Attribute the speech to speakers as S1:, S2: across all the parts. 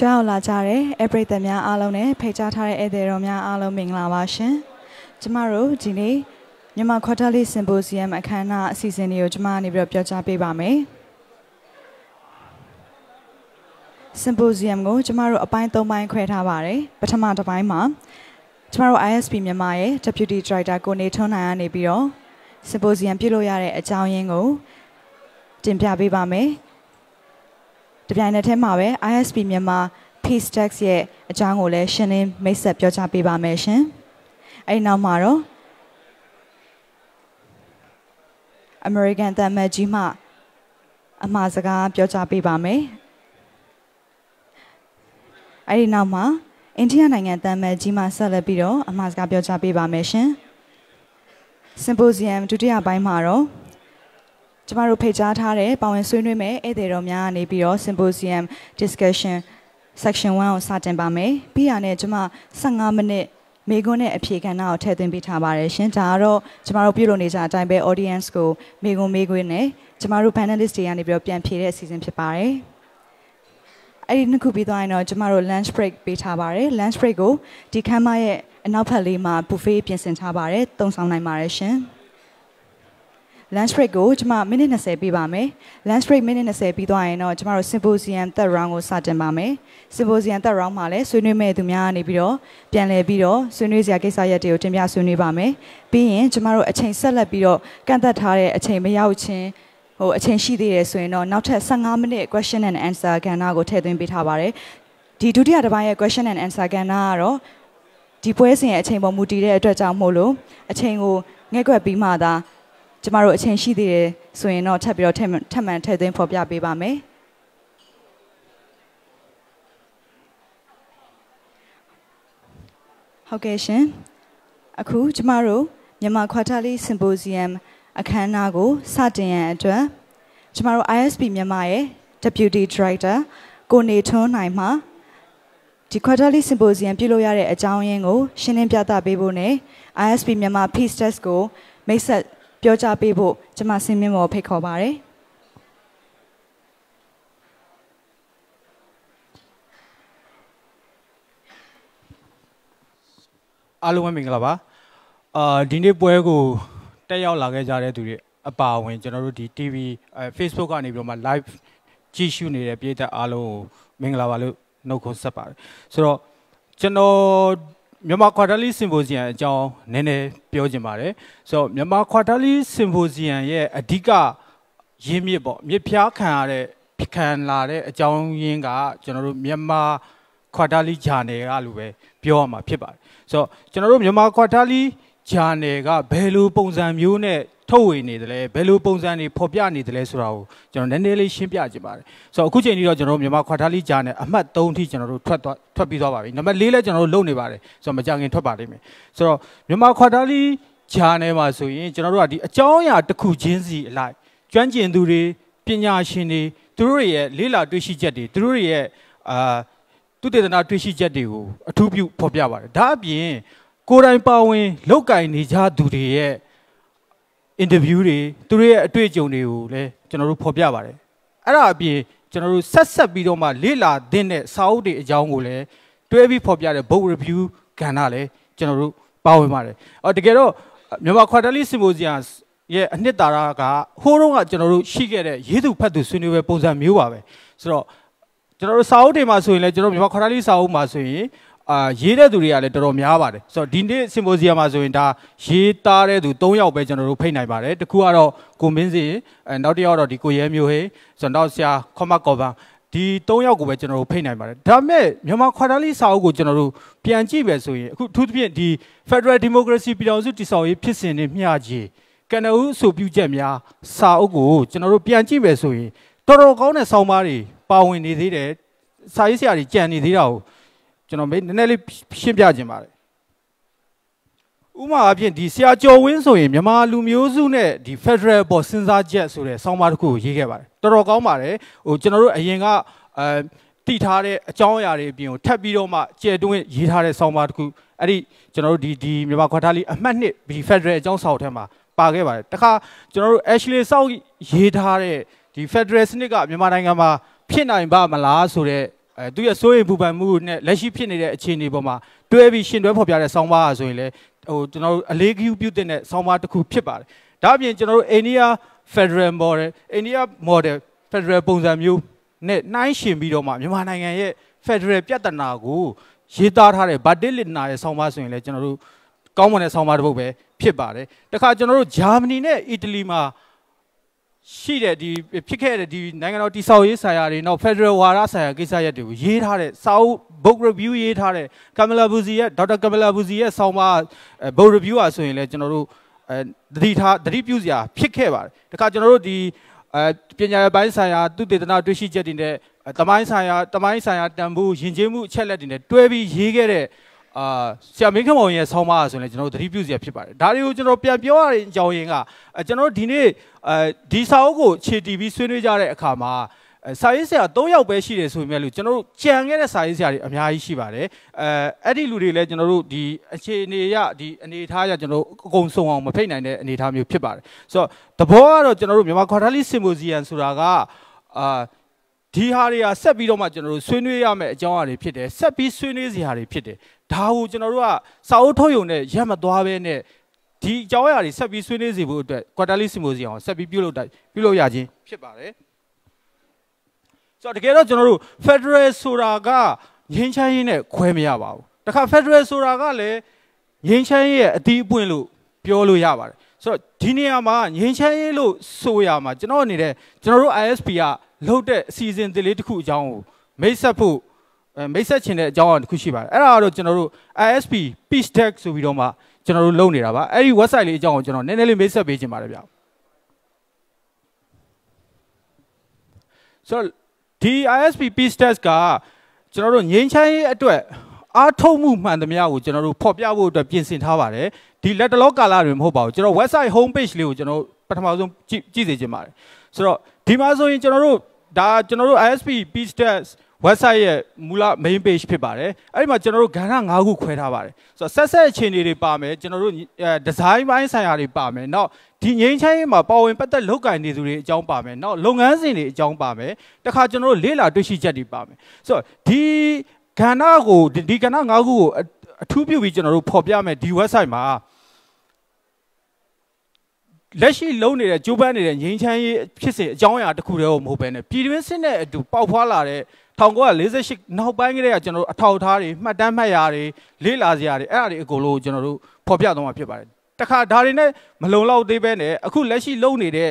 S1: ကြောက်လာကြတဲ့အပရိသတ်များအားလုံးနဲ့ဖိတ်ကြားထားတဲ့ဧည့်သည်တော်များအားလုံးမင်္ဂလာပါရှင်။ကျမတို့ဒီနေ့မြန်မာ Quarterly Symposium အခမ်းအနားအစီအစဉ်လေးကိုကျမကနေပြီးတော့ပြောကြားပေးပါမယ်။ Symposium ကိုကျမတို့အပိုင်း၃ပိုင်းခွဲထားပါတယ်။ပထမတစ်ပိုင်းမှာကျမတို့ ISP မြန်မာရဲ့ Deputy Director ကိုနေထွန်းနိုင်ကနေပြီးတော့ Symposium ပြုလုပ်ရတဲ့အကြောင်းရင်းကိုတင်ပြပေးပါမယ်။ တပြိုင်နက်တည်းမှာပဲ ISP မြန်မာ Peace Tax ရဲ့အကြောင်းကိုလည်းရှင်းလင်းမိတ်ဆက်ပြောကြားပေးပါမယ်ရှင်။အဲဒီနောက်မှာတော့ American တမန်ကြီးမှအမှားစကားပြောကြားပေးပါမယ်။အဲဒီနောက်မှာအိန္ဒိယနိုင်ငံတမန်ကြီးမှဆက်လက်ပြီးတော့အမှားစကားပြောကြားပေးပါမယ်ရှင်။ Symposium ဒုတိယပိုင်းမှာတော့ ကျမတို့ဖိတ်ကြားထားတဲ့ပါဝင်ဆွေးနွေးမဲ့ဧည့်သည်တော်များကနေပြီးတော့ symposium discussion section 1ကိုစတင်ပါမယ်ပြီးရတဲ့ကျမ15မိနစ်မေခွန်းနဲ့အဖြေကဏ္ဍကိုထည့်သွင်းပေးထားပါတယ်ရှင်ဒါကတော့ကျမတို့ပြုလုပ်နေကြအတိုင်းပဲ audience ကိုမေခွန်းမေခွန်းနဲ့ကျမတို့ panelist တွေကနေပြီးတော့ပြန်ဖြေတဲ့အစီအစဉ်ဖြစ်ပါတယ်အဲ့ဒီနှစ်ခုပြီးသွားရင်တော့ကျမတို့ lunch break ပေးထားပါတယ် lunch break ကိုဒီခန်းမရဲ့အနောက်ဘက်လေးမှာ buffet ပြင်ဆင်ထားပါတယ်တုံဆောင်နိုင်ပါတယ်ရှင် lunch break ကိုကျမမိနစ်20ပေးပါမယ် lunch break မိနစ်20ပြီးသွားရင်တော့ကျမတို့ symposium third round ကိုစတင်ပါမယ် symposium third round မှာလည်းဆွေးနွေးမဲ့သူများကနေပြီးတော့ပြန်လည်ပြီးတော့ဆွေးနွေးစရာကိစ္စရပ်တွေကိုတင်ပြဆွေးနွေးပါမယ်ပြီးရင်ကျမတို့အချိန်ဆက်လက်ပြီးတော့ကန့်သက်ထားတဲ့အချိန်မရောက်ချင်းဟိုအချိန်ရှိသေးတယ်ဆိုရင်တော့နောက်ထပ်15မိနစ် question and answer ကဏ္ဍကိုထည့်သွင်းပေးထားပါတယ်ဒီဒုတိယတစ်ပိုင်းရဲ့ question and answer ကဏ္ဍကတော့ဒီပွဲစဉ်ရဲ့အချိန်ပေါ်မူတည်တဲ့အတွက်ကြောင့်မို့လို့အချိန်ကိုငဲ့ကွက်ပြီးမှသာ ကျမတို့အချိန်ရှိသေးတယ်ဆိုရင်တော့ထပ်ပြီးတော့ထပ်ထပ်မံထည့်သွင်းဖော်ပြပေးပါမယ်ဟုတ်ကဲ့ရှင်အခုကျမတို့မြန်မာ Quarterly Symposium အခမ်းအနားကိုစတင်ရန်အတွက်ကျမတို့ ISP မြန်မာရဲ့ Deputy Director ကိုနေထွန်းနိုင်မှဒီ Quarterly Symposium ပြုလုပ်ရတဲ့အကြောင်းရင်းကိုရှင်းလင်းပြသပေးဖို့နဲ့ ISP မြန်မာ Peace Test ကိုမိတ်ဆက် ပြောကြားပေးဖို့ကျွန်မစင်မြင့်မော်ဖိတ်ခေါ်ပါတယ်
S2: အားလုံးပဲမင်္ဂလာပါအာဒီနေ့ပွဲကိုတက်ရောက်လာခဲ့ကြတဲ့သူတွေအပါအဝင်ကျွန်တော်တို့ဒီ TV အဲ Facebook ကနေပြီးတော့မှ live ကြည့်ရှုနေတဲ့ပြည်သက်အားလုံးကိုမင်္ဂလာပါလို့နှုတ်ခွန်းဆက်ပါတယ်ဆိုတော့ကျွန်တော် မြန်မာ quarterly symposium အကြောင်းနည်းနည်းပြောချင်ပါတယ်ဆိုတော့မြန်မာ quarterly symposium ရဲ့အဓိကရင်းမြစ်ပေါ့မြစ်ဖျားခံရတဲ့ခံလာတဲ့အကြောင်းရင်းကကျွန်တော်တို့မြန်မာ quarterly journal ကလို့ပဲပြောရမှာဖြစ်ပါတယ်ဆိုတော့ကျွန်တော်တို့မြန်မာ quarterly journal ကဘယ်လိုပုံစံမျိုးနဲ့ ထုတ်ဝေနေတယ်လဲဘယ်လိုပုံစံတွေဖော်ပြနေတယ်လဲဆိုတာကိုကျွန်တော်နည်းနည်းလေးရှင်းပြချင်ပါတယ်ဆိုတော့အခုချိန်ကြီးတော့ကျွန်တော်မြန်မာခွာထားလိဂျာနဲ့အမှတ်3ထိကျွန်တော်တို့ထွက်သွားထွက်ပြီးသွားပါပြီနံပါတ်4လည်းကျွန်တော်တို့လုပ်နေပါတယ်ဆိုတော့မကြခင်ထွက်ပါလိမ့်မယ်ဆိုတော့မြန်မာခွာထားလိဂျာနယ်မှာဆိုရင်ကျွန်တော်တို့ကဒီအကြောင်းအရာတစ်ခုချင်းစီအလိုက်ကျွမ်းကျင်သူတွေပညာရှင်တွေသူတို့ရဲ့လေးလာတွေ့ရှိချက်တွေသူတို့ရဲ့အာသူတေသနာတွေ့ရှိချက်တွေကိုအထူးပြုဖော်ပြပါတယ်ဒါအပြင်ကိုယ်တိုင်ပါဝင်လောက်ကင်နေကြသူတွေရဲ့ အင်တာဗျူးတွေသူတို့ရဲ့အတွေ့အကြုံတွေကိုလည်းကျွန်တော်တို့ဖော်ပြပါတယ်အဲ့ဒါအပြင်ကျွန်တော်တို့ဆက်ဆက်ပြီးတော့မှလေ့လာသင့်တဲ့စာအုပ်တွေအကြောင်းကိုလည်းတွဲပြီးဖော်ပြတဲ့ book review ကဏ္ဍလည်းကျွန်တော်တို့ပါဝင်ပါတယ်အော်တကယ်တော့မြန်မာ quarterly symposium ရဲ့အနှစ်သာရကဟိုးတော့ကကျွန်တော်တို့ရှိခဲ့တဲ့ရေးသူဖတ်သူဆွေးနွေးပွဲပုံစံမျိုးပါပဲဆိုတော့ကျွန်တော်တို့စာအုပ်တွေမှာဆိုရင်လည်းကျွန်တော်မြန်မာ quarterly စာအုပ်မှာဆိုရင် အာရေးတဲ့သူတွေကလည်းတော်တော်များပါတယ်ဆိုတော့ဒီနေ့စင်ပိုစီယမ်မှာဆိုရင်ဒါရေးသားတဲ့သူ၃ယောက်ပဲကျွန်တော်တို့ဖိတ်နိုင်ပါတယ်တခုကတော့ကိုမင်းစီအဲနောက်တစ်ယောက်တော့ဒီကိုရဲမျိုးဟေးဆိုတော့နောက်ဆရာခေါမကော်ပန်ဒီ၃ယောက်ကိုပဲကျွန်တော်တို့ဖိတ်နိုင်ပါတယ်ဒါမဲ့မြန်မာခွာတာလီစာအုပ်ကိုကျွန်တော်တို့ပြန်ကြည့်ပဲဆိုရင်အခုအထူးသဖြင့်ဒီ Federal Democracy ပြည်တော်စုတည်ဆောက်ရေးဖြစ်စဉ်တွေမျှကြီးကနဦးအဆိုပြုချက်များစာအုပ်ကိုကျွန်တော်တို့ပြန်ကြည့်ပဲဆိုရင်တော်တော်ကောင်းတဲ့ဆောင်းပါးတွေပါဝင်နေသေးတယ်စာရေးဆရာတွေကြံနေသေးတာကို ကျွန်တော်မေးနည်းနည်းလေးရှင်းပြခြင်းပါတယ်ဥမာအဖြစ်ဒီဆရာကျော်ဝင်းဆိုရင်မြန်မာလူမျိုးစုနဲ့ဒီ Federal ပေါ်စဉ်းစားချက်ဆိုတဲ့ဆောင်းပါးတစ်ခုကိုရေးခဲ့ပါတယ်တော်တော်ကောင်းပါတယ်ဟိုကျွန်တော်တို့အရင်ကအဲတိထားတဲ့အကြောင်းအရာတွေအပြင်ကိုထပ်ပြီးတော့မှကျဲတွင်းရေးထားတဲ့ဆောင်းပါးတစ်ခုအဲ့ဒီကျွန်တော်တို့ဒီဒီမြန်မာခွာထားလေးအမှတ်နှစ်ဒီ Federal အကြောင်းဆောက်ထဲမှာပါခဲ့ပါတယ်တခါကျွန်တော်တို့ Ashley ဆောက်ရေးထားတဲ့ဒီ Federal စနစ်ကမြန်မာနိုင်ငံမှာဖြစ်နိုင်ပါမလားဆိုတဲ့ အဲသူရဲ့စိုးရိမ်ပူပန်မှုနဲ့လက်ရှိဖြစ်နေတဲ့အခြေအနေပေါ်မှာတွဲပြီးရှင်တွဲဖော်ပြတဲ့ဆောင်းပါးဆိုရင်လည်းဟိုကျွန်တော်တို့အလေးဂရုပြုတဲ့ဆောင်းပါးတစ်ခုဖြစ်ပါတယ်ဒါအပြင်ကျွန်တော်တို့အိန္ဒိယ Federal Model အိန္ဒိယ Model Federal ပုံစံမျိုးနဲ့နှိုင်းယှဉ်ပြီးတော့မှမြန်မာနိုင်ငံရဲ့ Federal ပြဿနာကိုရေးသားထားတဲ့ဗတ်တစ်လစ်နာရဲ့ဆောင်းပါးဆိုရင်လည်းကျွန်တော်တို့ကောင်းမွန်တဲ့ဆောင်းပါးတစ်ပုဒ်ပဲဖြစ်ပါတယ်တခါကျွန်တော်တို့ဂျာမနီနဲ့အီတလီမှာ ရှိတဲ့ဒီဖြစ်ခဲ့တဲ့ဒီနိုင်ငံတော်တည်ဆောက်ရေးဆိုင်ရာတွေနောက် Federal ဝါဒဆိုင်ရာကိစ္စရပ်တွေကိုရေးထားတဲ့စာအုပ် book review ရေးထားတဲ့ကမလာဘူစီရဲ့ဒေါက်တာကမလာဘူစီရဲ့ဆောင်းပါး book review อ่ะဆိုရင်လည်းကျွန်တော်တို့အဲတတိထားတတိပြုစရာဖြစ်ခဲ့ပါတယ်တခါကျွန်တော်တို့ဒီအဲပညာရေးပိုင်းဆိုင်ရာသူတေသနာတွေ့ရှိချက်တွေနဲ့တမိုင်းဆိုင်ရာတမိုင်းဆိုင်ရာတန်ဖိုးယဉ်ကျေးမှုအချက်လက်တွေနဲ့တွဲပြီးရေးခဲ့တဲ့ အာဆရာမင်းခမောင်ရဲ့ဆောင်းပါးဆိုရင်လည်းကျွန်တော်တို့သတိပြုစရာဖြစ်ပါတယ်ဒါတွေကိုကျွန်တော်ပြန်ပြောရတဲ့အကြောင်းရင်းကကျွန်တော်တို့ဒီနေ့အဲဒီစာအုပ်ကိုခြေတီးပြီးဆွေးနွေးကြတဲ့အခါမှာစာရေးဆရာ၃ယောက်ပဲရှိတယ်ဆိုပေမဲ့လို့ကျွန်တော်တို့ကြံခဲ့တဲ့စာရေးဆရာတွေအများကြီးရှိပါတယ်အဲအဲ့ဒီလူတွေလည်းကျွန်တော်တို့ဒီအခြေအနေရဒီအနေထားရကျွန်တော်တို့အကုန်စုံအောင်မဖိတ်နိုင်တဲ့အနေထားမျိုးဖြစ်ပါတယ်ဆိုတော့သဘောကတော့ကျွန်တော်တို့မြန်မာခွာထားလီစင်မိုဇီယန်ဆိုတာကအာ ဒီဟာတွေကဆက်ပြီးတော့မှကျွန်တော်တို့ဆွေးနွေးရမယ့်အကြောင်းအရာတွေဖြစ်တယ်ဆက်ပြီးဆွေးနွေးစရာတွေဖြစ်တယ်ဒါကိုကျွန်တော်တို့ကစာအုပ်ထုတ်ရုံနဲ့ရက်မသွားဘဲနဲ့ဒီအကြောင်းအရာတွေဆက်ပြီးဆွေးနွေးစီဖို့အတွက်ကွာတာလီစီမိုစီအောင်ဆက်ပြီးပြုလုပ်တိုက်ပြုလုပ်ရခြင်းဖြစ်ပါတယ်ဆိုတော့တကယ်တော့ကျွန်တော်တို့ Federal ဆိုတာကငင်းချမ်းရေးနဲ့ခွဲမရပါဘူးတခါ Federal ဆိုတာကလည်းငင်းချမ်းရေးရဲ့အတီးအပွင့်လို့ပြောလို့ရပါတယ်ဆိုတော့ဒီနေရာမှာငင်းချမ်းရေးလို့ဆိုရမှာကျွန်တော်အနေနဲ့ကျွန်တော်တို့ ISP က လှုပ်တဲ့အစီအစဉ်တစ်လေးတစ်ခုအကြောင်းကိုမိတ်ဆက်ဖို့မိတ်ဆက်ချင်တဲ့အကြောင်းအရာတစ်ခုရှိပါတယ်အဲ့ဒါကတော့ကျွန်တော်တို့ ISP Peace Tech ဆိုပြီးတော့မှကျွန်တော်တို့လုပ်နေတာပါအဲ့ဒီ website လေးအကြောင်းကိုကျွန်တော်နည်းနည်းလေးမိတ်ဆက်ပေးချင်ပါတယ်ဗျဆိုတော့ဒီ ISP Peace Tech ကကျွန်တော်တို့ငြိမ်းချမ်းရေးအတွက်အားထုတ်မှုမှန်သမျှကိုကျွန်တော်တို့ဖော်ပြဖို့အတွက်ပြင်ဆင်ထားပါတယ်ဒီလက်တလောကာလတွေမဟုတ်ပါဘူးကျွန်တော် website home page လေးကိုကျွန်တော်ပထမဆုံးကြည့်ကြည့်စေချင်ပါတယ်ဆိုတော့ဒီမှာဆိုရင်ကျွန်တော်တို့ ဒါကျွန်တော်တို့ ISP Peace Tech website ရဲ့မူလ main page ဖြစ်ပါတယ်အဲ့ဒီမှာကျွန်တော်တို့ကဏ္ဍ၅ခုခွဲထားပါတယ်ဆိုတော့ဆက်ဆက်အခြေအနေတွေပါမယ်ကျွန်တော်တို့ design ပိုင်းဆိုင်ရာတွေပါမယ်နောက်ဒီငိမ့်ချမ်းရေးမှာပါဝင်ပတ်သက်လုပ်ကင်နေသူတွေအကြောင်းပါမယ်နောက်လုပ်ငန်းစဉ်တွေအကြောင်းပါမယ်တခါကျွန်တော်တို့လေ့လာတွေ့ရှိချက်တွေပါမယ်ဆိုတော့ဒီကဏ္ဍကိုဒီကဏ္ဍ၅ခုကိုအထူးပြုပြီးကျွန်တော်တို့ဖော်ပြမယ်ဒီ website မှာ လက်ရှိလုံးနေတဲ့ကျိုးပန်းနေတဲ့ငိမ့်ချမ်းရေးဖြစ်စဉ်အကြောင်းအရာတစ်ခုတည်းကိုမဟုတ်ဘဲနဲ့ပြည်တွင်းစစ်နဲ့အတူပေါက်ဖွာလာတဲ့1948နောက်ပိုင်းကတည်းကကျွန်တော်တို့အထောက်အထားတွေမှတ်တမ်းမှတ်ရာတွေလေ့လာစရာတွေအဲ့ဒါတွေအကုန်လုံးကျွန်တော်တို့ဖော်ပြသွားမှာဖြစ်ပါတယ်တခါဒါတွေနဲ့မလုံလောက်သေးပဲနဲ့အခုလက်ရှိလုံနေတဲ့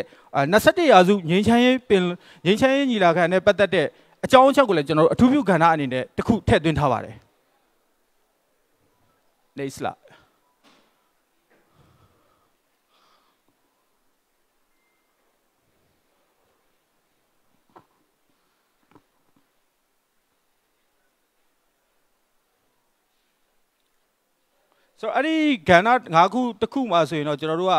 S2: 21ရာစုငင်းချမ်းရေးပင်ငင်းချမ်းရေးညီလာခံနဲ့ပတ်သက်တဲ့အကြောင်းအချက်ကိုလည်းကျွန်တော်တို့အထူးပြုကဏ္ဍအနေနဲ့တခုထည့်သွင်းထားပါတယ် next slide ဆိုတော့အဲ့ဒီကဏ္ဍ၅ခုတစ်ခုမှာဆိုရင်တော့ကျွန်တော်တို့က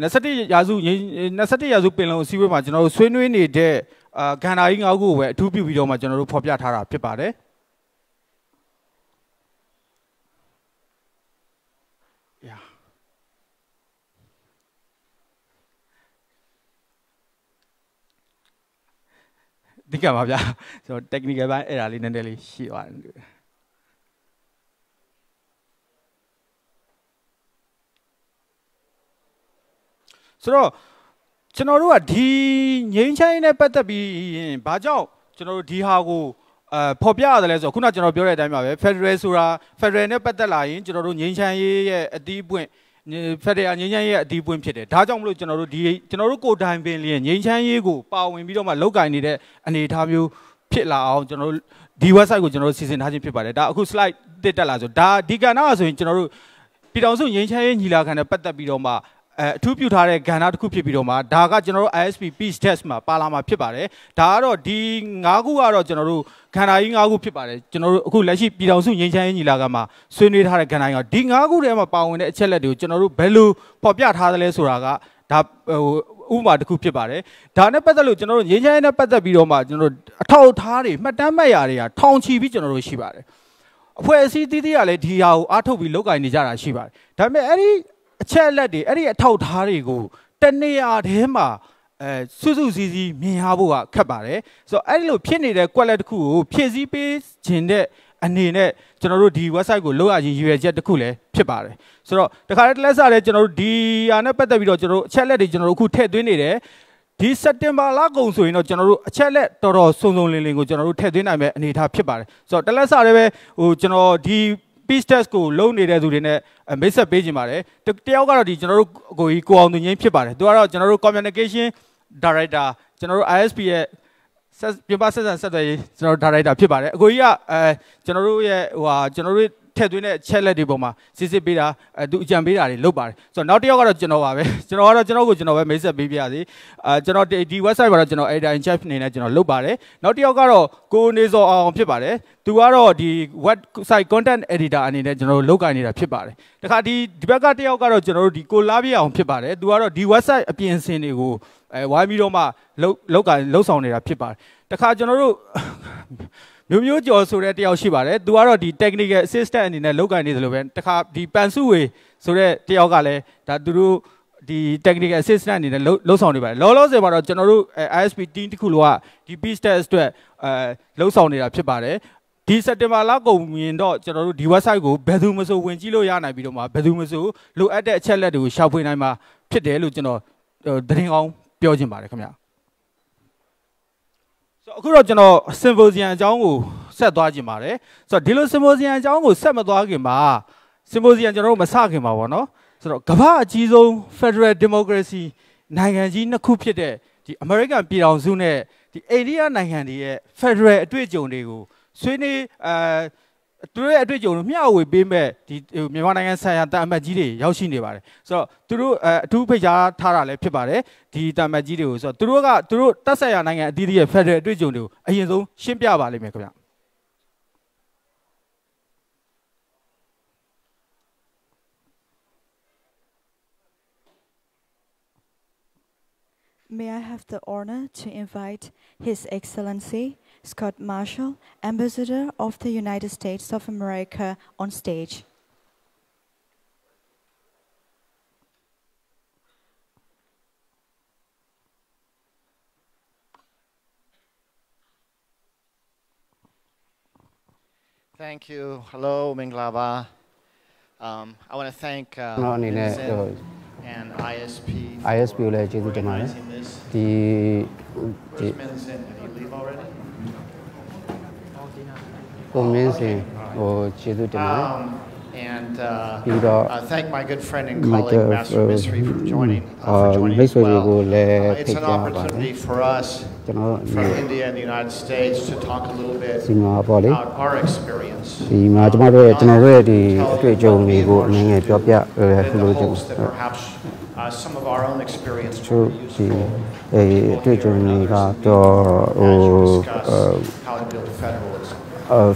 S2: 21ရာစု21ရာစုပင်လုံအစည်းအဝေးမှာကျွန်တော်တို့ဆွေးနွေးနေတဲ့အာကဏ္ဍကြီး၅ခုကိုပဲအထူးပြုပြီးတော့မှကျွန်တော်တို့ဖော်ပြထားတာဖြစ်ပါတယ်ဒီကမှာဗျာဆိုတော့ technical ဘိုင်းအဲ့ဒါလေးနည်းနည်းလေးရှိသွားတယ် ဆိုတော့ကျွန်တော်တို့ကဒီငိမ့်ချိုင်းနဲ့ပတ်သက်ပြီးရင်ဘာကြောင့်ကျွန်တော်တို့ဒီဟာကိုအဲဖော်ပြရတယ်လဲဆိုတော့ခုနကျွန်တော်ပြောတဲ့အတိုင်းပါပဲ Federal ဆိုတာ Federal နဲ့ပတ်သက်လာရင်ကျွန်တော်တို့ငိမ့်ချိုင်းရေးရဲ့အတီးပွင့်ဖက်ဒရယ်ငင်းချမ်းရေးရဲ့အတီးပွင့်ဖြစ်တယ်ဒါကြောင့်မလို့ကျွန်တော်တို့ဒီကျွန်တော်တို့ကိုတိုင်ပင်လျင်ငင်းချမ်းရေးကိုပါဝင်ပြီးတော့မှလောက်ကင်နေတဲ့အနေအထားမျိုးဖြစ်လာအောင်ကျွန်တော်တို့ဒီ website ကိုကျွန်တော်တို့စီစဉ်ထားခြင်းဖြစ်ပါတယ်ဒါအခု slide တက်တက်လာဆိုဒါဒီကဏ္ဍကဆိုရင်ကျွန်တော်တို့ပြည်တော်စုငင်းချမ်းရေးညီလာခံနဲ့ပတ်သက်ပြီးတော့မှ အဲအထူးပြုထားတဲ့ကဏ္ဍတစ်ခုဖြစ်ပြီးတော့မှဒါကကျွန်တော်တို့ ISP Peace Test မှာပါလာမှာဖြစ်ပါတယ်ဒါကတော့ဒီ၅ခုကတော့ကျွန်တော်တို့ခန္ဓာကြီး၅ခုဖြစ်ပါတယ်ကျွန်တော်တို့အခုလက်ရှိပြည်တော်စုငင်းချမ်းရေးညီလာခံမှာဆွေးနွေးထားတဲ့ခန္ဓာကြီးကဒီ၅ခုထဲမှာပါဝင်တဲ့အချက်လက်တွေကိုကျွန်တော်တို့ဘယ်လိုပေါ်ပြထားသလဲဆိုတာကဒါဟိုဥပမာတစ်ခုဖြစ်ပါတယ်ဒါနဲ့ပတ်သက်လို့ကျွန်တော်တို့ငင်းချမ်းရေးနဲ့ပတ်သက်ပြီးတော့မှကျွန်တော်တို့အထောက်အထားတွေမှတ်တမ်းမှတ်ရာတွေကထောင်ချီပြီးကျွန်တော်တို့ရှိပါတယ်အဖွဲ့အစည်းတည်တည်ကလည်းဒီဟာကိုအားထုတ်ပြီးလုပ်ကိုင်နေကြတာရှိပါတယ်ဒါပေမဲ့အဲ့ဒီ အချက်အလက်တွေအဲ့ဒီအထောက်ထားတွေကိုတနေရာထဲမှာအဲစွစွစည်းစည်းမြင်ရဖို့ကခက်ပါတယ်ဆိုတော့အဲ့ဒီလိုဖြစ်နေတဲ့ quality တစ်ခုကိုဖြည့်ဆည်းပေးခြင်းတဲ့အနေနဲ့ကျွန်တော်တို့ဒီ website ကိုလောက်ရရင်ရည်ရွယ်ချက်တစ်ခုလည်းဖြစ်ပါတယ်ဆိုတော့တခါတည်းတစ်လက်စားလည်းကျွန်တော်တို့ဒီဟာနဲ့ပတ်သက်ပြီးတော့ကျွန်တော်တို့အချက်လက်တွေကျွန်တော်တို့အခုထည့်သွင်းနေတယ်ဒီစက်တင်ဘာလကုန်ဆိုရင်တော့ကျွန်တော်တို့အချက်လက်တော်တော်စုံစုံလင်လင်ကိုကျွန်တော်တို့ထည့်သွင်းနိုင်မယ့်အနေအထားဖြစ်ပါတယ်ဆိုတော့တစ်လက်စားလည်းပဲဟိုကျွန်တော်ဒီ peace test ကိုလုံးနေတဲ့သူတွေနဲ့မိတ်ဆက်ပေးကြပါတယ်တယောက်ကတော့ဒီကျွန်တော်တို့ကိုကြီးကိုအောင်သူငင်းဖြစ်ပါတယ်သူကတော့ကျွန်တော်တို့ communication director ကျွန်တော်တို့ ISP ရဲ့ဆက်ပြပဆက်ဆံဆက်သွယ်ရေးကျွန်တော်တို့ director ဖြစ်ပါတယ်အကိုကြီးကအဲကျွန်တော်တို့ရဲ့ဟိုဟာကျွန်တော်တို့ ထည့်သွင်းတဲ့ချက်လက်တွေပေါ်မှာစစ်စစ်ပေးတာအဲသူအကြံပေးတာတွေလုပ်ပါတယ်ဆိုတော့နောက်တစ်ယောက်ကတော့ကျွန်တော်ပါပဲကျွန်တော်ကတော့ကျွန်တော်ကိုကျွန်တော်ပဲမိတ်ဆက်ပေးပြရစီအဲကျွန်တော်ဒီ website မှာတော့ကျွန်တော် editor in chief အနေနဲ့ကျွန်တော်လုပ်ပါတယ်နောက်တစ်ယောက်ကတော့ကိုနေစောအောင်ဖြစ်ပါတယ်သူကတော့ဒီ website content editor အနေနဲ့ကျွန်တော်တို့လုပ်ကိုင်နေတာဖြစ်ပါတယ်တခါဒီဒီဘက်ကတစ်ယောက်ကတော့ကျွန်တော်တို့ဒီကိုလာပြအောင်ဖြစ်ပါတယ်သူကတော့ဒီ website အပြင်ဆင်တွေကိုအဲဝိုင်းပြီးတော့မှလောက်လောက်ကလှုပ်ဆောင်နေတာဖြစ်ပါတယ်တခါကျွန်တော်တို့ မျိုးမျိုးကျော်ဆိုတဲ့တယောက်ရှိပါတယ်သူကတော့ဒီ technical assistant အနေနဲ့လုပ်ကိုင်နေတယ်လို့ပဲတခါဒီပန်စုဝေဆိုတဲ့တယောက်ကလည်းဒါသူတို့ဒီ technical assistant အနေနဲ့လှုပ်ဆောင်နေပါတယ်လောလောဆယ်မှာတော့ကျွန်တော်တို့ ISP team တခုလုံးကဒီ piece test အတွက်အဲလှုပ်ဆောင်နေတာဖြစ်ပါတယ်ဒီစက်တင်ဘာလကုန်မြင်တော့ကျွန်တော်တို့ဒီ website ကိုဘယ်သူမှဆိုဝင်ကြည့်လို့ရနိုင်ပြီးတော့မှဘယ်သူမှဆိုလိုအပ်တဲ့အချက်လက်တွေကိုရှာဖွေနိုင်မှာဖြစ်တယ်လို့ကျွန်တော်သတင်းကောင်းပြောချင်ပါတယ်ခင်ဗျာဆို အခုတော့ကျွန်တော် symposium အကြောင်းကိုဆက်သွားကြည့်ပါတယ်ဆိုတော့ဒီလို symposium အကြောင်းကိုဆက်မသွားခင်မှာ symposium ကျွန်တော်တို့မစခင်ပါဘောเนาะဆိုတော့ကမ္ဘာအကြီးဆုံး Federal Democracy နိုင်ငံကြီးနှစ်ခုဖြစ်တဲ့ဒီ American ပြည်ထောင်စုနဲ့ဒီအိန္ဒိယနိုင်ငံတွေရဲ့ Federal အတွေ့အကြုံတွေကိုဆွေးနွေးအဲ သူတို့ရဲ့အတွေ့အကြုံကိုမျှဝေပေးမဲ့ဒီမြန်မာနိုင်ငံဆိုင်ရာတာအမတ်ကြီးတွေရောက်ရှိနေပါတယ်ဆိုတော့သူတို့အထူးဖိတ်ကြားထားတာလည်းဖြစ်ပါတယ်ဒီတာအမတ်ကြီးတွေကိုဆိုတော့သူတို့ကသူတို့တက်ဆက်ရာနိုင်ငံအသီးသီးရဲ့ Federal အတွေ့အကြုံတွေကိုအရင်ဆုံးရှင်းပြပါလိမ့်မယ်ခင်ဗျ
S1: May I have the honor to invite His Excellency Scott Marshall, Ambassador of the United States of America, on stage.
S3: Thank you. Hello, Minglava. Um, I want to thank uh,
S4: ကျွန်တော်အနေနဲ့
S3: Vincent and ISP for
S4: ISP ကိုလည်းကျေးဇူးတင်ပါတယ်
S3: organizing this.
S4: ဒီဒီ
S3: Where's Vincent? Did he leave already?
S4: ကိုမင်းစင်ဟိုကျေးဇူးတင်ပါတယ်
S3: Um, and uh,
S4: ပြီးတော့
S3: uh, thank my good friend and
S4: မိုက်
S3: colleague,
S4: တာ
S3: Master Misri, for joining, uh,
S4: အာ
S3: for joining
S4: မိတ်
S3: as
S4: ဆွေတွေကို
S3: well.
S4: လည်း
S3: Uh,
S4: ဖိ
S3: it's
S4: တ်
S3: an
S4: ကြားပါတယ်
S3: opportunity for us
S4: ကျွန်တော်တို့
S3: from India and the United States to talk a little bit
S4: ဒီမှာပေါ့လေ
S3: about our experience.
S4: ဒီမှာကျွန်တော်တို့ရဲ့ကျွန်တော်တို့ရဲ့ဒီအတွေ့အကြုံတွေကိုအနည်းငယ်ပြောပြရဲ
S3: in
S4: ဆို
S3: the
S4: လို့ကျွန်
S3: hopes that
S4: တော်
S3: perhaps uh, some of our own experience
S4: ချို့
S3: will be
S4: ဒီ
S3: useful
S4: အဲအတွေ့အကြုံတွေကတော့ဟို
S3: as you discuss how to build federalism.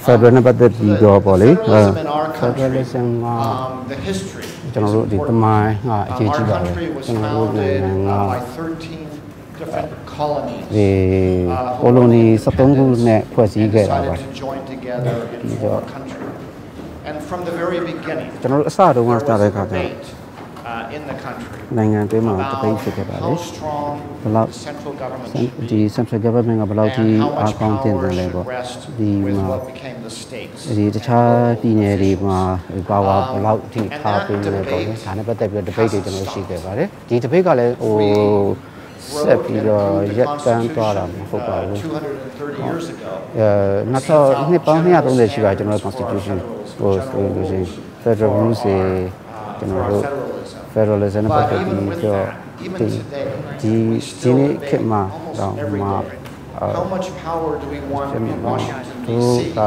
S4: ဖက်ဒရယ်နဲ့ပတ်သက်ပြီးတော့ပေါ့လေ
S3: Federalism in our
S4: ဖက်ဒရယ်
S3: country,
S4: စင်မှာ
S3: um, the history
S4: ကျွန်တော်တို့ဒီ
S3: is
S4: တ
S3: important.
S4: မိုင်းဟာအ
S3: Um,
S4: ရေးကြီး
S3: Our
S4: ပါတယ်
S3: country was
S4: ကျွန်တော်တို့နို
S3: founded
S4: င်ငံ
S3: uh,
S4: က
S3: by 13 different colonies
S4: ဒီကိုလိုနီ73ခုနဲ့ဖွဲ့စည်း
S3: and
S4: ခဲ့တာပါ
S3: decided to join together and form a country. And from the very beginning,
S4: ကျွန်တော်တို့အစတုန်းက
S3: there
S4: စတဲ့
S3: was
S4: ခါ
S3: a
S4: ကျ နိုင်ငံအတွင်းမှာတ
S3: about
S4: ပိတ်ဖြစ်ခဲ့ပါလေ
S3: how strong
S4: ဘယ်လောက်
S3: the central government should be
S4: ဒီ central government ကဘယ်လောက်ထိ
S3: and how
S4: အား
S3: much
S4: ကောင်းတင်တယ်
S3: power
S4: လဲ
S3: should
S4: ပေါ့
S3: rest
S4: ဒီ
S3: with
S4: မှာ
S3: what became the states.
S4: ဒီတခြားပြည်နယ်တွေမှာပါဝါဘယ်လောက်ထိထားပေးလဲပေါ့လေဒါနဲ့ပတ်သက်ပြီးတော့ debate တွေကျွန်တော်ရှိခဲ့ပါတယ်ဒီ debate ကလည်းဟိုဆက်ပြီးတော့ရက်တန်းသွားတာမဟုတ်ပါဘူး
S3: 230 years ago.
S4: အဲနောက်တော့နှစ်ပေါင်း230ရှိပါကျွန်တော်တို့ constitution ဟိုဆိုလို့ရှိရင် federal rules တွေကျွန်တော်တို့ federalism နဲ့ပတ်သက်ပြီးတော့ဒီဒီဒီနေ့ခေတ်မှာတော့မှာ
S3: How much power do we want in Washington
S4: သူ
S3: D.C.
S4: က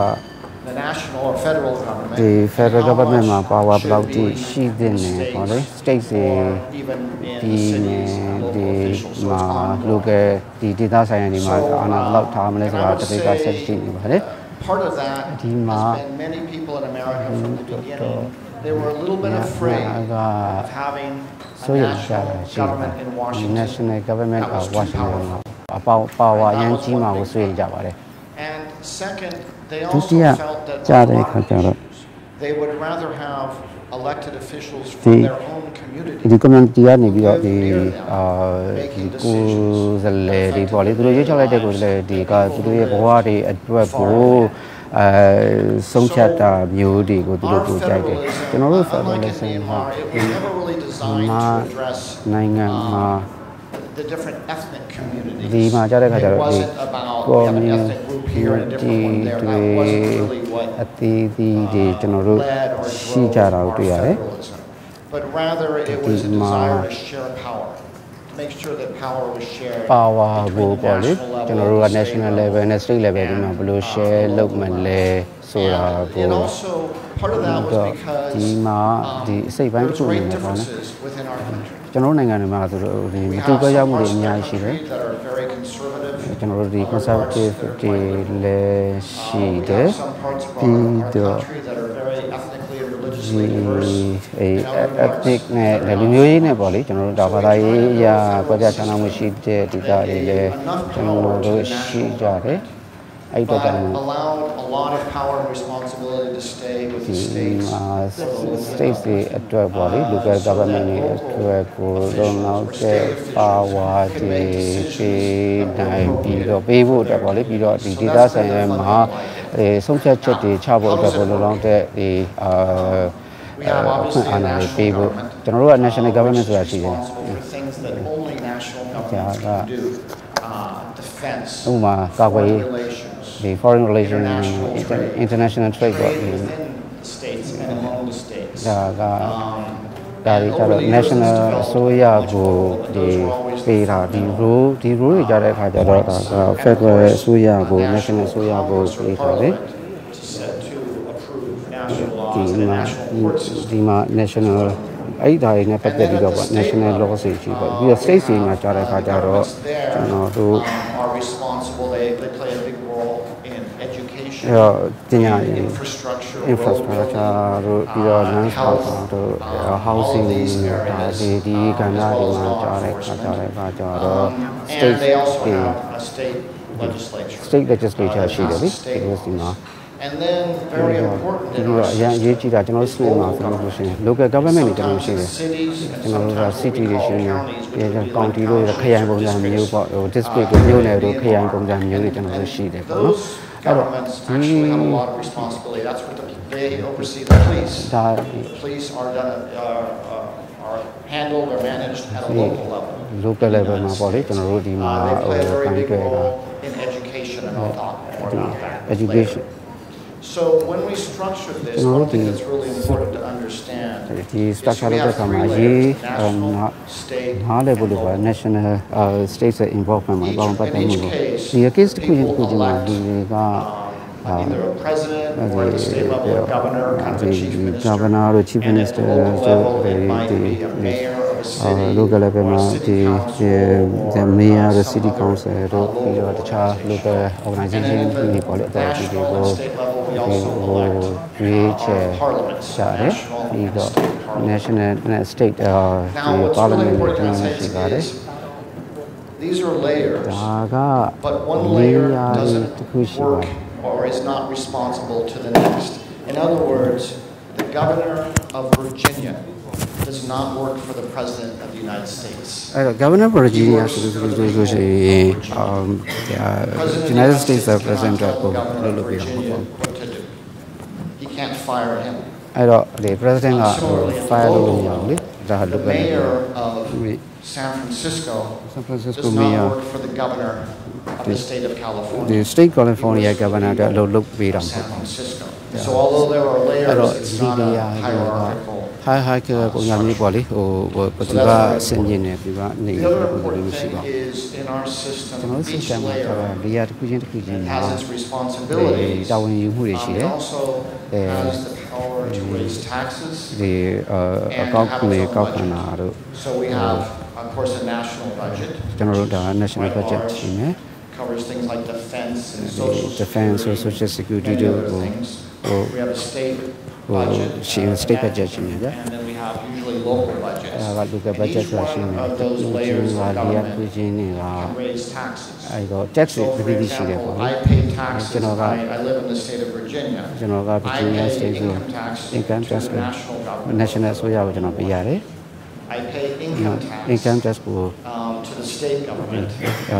S3: the national or federal government
S4: ဒီ federal
S3: and how
S4: government
S3: much
S4: မှာ power
S3: should
S4: ဘယ်လောက်ထိ
S3: be
S4: ရှိသင့်နေပေါ့လေ state တွေ
S3: or even in
S4: ဒီ
S3: the
S4: နေ
S3: cities and
S4: ဒီ
S3: local officials. So
S4: မှာ
S3: it's ongoing.
S4: local ဒီဒေသဆိုင်ရာတွေမှာ
S3: So,
S4: အာဏာဘယ်လောက်ထားမလဲ
S3: uh,
S4: ဆိုတာ
S3: and I would
S4: တပိတ်ကဆက်ရှိနေပါတယ်
S3: say, Part of that has
S4: ဒီမှာ
S3: been many people in America from the beginning. They were a little bit
S4: ညာ
S3: afraid
S4: က
S3: of having
S4: ဆို
S3: a
S4: ရကြတာ
S3: national
S4: ရှိပါ
S3: government in
S4: ဒီ
S3: Washington.
S4: national government
S3: that
S4: of
S3: was too
S4: Washington
S3: powerful.
S4: အပေါပါဝါရန်ကြီးမှာကိုဆွေးကြပါတယ်
S3: And second, they
S4: ဒု
S3: also
S4: တိယ
S3: felt that
S4: ကြား
S3: on a
S4: တဲ့
S3: lot
S4: အခါ
S3: of
S4: ကျတော့
S3: issues, they would rather have elected officials
S4: The-
S3: from their own community.
S4: ဒီ community ကနေပြီးတော့ဒီအာဒီကိုယ်စားလှယ်တွေပေါ့လေသူတို့ရွေးချယ်လိုက်တဲ့ကိုယ်စားလှယ်တွေကသူတို့ရဲ့ဘဝတွေအတွက်ကို အဲဆုံးဖြတ်တာမျိုးတွေကိုသူတို့
S3: Our
S4: ကိုကြိုက်တယ်
S3: federalism,
S4: ကျွန်တော်တို့
S3: uh, unlike in
S4: federalism ဟာ
S3: Myanmar, it was never really designed
S4: မာ
S3: to address
S4: နိုင်ငံမှာ
S3: the different ethnic communities.
S4: ဒီမှာကြားတဲ့ခါကျတော့
S3: It
S4: ဒီ
S3: wasn't about we have an ethnic group here and a different one there.
S4: တွေ
S3: That wasn't really what
S4: အသေးသေးတွေကျွန်တော်တို့
S3: led or
S4: ရှိကြ
S3: drove
S4: တာ
S3: our
S4: ကိုတွေ့ရတယ်
S3: federalism. But rather it was a
S4: ဒီမှာ
S3: desire to share power, power was shared
S4: power ကို
S3: between the
S4: ပေါ့လေ
S3: national
S4: ကျွန်
S3: level,
S4: တော်တို့က
S3: the state
S4: national level နဲ့ state level တွေမှာဘယ်လို share လုပ်မလဲဆိုတာ
S3: And,
S4: ကို
S3: and also part of that was
S4: တော့
S3: because
S4: ဒီမှာဒီအစိတ်ပိုင်း
S3: there
S4: တစ်
S3: was
S4: ခုအနေ
S3: great
S4: နဲ့ပေါ့နော်
S3: differences within our country.
S4: ကျွန်တော်တို့နိုင်ငံတွေမှာဆိုတော့ဒီမ
S3: We
S4: တူ
S3: have
S4: ကွဲပြား
S3: some
S4: မှုတွေ
S3: parts
S4: အ
S3: of
S4: များ
S3: our
S4: ကြီးရှိတယ်
S3: country that are very conservative.
S4: ကျွန်တော်တို့ဒီ
S3: other parts
S4: conservative
S3: that are
S4: တွေ
S3: quite
S4: လည်းရှိ
S3: Uh, we
S4: တယ်
S3: have some parts of our,
S4: ပြီး
S3: our
S4: တော့
S3: country that are very ethnically and
S4: ဒီ
S3: religiously diverse.
S4: အဲ
S3: In other parts,
S4: ethnic နဲ့လည်းလူမျိုးရေးနဲ့ပေါ့လေကျွန်တော်တို့ဒါဘာသာရေးအရာကွဲပြားခြားနားမှုရှိတဲ့ဒေသတွေလည်းကျွန်တော်တို့ရှိကြတယ်အဲ့တော့
S3: but
S4: ကြောင့်
S3: allowed a lot of power and responsibility to stay with the
S4: ဒီ
S3: states.
S4: မှာ state တွေအတွက်ပေါ့လေ local government တွေအတွက်ကိုလုံလောက်တဲ့ power တွေပေးနိုင်ပြီးတော့ပေးဖို့အတွက်ပေါ့လေပြီးတော့ဒီ data ဆိုင်ရာမှာအဲ ဆုံးဖြတ်ချက်တွေချဖို့အတွက်ကိုလုံလောက်တဲ့ဒီအာ
S3: We have
S4: အခွင့်
S3: obviously
S4: အာ
S3: a
S4: ဏာတွေ
S3: national
S4: ပေးဖို့
S3: government.
S4: ကျွန်တော်တို့က national government ဆိုတာရှိတယ်
S3: responsible for things that only national governments
S4: Yeah,
S3: can do. Uh, defense,
S4: ဥပမာကာကွယ်ရေး
S3: foreign relations,
S4: ဒီ foreign relation
S3: international trade,
S4: international trade ပေါ့
S3: trade
S4: ဒီ
S3: within the states and among the states.
S4: ဒါက
S3: Um,
S4: ဒါတွေ
S3: and
S4: ကြ
S3: over
S4: တော့
S3: the years,
S4: national
S3: it's developed
S4: အစိုးရ
S3: much
S4: ကို
S3: more, but
S4: ဒီ
S3: those were always the
S4: ပေးတာဒီ rule ဒီ rule တွေကြတဲ့အခါကျတော့ဒါက federal အစိုးရကို national အစိုးရကိုပေးတာလေ
S3: to set to approve national laws
S4: ဒီ
S3: and a
S4: မှာ
S3: national court system.
S4: ဒီမှာ national အဲ့ဒါတွေနဲ့ပတ်သက်ပြီးတော့ပေါ့ national law တွေရှိပေါ့ပြီးတော့ state တွေမှာကြားတဲ့အခါကျတော့ကျွန်တော်တို့
S3: um, are responsible. They, they play a big role in education,
S4: အဲ့တော့ပညာရေး
S3: infrastructure, road
S4: infrastructure
S3: building,
S4: တို့ပြီးတော့
S3: uh,
S4: land
S3: health,
S4: transport တို့
S3: um, all
S4: housing
S3: of these
S4: ဒါ
S3: areas,
S4: ဒီဒီ
S3: um,
S4: ကဏ္ဍ
S3: as
S4: တွေ
S3: well as
S4: မှာ
S3: law
S4: ကြားတဲ့အခါ
S3: enforcement.
S4: ကြားတဲ့အခါကျတော့
S3: Um, and
S4: state
S3: they also
S4: တွေ
S3: have a state legislature.
S4: state legislature
S3: uh,
S4: ရှိတယ်လေ
S3: passes state
S4: ဒီလိုစီမှာ
S3: And then very important
S4: ဒီ
S3: in
S4: လို
S3: our
S4: အရင်အရေးကြီးတာကျွန်တော်တို့ state မှာဆိုလို့ရှိရင် local government တွေကျွန်တော်တို့ရှိတယ်
S3: cities,
S4: ကျွန်တော်တို့က
S3: sometimes
S4: city
S3: we
S4: တွေ
S3: call
S4: ရှိနေ
S3: counties,
S4: တယ်
S3: which would be
S4: ကောင်တီ
S3: like
S4: တို့
S3: towns,
S4: ခရိုင်ပုံစံမျိုးပေါ့ဟို district တွေမြို့နယ်တို့ခရိုင်ပုံစံမျိုးတွေကျွန်တော်တို့ရှိတယ်ပေါ့နော်
S3: Those governments actually have a lot of responsibility. That's what the, they oversee the police.
S4: ဒါ
S3: The police are done, are, uh, are handled or managed at a local level.
S4: local level မှာပေါ့လေကျွန်တော်တို့ဒီမှာ
S3: Uh, they
S4: ဟို
S3: play a very
S4: ပိုင်း
S3: big
S4: တွေ့တာ
S3: role in education, and I'll talk more about that
S4: education
S3: later. So when we structure this,
S4: You know,
S3: one thing
S4: the-
S3: that's really important to understand
S4: ဒီ
S3: is
S4: structure
S3: we
S4: လုပ်တဲ့
S3: have
S4: အခါ
S3: three
S4: မှာ
S3: layers,
S4: ရေး
S3: national,
S4: နာ
S3: state,
S4: နားလည်ဖို့လိုပါ
S3: and local.
S4: national uh states involvement မှာ
S3: Each-
S4: ပေါင်းပတ်သက်
S3: in
S4: မှု
S3: each
S4: ကို
S3: case,
S4: ဒီ case တစ်ခုချင်းတစ်ခု
S3: people
S4: ချင်းမှာ
S3: elect,
S4: ဒီတွေက
S3: um, either a president or at the state level, a governor, kind of a chief
S4: ဒီ
S3: minister.
S4: governor တို့ chief
S3: And at
S4: minister
S3: the local
S4: တို့
S3: level,
S4: ဒီ
S3: it might
S4: ဒီ
S3: be a mayor of a
S4: အာ
S3: city,
S4: local level
S3: or
S4: မှာ
S3: a
S4: ဒီ
S3: city council,
S4: the
S3: or,
S4: mayor
S3: uh,
S4: the
S3: some
S4: city
S3: other,
S4: council
S3: uh,
S4: တို့ပြီးတော့
S3: local
S4: တခြား local
S3: organization. And
S4: organization
S3: then
S4: တွေ
S3: at
S4: ပေါ့လေ
S3: the
S4: အဲ့ဒါဒီ
S3: national
S4: ကို
S3: and state level, we
S4: ဒီ
S3: also
S4: ဟို
S3: elect
S4: ရွေးချယ်
S3: our parliaments,
S4: ရှာတယ်
S3: national
S4: ပြီး
S3: and
S4: တော့
S3: state parliaments.
S4: national နဲ့ state အာ
S3: Now,
S4: ဒီ
S3: what's really
S4: parliament တွေ
S3: important
S4: ကျွန်
S3: to
S4: တော်
S3: say
S4: ရှိပါတယ်
S3: is, these are layers,
S4: ဒါက
S3: but one
S4: လေး
S3: layer
S4: ရာ
S3: doesn't
S4: တစ်ခုရှိပါ
S3: work or is not responsible to the next. In other words, the governor of Virginia does not work for the president of the United States.
S4: အဲ့တော့ governor Virginia ဆိုလို့ဆိုလို့ဆိုရှိရင် um
S3: President of the
S4: United States
S3: cannot
S4: representative
S3: tell
S4: ကို
S3: the governor
S4: လုပ်
S3: of
S4: လို့ပြတာပေါ့
S3: Virginia what to do. He can't fire him.
S4: အဲ့တော့ဒီ president က
S3: Similarly, at the
S4: fire လုပ်
S3: local
S4: လို့မရဘူးလေ
S3: level,
S4: ဒါလုပ်
S3: the
S4: ပဲ
S3: mayor of
S4: Wait.
S3: San Francisco
S4: San Francisco
S3: does
S4: mayor
S3: not work for the governor of the state of
S4: ဒီ
S3: California.
S4: state California governor အတွက်အလုပ်လုပ်ပေးတာမဟုတ်
S3: San Francisco. So although there are
S4: အဲ့တော့
S3: layers, it's
S4: ဒီ
S3: not
S4: နေ
S3: a
S4: ရာတွေက
S3: hierarchical.
S4: high high ကပုံစံမျိုးပေါ့လေဟိုဟိုဘသူကအဆင်ပြေနေပြီကနေ
S3: The other
S4: ပုံစံ
S3: important
S4: မျိုးရှိ
S3: thing
S4: ပါ
S3: is in our
S4: ကျွန်တော်
S3: system,
S4: တို့
S3: each
S4: system မှာကျတော့
S3: layer
S4: နေရာတစ်ခုချင်းတစ်ခုချင်းမှာ
S3: has its
S4: ဒီ
S3: responsibilities.
S4: တာဝန်ယူမှုတွေရှိ
S3: Um,
S4: တ
S3: It
S4: ယ်
S3: also
S4: Eh,
S3: has the power to raise taxes.
S4: ဒီအကောက်တွေကောက်ခံတာတို့
S3: So we have, of course, a national budget.
S4: ကျွန်တော်တို့ဒါ national
S3: quite
S4: budget
S3: large,
S4: ရှိမယ်
S3: Covers things like defense and social
S4: defense or
S3: security,
S4: social security
S3: many
S4: တို့
S3: other
S4: ကို
S3: things.
S4: Oh.
S3: We have a state
S4: ဟိုရှိ state budget ရှိနေကြ
S3: and then we have usually local budgets.
S4: အဲဒါက local budget ဆိုတာရှိနေ
S3: And
S4: တယ်
S3: each one of those layers
S4: ဟာ
S3: of
S4: ဒီက
S3: government
S4: ပြည်ချင်းနေတာ
S3: can raise taxes.
S4: အဲတော့ tax
S3: So,
S4: တွေ
S3: for
S4: ပြည်ပြည်ရှိတယ်ပေါ့
S3: example,
S4: လေ
S3: I pay taxes.
S4: ကျွန်တော်က
S3: I, I live in the state of Virginia.
S4: ကျွန်တော်က
S3: I
S4: Virginia
S3: pay
S4: state ကို
S3: income tax
S4: income
S3: to
S4: tax
S3: the
S4: ကို
S3: national government.
S4: national ဆိုရကိုကျွန်တော်ပေးရတယ်
S3: I pay income tax
S4: income tax ကို
S3: um, to the state government.
S4: အဲ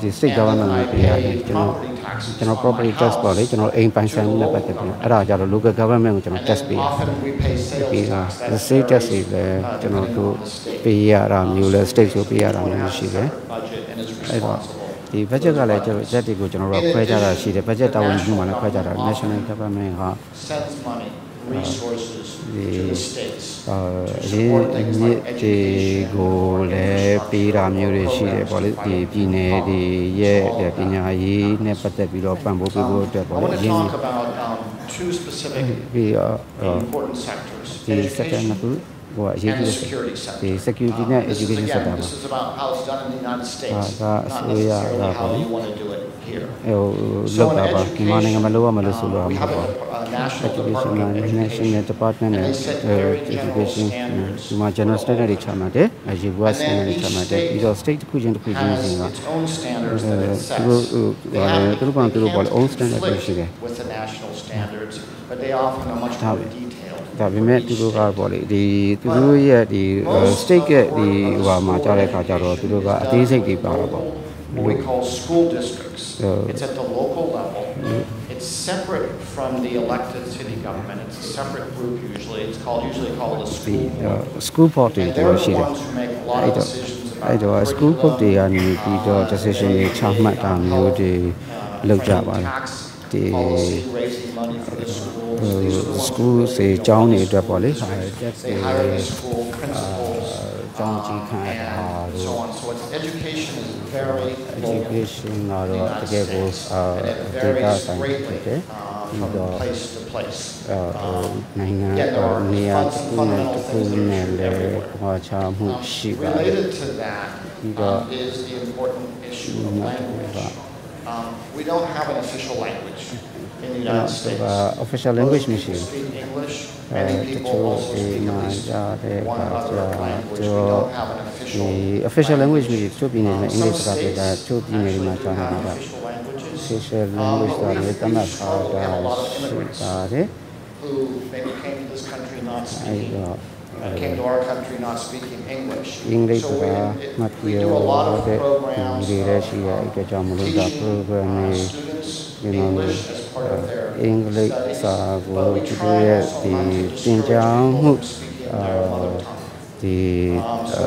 S4: ဒီ state
S3: And
S4: government
S3: I
S4: ကိုပေးရတယ်
S3: pay
S4: ကျွန်တော်
S3: property taxes
S4: ကျွန်တော်
S3: on
S4: property
S3: my
S4: tax
S3: house
S4: ပေါ့လေကျွန်တော်အိမ်ပိုင်ဆိုင်မှုနဲ့ပတ်သက်ပြီးအဲ့ဒါကြတော့ local government ကိုကျွန်တော်
S3: And
S4: tax
S3: then
S4: ပေးရတယ်
S3: often we pay sales
S4: ပြီးတော့
S3: tax. That
S4: state tax တွေ
S3: varies,
S4: လည်း
S3: uh,
S4: ကျွန်တော်
S3: depending
S4: တို့
S3: on the state.
S4: ပေးရတာမျိုးလဲ state ဆိုပေးရတာ
S3: One
S4: မျိုး
S3: has
S4: ရှိ
S3: a
S4: တယ်
S3: separate budget and is
S4: အဲ့တော့
S3: responsible.
S4: ဒီ budget ကလည်းကျွန်တော် budget တွေကိုကျွန်တော်တို့ခွဲကြတာရှိတယ် budget တာဝန်ယူမှလည်းခွဲကြတာ national government က
S3: Sends money, resources to the states.
S4: အာ
S3: to
S4: ရင်း
S3: support things
S4: မြစ်
S3: like
S4: တွေ
S3: education,
S4: ကိုလည်းပေးတာမျိုးတွေရှိတယ်ပေါ့လေဒီပြည်နယ်တွေရဲ့ပညာရေးနဲ့ပတ်သက်ပြီးတော့ပံ့ပိုးပေးဖို့အတွက်
S3: I
S4: ပေါ့
S3: want
S4: လေ
S3: to
S4: အရင်
S3: talk about um, two specific
S4: ပြီးတော့
S3: important sectors,
S4: ဒီ sector နှစ်
S3: education
S4: ခုဟိုအရေး
S3: and
S4: ကြီး
S3: the
S4: တဲ့
S3: security
S4: ဒီ
S3: sector.
S4: security နဲ့
S3: This is
S4: education sector
S3: again,
S4: ပါ
S3: this is about how it's done in the United States,
S4: Ah,
S3: not
S4: ah, so, yeah,
S3: necessarily
S4: yeah,
S3: how
S4: yeah.
S3: you want to do it here.
S4: ဟိုလောက်တာပါမြန်မာနိုင်ငံမှာလောက်ရမလို့ဆိုတော့
S3: Um, we
S4: မ
S3: have
S4: ဟုတ်
S3: a,
S4: ပါ
S3: a national
S4: education
S3: department of
S4: national
S3: education.
S4: department
S3: And
S4: နဲ့
S3: they set very general
S4: education
S3: standards.
S4: ဒီမှာ general standard တွေချမှတ်တယ်အရေးပွား
S3: And then
S4: standard တွေ
S3: each
S4: ချမှတ်တယ်
S3: state
S4: ပြီးတော့ state တစ်ခုချင်းတစ်ခုချင်း
S3: has
S4: စီက
S3: its own standards that it
S4: သူ
S3: sets.
S4: တို့ဟို
S3: They
S4: ဟာ
S3: have-
S4: သူတို့ကသူတို့ပေါ့လေ
S3: they
S4: own
S3: can't
S4: standard တွေရှိတယ်
S3: conflict with the national standards, but they often are much more detailed.
S4: ဒါပေမဲ့သူတို့ကပေါ့လေဒီသူတို့ရဲ့ဒီ state ရဲ့ဒီဟိုဟာမှာကြားတဲ့အခါကျတော့သူတို့ကအသေးစိတ်တွေပါတော့ပေါ့
S3: What we call school districts.
S4: Uh,
S3: It's at the local level. It's separate from the elected city government. It's a separate group usually. It's called, usually called a
S4: ဒီ
S3: school board.
S4: school board တွေ
S3: And
S4: တူ
S3: they're
S4: ရှိ
S3: the
S4: တယ်
S3: ones who make a lot
S4: အဲ့
S3: of
S4: တော့
S3: decisions
S4: အဲ့
S3: about
S4: တော့ school board တွေ
S3: curriculum,
S4: ကနေပြီးတော့
S3: uh,
S4: decision တွေချမှတ်တာမျိုးတွေလုပ်ကြပါတယ်
S3: tax
S4: ဒီ
S3: policy, raising money for the schools.
S4: Uh,
S3: These are the ones who
S4: school
S3: make
S4: စေ
S3: the
S4: ကျောင်းတွေ
S3: decisions.
S4: အတွက်ပေါ့လေ
S3: So
S4: ဟာတက်
S3: They
S4: တွေ
S3: hire the school principals,
S4: ကျောင်းကြီးခံရတာ
S3: and so
S4: တို့
S3: on. So it's, education is very local.
S4: education က
S3: in the
S4: တော့တ
S3: United
S4: ကယ်ကို
S3: States,
S4: အာ
S3: and it
S4: ဒေတာ
S3: varies
S4: ဆိုင်ဖြစ်
S3: greatly
S4: တယ်
S3: uh,
S4: ပြီး
S3: from
S4: တော့
S3: place to place.
S4: အာဟိုနိုင်ငံ
S3: Yeah, there are
S4: နေရာတစ်ခုနဲ့
S3: fundamental
S4: တစ်ခု
S3: things that
S4: နဲ့
S3: are
S4: လည်း
S3: everywhere.
S4: ဟောချမှုရှိပါတယ်
S3: Related to that
S4: Ito.
S3: um, is the important issue of language. Um, we don't have an official language
S4: uh, official language
S3: machine. uh, to
S4: choose
S3: the, the, uh,
S4: the
S3: official
S4: language machine to be in uh, English
S3: but
S4: uh,
S3: to
S4: be
S3: my
S4: channel
S3: official uh,
S4: language
S3: that
S4: with
S3: them
S4: as far as
S3: who maybe came to this country not speaking uh, came to our country not speaking English.
S4: English
S3: so we, it, we do a lot of programs teaching uh, students English as part of their
S4: အင်္ဂလိပ်
S3: studies.
S4: စာကို
S3: But we
S4: သူ
S3: try
S4: တို့ရဲ့
S3: also
S4: ဒီ
S3: not to
S4: သင်
S3: discourage
S4: ကြား
S3: people
S4: မှု
S3: from speaking their mother tongue.
S4: ဒီ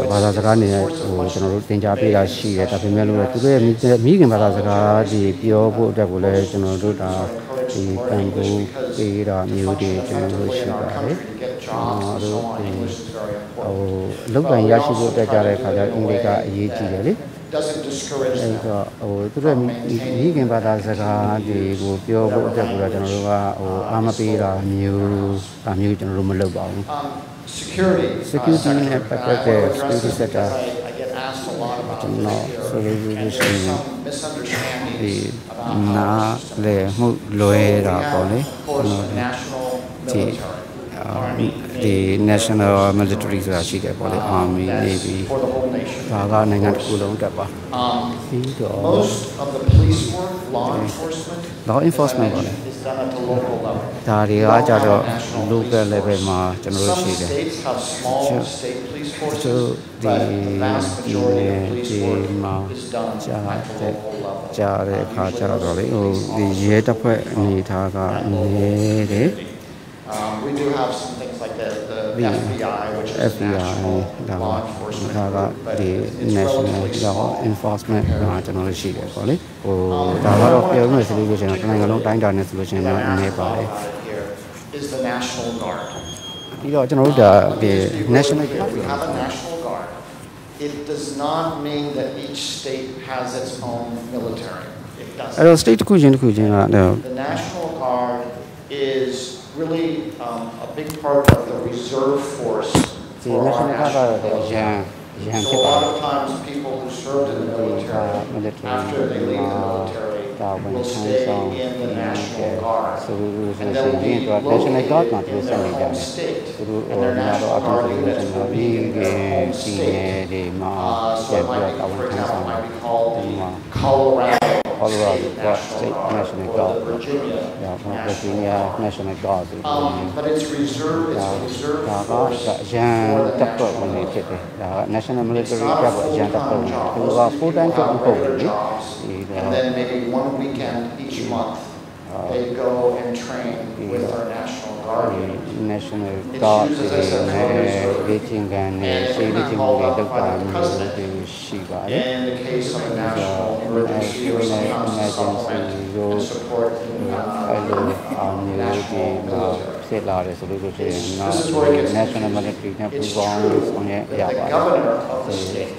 S4: ဘာသာစကားနေဟိုကျွန်တော်တို့သင်ကြားပေးတာရှိတယ်ဒါပေမဲ့လို့သူတို့ရဲ့မိခင်ဘာသာစကားဒီပြောဖို့အတွက်ကိုလည်းကျွန်တော်တို့ဒါဒီပံ့ပိုးပေးတာမျိုးတွေကျွန်တော်တို့ရှိပါတယ်အာတို့ဒီဟိုလောက်ကန်ရရှိဖို့အတွက်ကြတဲ့ခါကျအင်္ဂလိပ်ကအရေးကြီးတယ်လေ
S3: Doesn't discourage
S4: အဲ့
S3: them.
S4: တော့ဟိုသူတို့မိခင်ဘာသာစကားတွေကိုပြောဖို့အတွက်ကိုကျွန်တော်တို့ကဟိုအားမပေးတာမျိုးဒါမျိုးကျွန်တော်တို့မလုပ်ပါဘူး
S3: Um, security. uh,
S4: Security
S3: sector.
S4: နဲ့ပတ်သက်
S3: I
S4: တဲ့
S3: wanna address
S4: security
S3: this
S4: sector.
S3: because I, I get asked a lot about
S4: ကျွန်
S3: this
S4: တော်
S3: here.
S4: ဆိုလို့
S3: And
S4: ရှိ
S3: there's
S4: ရင်
S3: some misunderstandings
S4: ဒီ
S3: about
S4: နာ
S3: how it's
S4: လေမှုလွဲတာပေါ့လေ
S3: of
S4: ကျွန်
S3: course,
S4: တော်
S3: the national
S4: ဒီ
S3: military. Army,
S4: ဒီ
S3: Navy,
S4: national military ဆိုတာရှိတယ်ပေါ့လေ army
S3: that's
S4: navy
S3: for the whole nation.
S4: ဒါကနိုင်ငံတစ်ခုလုံးတက်ပါ
S3: Um,
S4: ပြီးတော့
S3: most of the police work, law enforcement,
S4: law
S3: as I
S4: enforcement ပေါ့လေ
S3: mentioned, is done at the local level.
S4: ဒါတွေကကြတော့ local level မှာကျွန်တော်တို့
S3: Some
S4: ရှိတယ်
S3: states have small
S4: Sure.
S3: state police
S4: တ
S3: forces,
S4: ချို့ဒီ
S3: but the vast majority of police
S4: ဒီ
S3: work
S4: မှာ
S3: is done
S4: ကြာ
S3: at the
S4: တဲ့
S3: local level.
S4: ကြာတဲ့အခါကျတော့လေဟိုဒီရဲတပ်ဖွဲ့အနေထားကနည်းတယ်
S3: Um, we do have some things like the, the
S4: The
S3: FBI, which is
S4: FBI
S3: national
S4: ဒါ
S3: law
S4: က
S3: enforcement
S4: ဒါက
S3: group, but
S4: ဒီ
S3: it's, it's
S4: national
S3: relatively
S4: law
S3: small.
S4: enforcement ကကျွန်တော်တို့ရှိတယ်ပေါ့လေဟိုဒါကတော့ပြောမယ်ဆိုလို့ရှိရင်တော့နိုင်ငံလုံးတိုင်းတာနဲ့ဆိုလို့ရှိရင်
S3: that
S4: တော့
S3: I'm
S4: န
S3: asked
S4: ည်းပါ
S3: about
S4: တယ်
S3: it here is the National Guard.
S4: ပြီးတော့ကျွန်တော်တို့ဒါဒီ
S3: Let me just be really
S4: national
S3: clear. We have a National Guard. It does not mean that each state has its own military. It
S4: အဲ့
S3: doesn't.
S4: တော့ state တစ်ခုချင်းတစ်ခုချင်းက
S3: The National Guard is really um, a big part of the reserve force for our
S4: national.
S3: So a lot of times people who served in the military, after they leave the military,
S4: will
S3: stay in the National Guard. And they'll be located in their home state. And their National Guard units will be in their home state. Uh, so it might be, for example,
S4: it
S3: might be called the Colorado
S4: Colorado
S3: State
S4: State
S3: National
S4: National
S3: Guard
S4: Guard
S3: or the Virginia
S4: ဒါမှမဟုတ်
S3: National
S4: Virginia
S3: Guard.
S4: National Guard ဆိုပြီး
S3: Um, but it's reserved, it's
S4: ဒါ
S3: a reserve
S4: ဒါက
S3: force
S4: အရန်
S3: for the
S4: တပ်ဖွဲ့
S3: National
S4: ဝင်တွေ
S3: Guard.
S4: ဖြစ်တယ်ဒါက National Military
S3: It's not
S4: က
S3: a
S4: အရန်တပ်ဖွဲ့ဝင်
S3: full-time
S4: သူ
S3: job.
S4: က full time job မ
S3: People
S4: ဟုတ်
S3: have
S4: ဘူး
S3: their
S4: လေ
S3: jobs,
S4: ဒီဒါ
S3: and then maybe one weekend each month, they go and train with our National Guard.
S4: National Guard တွေနဲ့လေ့ကျင့်ခန်းနဲ့စေလေ့ကျင့်မှုတွေ whenever an emergency goes
S3: on the of the The governor of the state.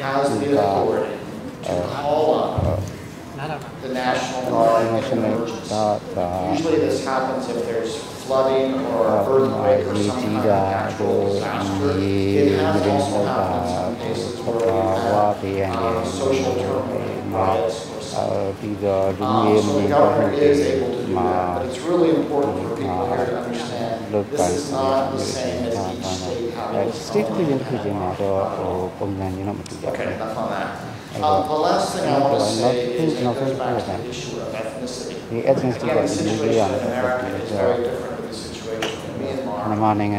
S3: has the authority to call the National Guard in an
S4: National
S3: emergency.
S4: Guard က
S3: Usually this happens if there's flooding or earthquake or
S4: ဒီ
S3: some
S4: ကြီး
S3: kind
S4: တာ
S3: of natural
S4: တို့
S3: disaster.
S4: ဒီ
S3: It
S4: မ
S3: has
S4: ရင်း
S3: also
S4: တော့တာ
S3: happened in some cases
S4: ဘာ
S3: where
S4: ဝ
S3: we've
S4: ပေးရ
S3: had
S4: နေ
S3: uh, social turmoil, riots or
S4: အာ
S3: something.
S4: ဒီတော့ဒီ
S3: Um,
S4: မြေ
S3: so
S4: မြ
S3: the
S4: င်တော့
S3: governor is able to do
S4: မှာ
S3: that, but it's really important for people here to understand
S4: လုတ်
S3: this
S4: ကန်
S3: is not the same as each state having its
S4: state တစ်ခု
S3: own.
S4: ချင်းတစ်ခုချင်းမှာတော့ဟိုပုံစံချင်းတော့မတူကြဘူး
S3: Okay, enough on that. Um, the last thing I want to say is it goes back to the issue of ethnicity. Again, the situation in America is very different from the situation in Myanmar.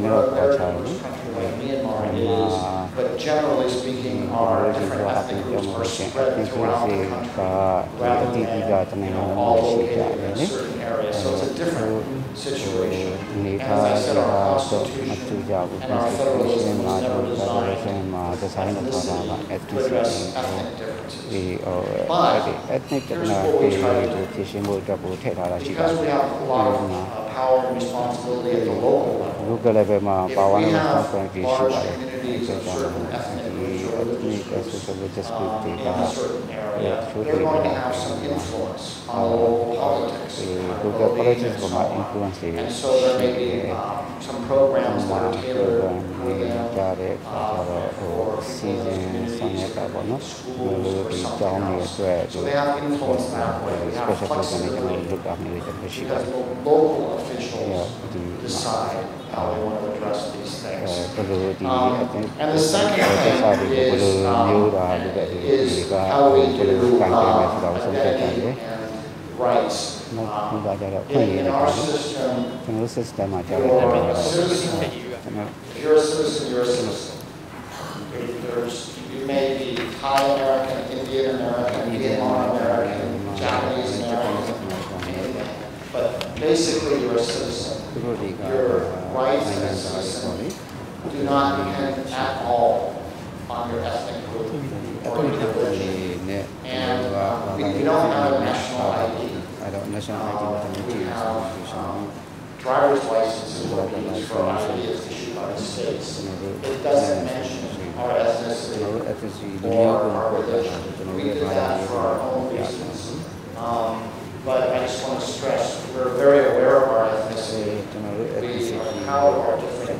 S4: Where
S3: America was country like Myanmar is, but generally speaking, our different ethnic groups are spread throughout the country rather than all in a certain area. So it's a different situation.
S4: နေ
S3: And
S4: သား
S3: as I
S4: စ
S3: said,
S4: တာ
S3: our
S4: တော့မ
S3: Constitution
S4: တူကြဘူး
S3: and our federalism
S4: Constitution မှာ
S3: was
S4: တော့
S3: never designed
S4: Federalism မှာ design လုပ်ထားတာက
S3: to address
S4: ethnicity
S3: ethnic differences.
S4: ဒီဟို
S3: But
S4: ဒီ ethnic က
S3: here's
S4: နာ
S3: what we
S4: ဒီ
S3: try to do.
S4: ကိုသိရှင်းဖို့အတွက်ကိုထည့်ထားတာရှိပါ
S3: Because we have a lot of uh, power and responsibility at the local level.
S4: local level မှာ
S3: If
S4: power
S3: we
S4: and
S3: have
S4: responsibility ရှိ
S3: large
S4: ပါတယ်
S3: communities of certain ethnic technique
S4: as
S3: is
S4: a religious group
S3: have yeah, through the Google politics
S4: will
S3: not
S4: influence the
S3: And so there may be some programs that are tailored for something
S4: like that, but
S3: not
S4: really down the thread.
S3: So they have influence that way. We have flexibility because local officials decide how they want to address these things. And the second thing you're a citizen, you're a citizen. You may be Thai American, Indian American, Vietnam American, Japanese American, but basically you're a citizen. Your rights as a citizen do not depend at all on your ethnic group
S4: အ
S3: or
S4: ခွင့်
S3: your
S4: အရေးတွေ
S3: religion.
S4: နဲ့
S3: And uh, we, we don't have a national ID.
S4: အဲ့တော့ national ID ကိုကျွန်တော်ကြည့်ရအောင်ဆိုရှင်
S3: Driver's license is what we use for ID is issued by the states. It doesn't mention our
S4: ကျွန်
S3: ethnicity
S4: တော်တို့ FSC ဒီ
S3: or
S4: မျိုးကို
S3: our
S4: ပေါ်တာကျွန်
S3: religion.
S4: တော်
S3: We
S4: တို့
S3: do
S4: ဘာသာ
S3: that
S4: ရေး
S3: for
S4: ကို
S3: our own
S4: ပြတာ
S3: reasons. Um, but I just want to stress, we're very aware of our ethnicity.
S4: ကျွန်တော်တို့
S3: We
S4: FSC
S3: are proud of our different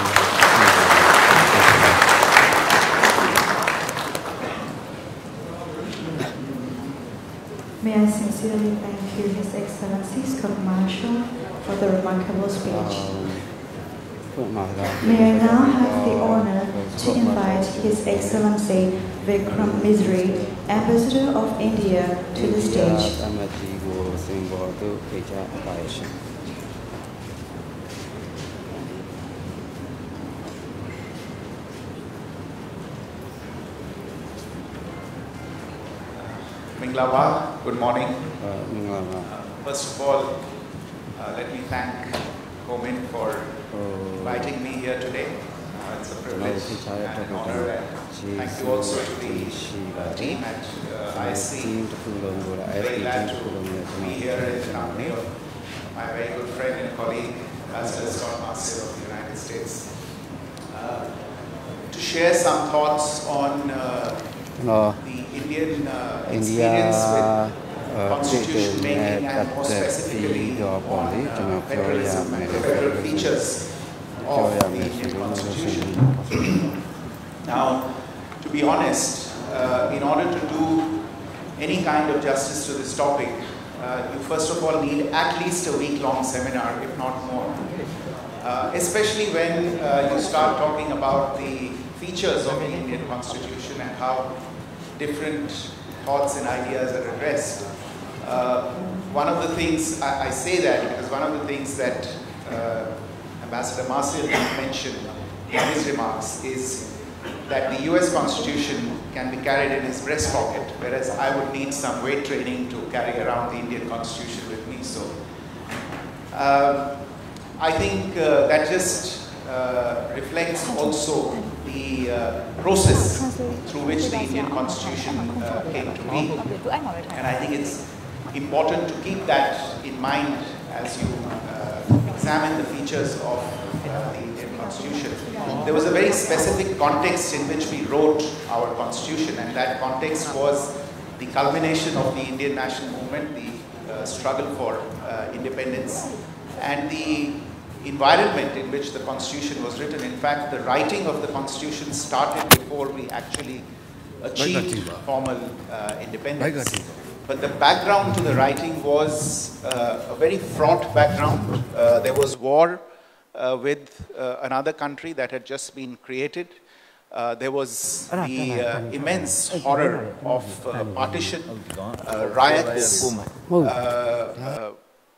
S1: May I sincerely thank you, His Excellency Scott Marshall, for the remarkable speech. May I now have the honor to invite His Excellency Vikram Misri, Ambassador of India, to the stage.
S4: အမကြီးကိုစင်ပေါ်တို့ဖိတ်ကြားပါရရှင်
S5: Minglava, good morning.
S4: အဲမင်္ဂလာပါ
S5: Uh, First of all, uh, let me thank Homin for
S4: ဟို
S5: inviting me here today. Uh, It's a
S4: ကျွန်တော်
S5: privilege
S4: ဖိတ်ကြားရ
S5: and
S4: တဲ့
S5: an
S4: အတွက်
S5: honor.
S4: ကျေး
S5: And
S4: ဇူး
S5: thank you also to the
S4: ရှိပါ
S5: uh,
S4: တယ်
S5: team at uh,
S4: အဲ
S5: IC.
S4: စီးတစ်ခုလုံးကိုလည်း
S5: Very
S4: FD
S5: glad
S4: တစ်ခုလုံးနဲ့
S5: to
S4: ကျွန်
S5: be
S4: တော်
S5: here in the company of my very good friend and colleague,
S6: Ambassador Scott Marcel of the United States, uh, to share some thoughts on The Indian, uh,
S4: India
S6: constitution making and more specifically
S4: on
S6: uh, federalism and federal features of the Indian constitution. now, to be honest, uh, in order to do any kind of justice to this topic, uh, you first of all need at least a week-long seminar, if not more. Uh, especially when uh, you start talking about the features of the Indian constitution and how different thoughts and ideas are addressed. Uh, one of the things, I, I say that because one of the things that uh, Ambassador Marcel mentioned in his remarks is that the US Constitution can be carried in his breast pocket, whereas I would need some weight training to carry around the Indian Constitution with me. So um, I think uh, that just uh, reflects also the uh, process through which the Indian Constitution uh, came to be. And I think it's important to keep that in mind as you uh, examine the features of uh, the Indian Constitution. There was a very specific context in which we wrote our Constitution, and that context was the culmination of the Indian national movement, the uh, struggle for uh, independence, and the environment in which the Constitution was written. In fact, the writing of the Constitution started before we actually achieved formal uh, independence. But the background to the writing was uh, a very fraught background. Uh, there was war uh, with uh, another country that had just been created. Uh, there was the uh, immense horror of uh, partition, uh, riots, uh, uh,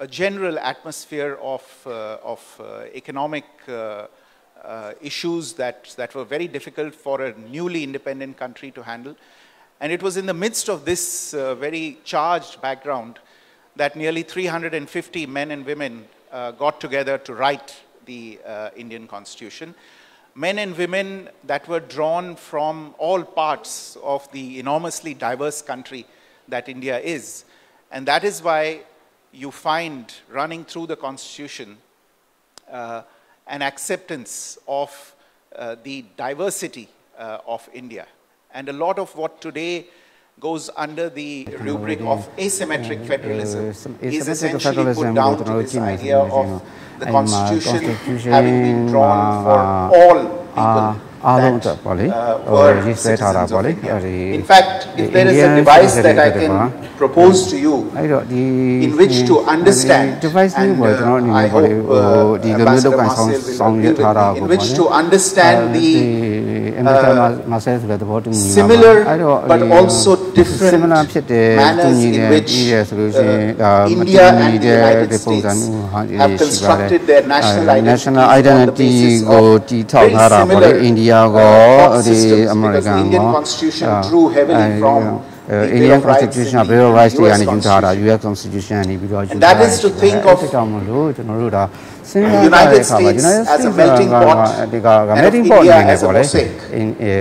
S6: a general atmosphere of, uh, of uh, economic uh, issues that, that were very difficult for a newly independent country to handle. And it was in the midst of this very charged background that nearly 350 men and women got together to write the Indian Constitution. Men and women that were drawn from all parts of the enormously diverse country that India is. And that is why you find running through the Constitution uh, an acceptance of uh, the diversity uh, of India. And a lot of what today goes under the rubric of asymmetric federalism is essentially put down to this idea of the Constitution having been drawn for all people.
S4: အားလုံးအတွက်ပေါ့လေ
S6: uh,
S4: ဟို
S6: were
S4: ရေးဆွဲထားတာ
S6: citizens
S4: ပေါ့
S6: of
S4: လေ
S6: India.
S4: အဲဒီ
S6: In fact, if there is a device that I can propose to you
S4: အဲ့တော့ဒီ
S6: in which to understand
S4: device မျိုး
S6: and
S4: ပေါ့ကျွန်တော်အနေ
S6: uh,
S4: နဲ့
S6: I
S4: ပေါ့လေ
S6: hope
S4: ဟို
S6: uh,
S4: ဒီလိုမျိုး
S6: Ambassador
S4: လောက်ကန်ဆောင်
S6: Marcel will
S4: ဆောင်ရ
S6: agree
S4: ထားတာ
S6: with me,
S4: ကို
S6: in
S4: ပေါ့
S6: which
S4: လေ
S6: to understand the
S4: uh,
S6: similar but also different manners in which uh, India and the United States have constructed their national
S4: identity
S6: on the basis of very similar uh, systems because the Indian constitution drew heavily from uh,
S4: Indian Constitution
S6: of
S4: Bill of Rights yani
S6: US Constitution.
S4: yani
S6: that is to think of
S4: ဒီကြောင့်မလို့ကျွန်တော်တို့ဒါစဉ်း
S6: the
S4: စားကြတဲ့
S6: United
S4: အခါမှာ
S6: States
S4: United
S6: as a
S4: States
S6: melting
S4: က
S6: pot
S4: ဒီက
S6: and of
S4: melting pot
S6: India
S4: အနေနဲ့
S6: as a
S4: ပေါ့လေ
S6: mosaic.
S4: အင်းအဲ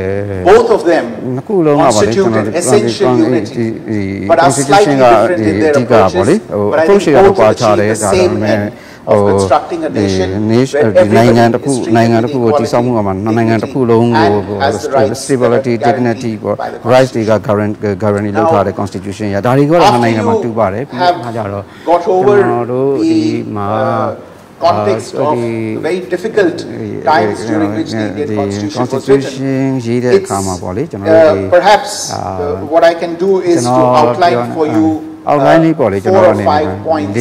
S6: Both of them
S4: နှစ်ခုလုံးကပေါ့လေကျွန်
S6: constitute
S4: တော်
S6: an essential unity,
S4: ဒီ
S6: but are slightly
S4: constitution က
S6: different
S4: ဒီ
S6: in
S4: အ
S6: their
S4: ဓိကပေါ့လေ
S6: approaches.
S4: ဟို
S6: But I
S4: approach
S6: think
S4: တွေကတော့
S6: both
S4: ပါချ
S6: achieve
S4: တယ်
S6: the
S4: ဒါ
S6: same
S4: ပေမဲ့
S6: end of constructing a nation
S4: နေ
S6: where
S4: ဒီ
S6: everybody
S4: နိုင်ငံတစ်ခု
S6: is treated
S4: နိုင်ငံ
S6: with
S4: တစ်ခုကိုတည်ဆောက်မှုကမှာ
S6: equality,
S4: နိုင်ငံတစ်ခုလုံးကို
S6: and has the rights that are
S4: stability dignity
S6: guaranteed
S4: ပေါ့
S6: by the
S4: rights တွေက
S6: Constitution.
S4: guarantee guarantee လုပ်
S6: Now,
S4: ထားတဲ့ constitution ရဒါတွေကတော့
S6: After
S4: နိုင်ငံမှာ
S6: you
S4: တူပါတယ်ပြီး
S6: have
S4: တော့ကြတော့
S6: got over
S4: ကျွန်တော်တို့ဒီ
S6: the
S4: မှာ
S6: uh, context of very difficult times during which the Indian Constitution was written.
S4: constitution ရေးတဲ့အခါမှာပေါ့လေကျွန်တော်တို့ဒီ
S6: uh, perhaps uh, what I can do is
S4: ကျွန်
S6: to
S4: တော်
S6: outline for you uh,
S4: outline လေးပေါ့လေကျွန်
S6: four
S4: တော်
S6: or
S4: အနေ
S6: five
S4: နဲ့
S6: points
S4: ၄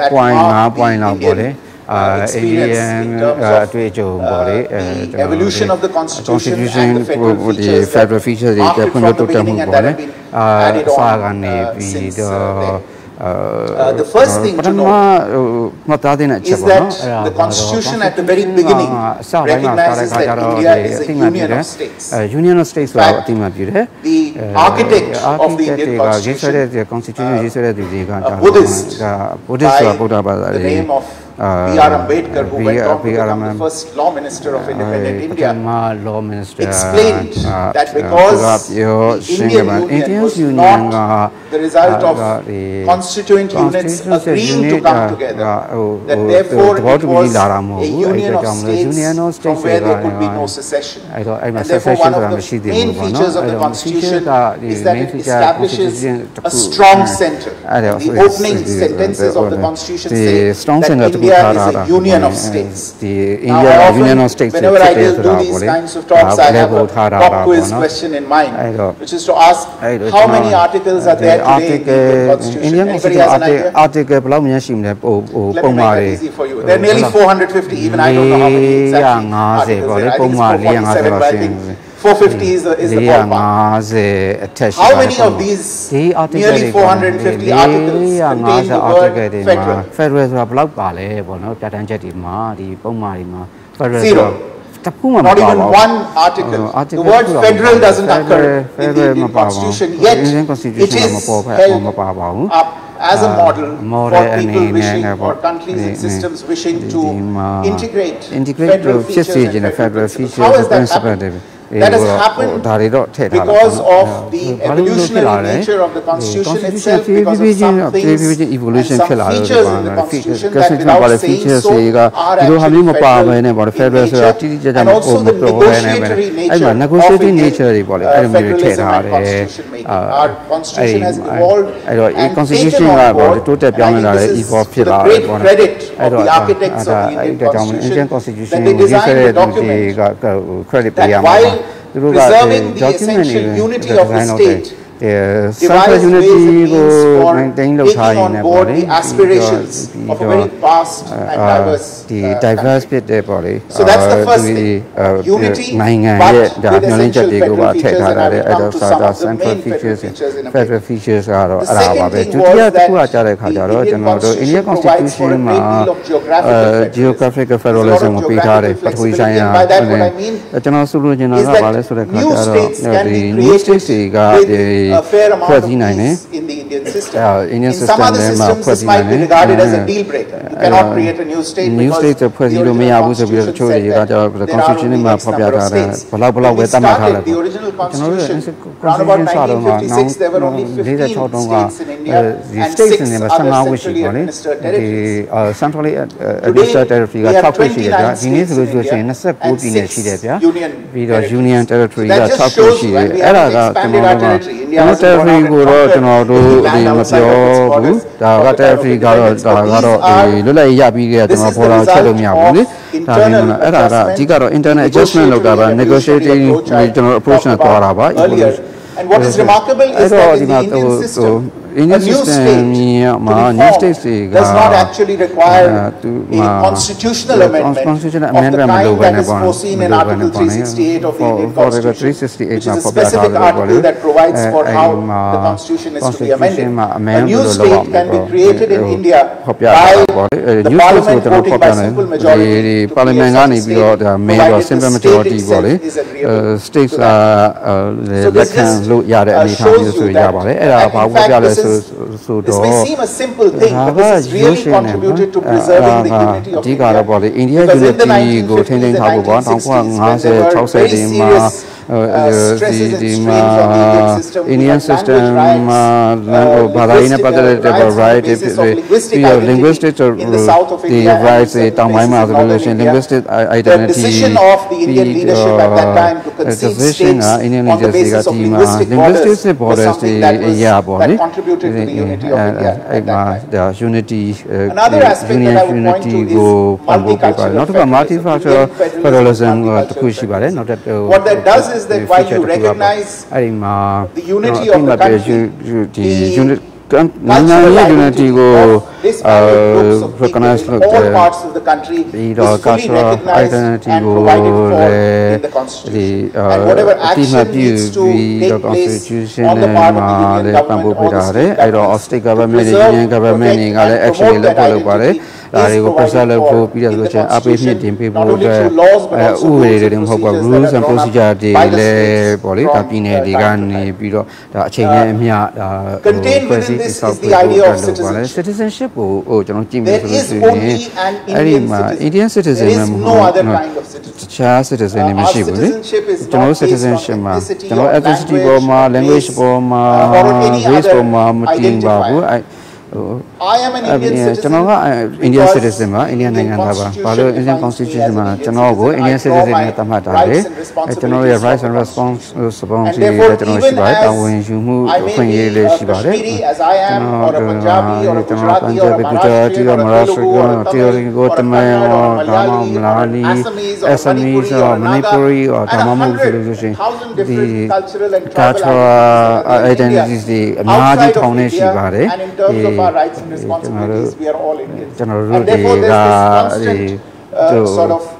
S6: that
S4: point 5
S6: mark
S4: point
S6: the
S4: လောက်ပေါ့လေ
S6: Indian
S4: အာ
S6: uh, experience
S4: Indian
S6: in terms
S4: အ
S6: of
S4: တွေ့အကြုံပေါ့လေ
S6: uh,
S4: အဲ
S6: the
S4: ကျွန်တော်တို့
S6: evolution of the constitution and the federal
S4: ဟိုဒီ
S6: features that
S4: federal features တွေ
S6: marked it
S4: ဖွံ့ဖြိုး
S6: from
S4: တိုး
S6: the
S4: တက်မှု
S6: beginning and
S4: ပေါ့
S6: that
S4: လေ
S6: have been
S4: အာ
S6: added
S4: အစ
S6: on
S4: ကနေ
S6: uh,
S4: ပြီး
S6: since
S4: တော့
S6: uh, then.
S4: အာ
S6: Uh, the first thing to know is that the constitution at the very beginning recognizes that India is a union of states.
S4: Union of states fact,
S6: the architect of the Indian constitution,
S4: uh,
S6: a Buddhist, by the name of
S4: B.R. Ambedkar, who went on to become the first law minister of independent India, explained that because the Indian Union was not the result of constituent units agreeing to come together, that therefore it was a union of states from where there could be no secession. And therefore one of the main features of the constitution is that it establishes a strong center. The opening sentences of the constitution say that India
S5: India
S4: is a union of states.
S5: The
S4: now, often,
S5: union of states.
S4: Whenever I do, these kinds of talks, I have a pop quiz question in mind, which is to ask how many articles are there today in the Indian constitution.
S5: Indian
S4: Anybody has an idea?
S5: Article ဘယ်လောက်များရှိမလဲဟိုဟိုပုံမှားတွေ
S4: There are nearly 450 even I don't know how many exactly.
S5: 450ပေါ့လေပုံမှား
S4: 450ဆိုတော့ရှင်
S5: 450
S4: is the, is the, ballpark. How many of these nearly 450 articles contain the word federal?
S5: Federal ဆိုတာဘယ်လောက်ပါလဲပေါ့နော်ပြဋ္ဌာန်းချက်ဒီမှာဒီပုံမှားဒီမှာ federal
S4: Zero. Not even one article. the word federal doesn't occur in the constitution, yet it is held up as a model for people wishing or countries and systems wishing to integrate, federal features and federal
S5: features.
S4: How is that
S5: happening?
S4: that has happened because of the evolutionary nature of the constitution itself, because of some things and some features in the constitution that without saying so are actually federal in nature, and also the negotiatory nature of federalism and constitution making. Our constitution has evolved and taken on board, and I think this is the great credit of the architects of the Indian constitution that they designed the document that while preserving the essential unity of the state
S5: uh,
S4: self-unity will
S5: maintain
S4: the
S5: time in.
S4: The aspirations of a very vast and diverse uh,
S5: the diverse.
S4: So that's the first thing. Unity, but with essential federal features, and I will come to some of the main federal features in a bit. The second thing was that the Indian Constitution provides for a great deal of geographical federalism. A lot of geographical flexibility, and by that what I mean is that new states can be created with တွေ
S5: ဖွဲ့စည်းနိုင်တယ်
S4: အဲ Indian system
S5: ထဲမှာဖွဲ့စည်းနိုင်တယ်
S4: new state
S5: ဖွဲ့စည်းလို့မရဘူးဆိုပြီးတော့တချို့တွေကကျတော့ constitution မှာဖော်ပြထားတယ်ဘလောက်ဘလောက်ပဲသတ်မှတ်ထားတယ်ကျွန်တော်တို့
S4: constitution စာတော့ကနောက်46တုန်းက
S5: ဒီ
S4: state
S5: နေ
S4: မှာ
S5: 15ဝက်
S4: ရှိ
S5: ပါလေဒီ centrally administered territory က6ခုရှိတယ်ဗျာဒီနေ့ဆိုလို့ရှိရင်29ပြည်နယ်ရှိတယ်ဗျာပြီးတော့ union territory က6ခုရှိတယ်အဲ့ဒါကကျွန်တော်တို့က
S4: Interview
S5: ကိုတော့ကျွန်တော်တို့ဒီမပြောဘူး။ဒါက
S4: Interview
S5: ကတော့ဒါကတော့ဒီလွတ်လပ်ရပြီးခဲ့ကျွန်တော်ပေါ်လာချက်လို့မရဘူးလေ။ဒါပေမဲ့အဲ့ဒါကအဓိကတော့ internet adjustment လုပ်တာပါ negotiating ကျွန်တော် approach နဲ့တွားတာပါ။
S4: And what is remarkable is that in the Indian system a new state to be formed does not actually require a constitutional amendment
S5: constitutional
S4: of the kind that is foreseen in Article 368 of the Indian Constitution, which is a specific article that provides for how the Constitution is to be amended. A new state can be created in India by the Parliament voting by simple majority to be a state, provided the state itself is agreeable to that. So this just uh, shows you that, in fact, this this may seem a simple thing, but this really contributed to preserving the unity of India. In the 1950s and 1960s, were very serious uh,
S5: uh,
S4: the, the Indian system,
S5: Bhadaina
S4: Padaleta variety, the
S5: linguistics
S4: or the
S5: rights, the
S4: Tamaima relation,
S5: linguistic identity.
S4: The decision of the Indian leadership at that time to concede states on the basis of linguistic borders was something that, contributed to the unity of India at that time.
S5: Unity,
S4: Another aspect that I would point to is
S5: multiculturalism. Not about uh, that.
S4: what that does is is that while you recognize the unity of the country,
S5: နိုင်ငံရေး unity
S4: of the country unity of
S5: the country provided for in the constitution.
S4: နဲ့မှာလည်းပံ့ပိုးပေးတာတယ်အဲ့တော့
S5: the
S4: government
S5: နဲ့
S4: union government တွေကလည်း action တွေလုပ်ဖို့လုပ်ပါတယ် ဒါတွေကို process လုပ်ဖို့ပြီးတော့ဆိုချင်အပေးမြင့်တင်ပေးဖို့အတွက်အဲဥပဒေတွေမဟုတ်ပါ rules and procedure တွေလည်းပေါ့လေဒါပြည်နယ်တွေကနေပြီးတော့ဒါအချိန်နဲ့အမျှဒါ citizenship ကိုဟိုကျွန်တော်ကြည့်မယ်ဆိုလို့ရှိရင်အဲ့ဒီမှာ Indian citizen နဲ့မဟုတ်ဘူးတခြား citizen တွေမရှိဘူးလေကျွန်တော် citizenship မှာကျွန်တော် ethnicity ပေါ်မှာ language ပေါ်မှာ race ပေါ်မှာမတင်ပါဘူးအဲ့
S5: I am an Indian citizen
S4: ကျွန်တော်က Indian citizen ပါ Indian နိုင်ငံသားပါဘာလို့ Indian constitution မှာကျွန်တော်ကို Indian citizen နဲ့သတ်မှတ်ထားတယ်အဲကျွန်တော်ရဲ့ rights and responsibility လည်းကျွန်တော်ရှိပါတယ်တာဝန်ယူမှုအခွင့်အရေးလည်းရှိပါတယ်ကျွန်တော်ကျွန်တော်ပန်ဂျာဘီကူတာတီရမရာစကောတီရင်းကိုတမန်ဒါမှမလားနီ SME ဆိုမနီပူရီဒါမှမဟုတ်ဆိုလို့ရှိရင်ဒီ cultural identities တွေအများကြီးထောင်နေရှိပါတယ်ဒီ
S5: human rights and responsibilities we are all Indians. And therefore there's this constant uh, sort of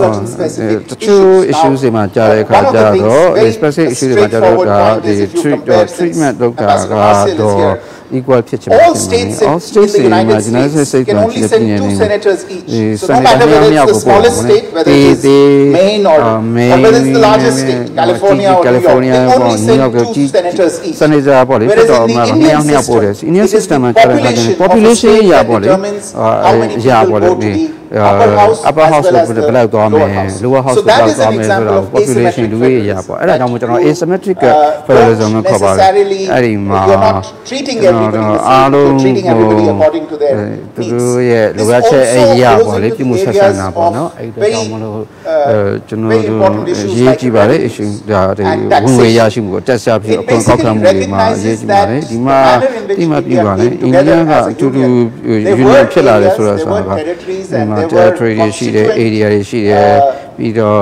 S5: certain specific
S4: တချို့
S5: issues.
S4: issues တွေမှာကြားတဲ့အခါ
S5: Now,
S4: ကျ
S5: one of the
S4: တော့
S5: things, very
S4: specific issue တွေမှာကြားတော့ဒါ
S5: straightforward point
S4: ဒီ
S5: is if you
S4: treat
S5: compare since
S4: treatment လုပ်တာ
S5: Ambassador Marcel is
S4: ကတော့
S5: here,
S4: equal ဖြစ်ချင်
S5: all
S4: ဖြစ်
S5: states
S4: နေ
S5: in,
S4: all
S5: in
S4: states
S5: the
S4: တွေမှာ
S5: United
S4: United
S5: States
S4: States
S5: can
S4: မှာ
S5: only
S4: ဖြစ်
S5: send
S4: နေ
S5: two
S4: နေ
S5: senators each.
S4: ဒီ
S5: So no matter whether it's the smallest state, whether it is Maine or, or whether it's the largest state, California or New York,
S4: California
S5: they only send
S4: York
S5: two senators each.
S4: senator ပေါ့လေ
S5: Whereas
S4: တော်
S5: in the
S4: မှာနှစ်
S5: Indian
S4: ယောက်နှစ်ယောက်ပို့တယ်
S5: system,
S4: Indian
S5: it is
S4: system
S5: the
S4: မှာကြားတဲ့အခါကျ
S5: population of a
S4: population
S5: state
S4: ရ
S5: that
S4: ပေါ့လေ
S5: determines how many
S4: ရ
S5: people
S4: ပေါ့လေ
S5: go to
S4: ဒီ
S5: the upper house
S4: upper
S5: as
S4: house
S5: well as
S4: ကို
S5: the
S4: ဘယ်လောက်သွားမယ်
S5: lower house.
S4: lower house
S5: So
S4: ကိုဘယ်
S5: that
S4: လောက်
S5: is
S4: သွား
S5: an
S4: မယ်ဆို
S5: example
S4: တော့
S5: of
S4: population
S5: asymmetric
S4: လူကြီးရပေါ့အဲ့ဒါကြောင့်မို့ကျွန်တော်
S5: federalism.
S4: asymmetric
S5: Uh,
S4: federalism
S5: don't
S4: ခေါ်ပါတယ်
S5: necessarily-
S4: အဲ့ဒီမှာ
S5: you're not treating everybody the same,
S4: အားလုံး
S5: you're treating everybody according to their
S4: သူ
S5: needs.
S4: တို့ရဲ့
S5: This
S4: လိုအပ်ချက်အ
S5: also
S4: ရာ
S5: goes
S4: ပေါ့လေ
S5: into
S4: ပြုမှု
S5: the
S4: ဆက်ဆံ
S5: areas
S4: တာပေါ့နော်
S5: of
S4: အဲ့ဒါ
S5: very,
S4: ကြောင့်မလို့
S5: uh,
S4: အဲ ကျွန်တော်
S5: very
S4: တို့
S5: important issues
S4: ရေး
S5: like
S4: ကြည့်ပါလေ
S5: revenue
S4: issue ဒါတွေ
S5: and
S4: ဝင်ငွေ
S5: taxation.
S4: ရရှိမှုကိုတက်ဆက်ပြီး
S5: It
S4: အခွင့်ကောက်ခံမှုတွေ
S5: basically
S4: မှာရေးကြည့်ပါလေ
S5: recognizes
S4: ဒီမှာ
S5: that the manner in which
S4: ဒီမှာပြ
S5: India
S4: ပါလေ
S5: came
S4: အိန္ဒိယ
S5: together
S4: က
S5: as a
S4: အတူတူ
S5: union. There
S4: ယူနီ
S5: were
S4: ဖြစ်လာတယ်
S5: areas,
S4: ဆိုတော့
S5: there
S4: ဆို
S5: were
S4: တော့
S5: territories
S4: ဒီ
S5: and
S4: မှာ
S5: there were
S4: territory တွေရှိတယ်
S5: constituent,
S4: area တွေရှိတယ်
S5: uh,
S4: ပြီးတော့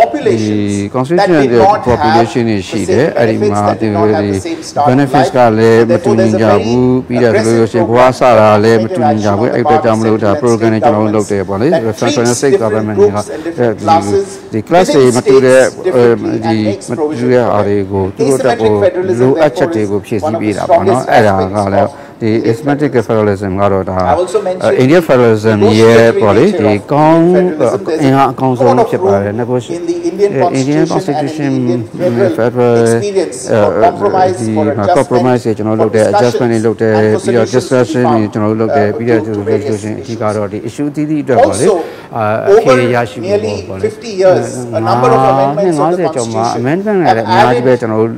S5: populations
S4: ဒီ
S5: that
S4: constituent
S5: did not have
S4: population တွေ
S5: the
S4: ရှိ
S5: same
S4: တယ်အဲ့ဒီ
S5: benefits,
S4: မှာ
S5: that
S4: ဒီ
S5: did not have the same start in
S4: benefits
S5: life.
S4: ကလည်းမ
S5: Therefore,
S4: တူညီ
S5: there's a
S4: ကြ
S5: very
S4: ဘူးပြီးတော့ဆိုလို့ရှိရင်ဘဝစတာလည်းမတူညီကြဘူးအဲ့အတွက်ကြောင့်မလို့ဒါ program တွေကျွန်တော်တို့လုပ်တယ်ပေါ့လေ
S5: that
S4: reference
S5: treats
S4: state
S5: different
S4: government တွေက
S5: groups and different
S4: ဒီ
S5: classes
S4: ဒီ class တွေ
S5: within
S4: မတူတဲ့
S5: states differently
S4: ဒီ
S5: and makes
S4: မတူ
S5: provision
S4: တဲ့
S5: for
S4: အား
S5: them.
S4: တွေကိုသူတို့တက်ဖို့
S5: Asymmetric federalism,
S4: လိုအပ်ချက်
S5: therefore,
S4: တွေကို
S5: is
S4: ဖြည့်ဆ
S5: one
S4: ည်း
S5: of
S4: ပေး
S5: the
S4: တာပေါ့နော်
S5: strongest
S4: အဲ့ဒါက
S5: aspects
S4: လည်း
S5: of
S4: ဒီ asymmetric federalism ကတော့ဒါ
S5: I also mentioned
S4: India federalism ရဲ့ပေါ့လေဒီကောင်း
S5: federalism. There's
S4: အင်အားအကောင်းဆုံး
S5: lot of
S4: ဖြစ်ပါတယ်
S5: room
S4: negotiation
S5: in the Indian
S4: Indian
S5: constitution and in the
S4: constitution
S5: Indian federal experience for compromise,
S4: ဒီ
S5: for adjustment,
S4: compromise တွေကျွန်တော်လုပ်တယ်
S5: for
S4: adjustment တွေလုပ်တယ်
S5: discussions,
S4: ပြီးတော့
S5: and for
S4: discussion
S5: solutions
S4: တွေကျွန်တော်တို့လုပ်တယ်
S5: uh,
S4: ပြီးတော့
S5: to- to various
S4: resolution အဓိကတော့ဒီ issue တည်တည်အတွက်ပေါ့လေ
S5: Also,
S4: အာအ
S5: over
S4: ဖြေရရှိမှု
S5: nearly
S4: ပေါ့လေ
S5: 50 years, a number of amendments of the
S4: 50ကျော်မှာ
S5: Constitution
S4: amendment တွေ
S5: have
S4: လည်းအများကြီးပဲ
S5: added
S4: ကျွန်တော်တို့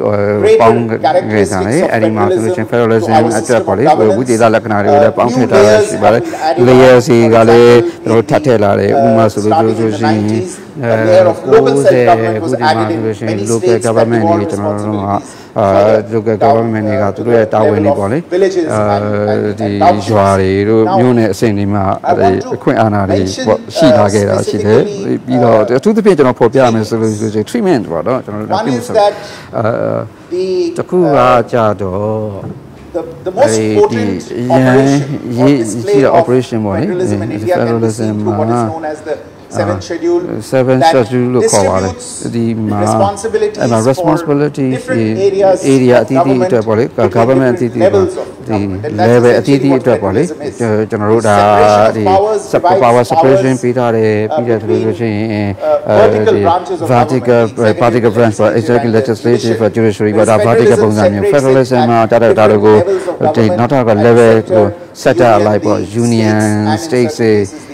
S5: greater
S4: ပေါင်းခဲ့တာလေ
S5: characteristics of
S4: အဲ့ဒီမှာဆိုလို့ရှိရင်
S5: federalism to
S4: federalism
S5: our
S4: အတွက်
S5: system
S4: ပေါ့လေ
S5: of governance.
S4: ဝိသေသလက္ခဏာတွေကိုလည်းပေါင်းထည့်ထားရ
S5: New
S4: ရှိပါတယ်
S5: layers have been added
S4: layer
S5: on,
S4: စီက
S5: for
S4: လည်း
S5: example,
S4: ကျွန်တော်ထပ်ထည့်လာတယ်ဥပမာဆိုလို့
S5: starting
S4: ဆို
S5: in the
S4: ရှင်
S5: 90s, a layer of local self-government was
S4: ခုဒီမှာ
S5: added in
S4: ဆိုလို့ရှိရင်
S5: many
S4: local
S5: states that
S4: government
S5: devolved
S4: တွေကျွန်တော်တို့က
S5: responsibilities
S4: အာ
S5: further
S4: local
S5: down,
S4: government တွေက
S5: uh,
S4: သူတို့ရဲ့တာဝန်တွေပေါ့လေ
S5: villages and- and-
S4: အဲဒီ
S5: and townships.
S4: ရွာတွေတို့
S5: Now,
S4: မြို့နယ်အဆင့်တွေမှာ
S5: I want to
S4: အခွင့်အာဏာတွေ
S5: mention,
S4: ပေါ့ရှိလာခဲ့တာရှိတယ်
S5: specifically,
S4: ပြီးတော့
S5: uh,
S4: အထူးသဖြင့်ကျွန်တော်ဖော်ပြမယ်ဆိုလို့ဆိုရင် treatment ပေါ့နော်ကျွန်တော်တို့
S5: One
S4: ပြု
S5: is
S4: ဆို
S5: that
S4: အာ
S5: the
S4: တခုက
S5: uh,
S4: ကြတော့
S5: the, the most
S4: yeah,
S5: operation or display of federalism in India can be seen through what is known as the seventh schedule
S4: seven
S5: that
S4: schedule လို့ခေါ်ပါတယ်
S5: distributes
S4: ဒီမှာ
S5: responsibilities
S4: အဲ့မှာ
S5: for
S4: responsibility
S5: different areas
S4: area
S5: of
S4: အသီးသီးအတွက်ပေါ့လေ
S5: government
S4: government အသီး
S5: between
S4: သီးပေါ့
S5: levels of
S4: ဒီ
S5: government. And that's
S4: level အသီး
S5: essentially
S4: သီး
S5: what
S4: အတွက်ပေါ့လေ
S5: federalism is.
S4: ကျွန်တော်တို့ဒါ
S5: Separation of
S4: ဒီ
S5: powers,
S4: separate
S5: divides
S4: power separation
S5: powers,
S4: ပေးထားတယ်
S5: uh,
S4: ပြီးတော့ဆိုလို့ရှိရင်
S5: uh, vertical branches of
S4: vertical
S5: government, executive,
S4: vertical branch ပေါ့ executive
S5: legislative,
S4: legislative
S5: and
S4: judiciary ပေါ့
S5: whereas
S4: ဒါ vertical
S5: federalism
S4: ပုံစံမျိုး
S5: separates it
S4: federalism
S5: at
S4: မှာဒါတော့ဒါတွေကို
S5: different levels of
S4: ဒီ
S5: government
S4: နောက်ထပ်က
S5: at
S4: level
S5: sector,
S4: ကို set up
S5: union,
S4: လိုက်ပေါ့
S5: the
S4: union
S5: states, and in
S4: states
S5: certain
S4: တွေ
S5: cases, the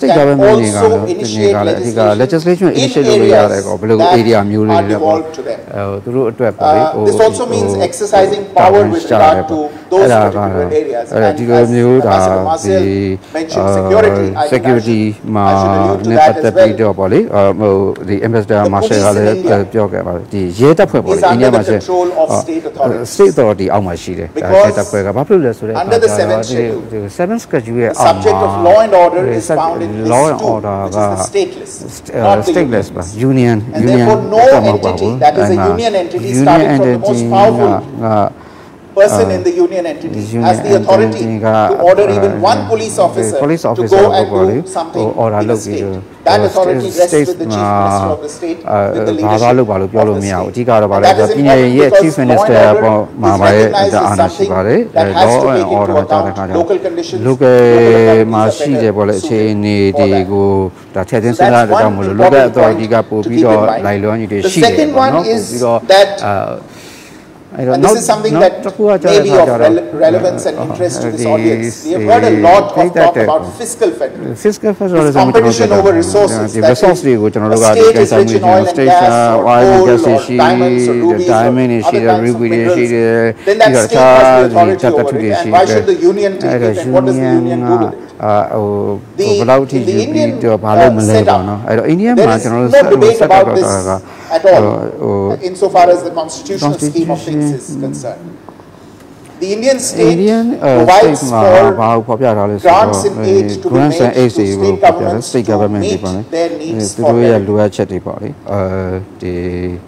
S5: Domestic
S4: government Nigala,
S5: legislation initiative
S4: area
S5: mule to them. Uh, this also means exercising power with regard to those particular areas.
S4: အဲ့ဒါ
S5: And
S4: ဒီလို
S5: as
S4: မျိုးဒါ
S5: Ambassador
S4: ဒီ
S5: Marcel mentioned security, I think I
S4: security
S5: should-
S4: မှာ
S5: I should allude to
S4: နဲ့
S5: that
S4: ပတ်သက်
S5: as well.
S4: ပြီးတော့ပေါ့လေဟိုဒီ ambassador
S5: The
S4: marshal က
S5: police in
S4: လည်း
S5: India
S4: ပြောခဲ့ပါတယ်ဒီရဲတပ်ဖွဲ့ပေါ့လေ
S5: is under
S4: အိန္ဒိယ
S5: the
S4: မှာရှိ
S5: control of state authorities.
S4: state authority အောက်မှာရှိတယ်ဒါ
S5: Because
S4: ရဲတပ်ဖွဲ့ကဘာဖြစ်လို့လဲဆိုတော့
S5: under the seventh schedule,
S4: ဒီ seventh schedule ရဲ့
S5: The
S4: အောက်မှာ
S5: subject of law and order is
S4: sub-
S5: found in list
S4: law and
S5: two,
S4: order
S5: which
S4: က
S5: is the state list,
S4: uh,
S5: not the
S4: stateless
S5: union
S4: ပါ
S5: list.
S4: union
S5: And
S4: union
S5: therefore no
S4: တော့မဟုတ်ပါဘူး
S5: entity that is a
S4: အဲ့မှာ
S5: union entity
S4: union
S5: starting from the most
S4: entity
S5: powerful
S4: က
S5: person in the union entity
S4: union
S5: has the authority
S4: entity
S5: to
S4: က
S5: order even
S4: uh,
S5: one police officer
S4: police
S5: to
S4: officer
S5: go
S4: လို့
S5: and
S4: ပေါ့လေ
S5: do something
S4: ဟို order
S5: in a
S4: လုပ်ပြီး
S5: state.
S4: တော့
S5: That
S4: ဟို
S5: authority rests
S4: states
S5: with the chief
S4: မှာ
S5: minister of the state,
S4: uh,
S5: with the
S4: ဘာသာ
S5: leadership
S4: လို့ဘာလို့ပြောလို့မရဘူးအဓိကတော့ဗာ
S5: And
S4: လဲ
S5: that is
S4: ပြည်နယ်ရဲ့
S5: important
S4: chief
S5: because
S4: minister
S5: law and
S4: ပေါ့
S5: order
S4: မှာ
S5: is
S4: ပါရဲ့
S5: recognized
S4: ဒါ
S5: as
S4: အာဏာရှိပါတယ်
S5: something that
S4: အဲ
S5: has
S4: law
S5: to
S4: and
S5: take into
S4: order မှာကြားတဲ့
S5: account
S4: ခါကျ
S5: local conditions.
S4: local
S5: Local
S4: မှာ
S5: authorities are
S4: ရှိတယ်ပေါ့လေ
S5: better
S4: အခြေအနေ
S5: suited for
S4: တွေ
S5: that.
S4: ကိုဒါထည့်သွင်း
S5: So
S4: စဉ်းစား
S5: that's
S4: တဲ့ကြောင့်
S5: one
S4: မလို့
S5: important
S4: local authority
S5: point
S4: ကပို့
S5: to
S4: ပြီး
S5: keep
S4: တော့
S5: in mind.
S4: လိုက်လွန်ကြီးတွေ
S5: The
S4: ရှိတယ်
S5: second
S4: ပေါ့
S5: one
S4: နော်ပို့
S5: is
S4: ပြီးတော့
S5: that
S4: အဲအဲ့တော့
S5: And this is something that may be of rele- relevance and interest to this audience. We have heard a lot of talk about fiscal federalism.
S4: fiscal
S5: This
S4: federalism
S5: competition over resources.
S4: the
S5: that
S4: resource
S5: is,
S4: တွေကိုကျွန်တော်တို့က
S5: a
S4: ဒီ
S5: state
S4: ကိ
S5: is
S4: စ္စ
S5: rich
S4: မျိုး
S5: in oil and
S4: state
S5: gas or
S4: oil and
S5: gold
S4: gas
S5: or
S4: ရှိ
S5: diamonds or rubies or
S4: diamond ရှိ
S5: other
S4: တယ်
S5: kinds of
S4: ruby တွေရှိ
S5: minerals.
S4: တယ်
S5: Then that
S4: ပြီးတော့
S5: state has the authority
S4: တတ်
S5: over
S4: တူ
S5: it.
S4: တွေရှိ
S5: And why
S4: တယ်
S5: should the union take
S4: အဲ့ဒါ
S5: it and what does the union do with it?
S4: အာဟို
S5: The-
S4: ဘယ်လောက်ထိ
S5: in the
S4: ယူပြီး
S5: Indian,
S4: တော့ဘာလို့မလဲ
S5: uh, setup,
S4: ပေါ့နော်အဲ့တော့အိန္ဒိယ
S5: There
S4: မှာ
S5: is
S4: ကျွန်တော်
S5: no
S4: တို့
S5: debate
S4: set up
S5: about
S4: တော့
S5: this
S4: တာက
S5: at all,
S4: ဟို
S5: insofar as the constitutional scheme of things is concerned. The Indian state
S4: Indian
S5: provides
S4: state မှာ
S5: for
S4: ဘာကိုဖော်ပြထားလဲဆို
S5: grants
S4: တော့
S5: and aid to be
S4: grants and
S5: made
S4: aid
S5: to
S4: တွေကို
S5: state
S4: ဖော်ပြတယ်
S5: governments
S4: state
S5: to
S4: government တွေ
S5: meet
S4: ပေါ့လေ
S5: their needs
S4: သူ
S5: for
S4: တို့ရဲ့
S5: them.
S4: လိုအပ်ချက်တွေပေါ့လေအဲဒီ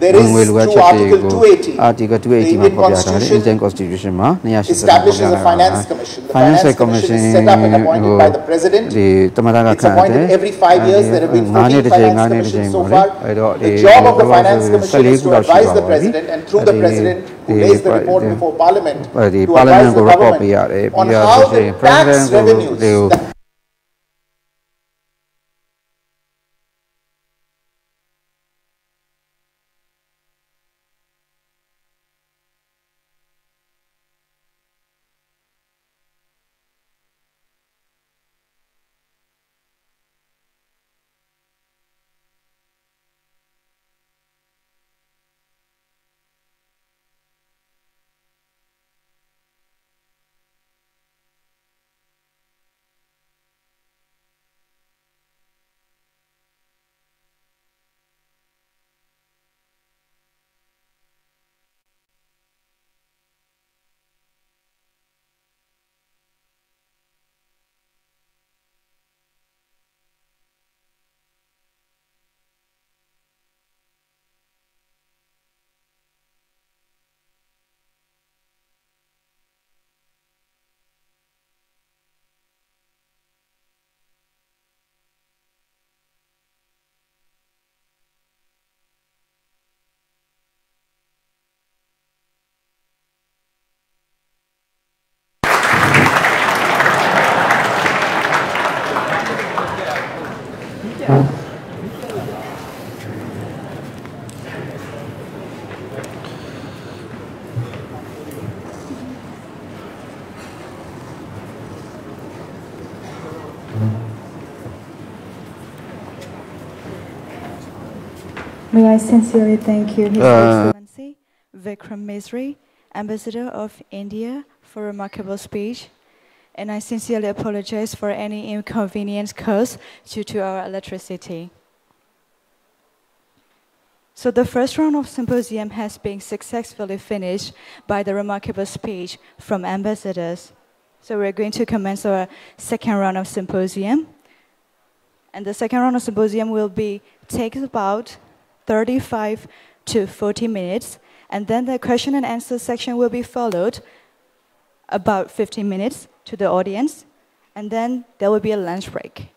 S5: There
S4: ဝင်
S5: is
S4: ငွေလိုအပ်ချက်
S5: through
S4: တွေကို
S5: Article 280,
S4: Article 280
S5: the
S4: မှာ
S5: Indian
S4: ဖော်ပြထားတယ်
S5: Constitution
S4: Indian Constitution မှာ280
S5: establishes a finance commission. The finance commission is set up and appointed by the president.
S4: ဒီတမန်က
S5: It's
S4: ခန့်တယ်
S5: appointed every five years. There have been
S4: 9နှစ်
S5: 14
S4: တစ်ချိန်
S5: finance
S4: 9နှစ်တစ်ချိန်
S5: commissions so
S4: ပေါ့လေ
S5: far.
S4: အဲ့တော့
S5: The job of the finance commission is to
S4: 14ခုလောက်ရှိ
S5: advise
S4: ပါ
S5: the
S4: ပါပြီ
S5: president and through the president raise the report before Parliament to advise the government on how the tax revenues
S1: May I sincerely thank you, His
S4: Uh,
S1: Excellency Vikram Misri, Ambassador of India, for a remarkable speech. And I sincerely apologize for any inconvenience caused due to our electricity. So the first round of symposium has been successfully finished by the remarkable speech from ambassadors. So we're going to commence our second round of symposium. And the second round of symposium will be takes about 35 to 40 minutes. And then the question and answer section will be followed about 15 minutes to the audience. And then there will be a lunch break.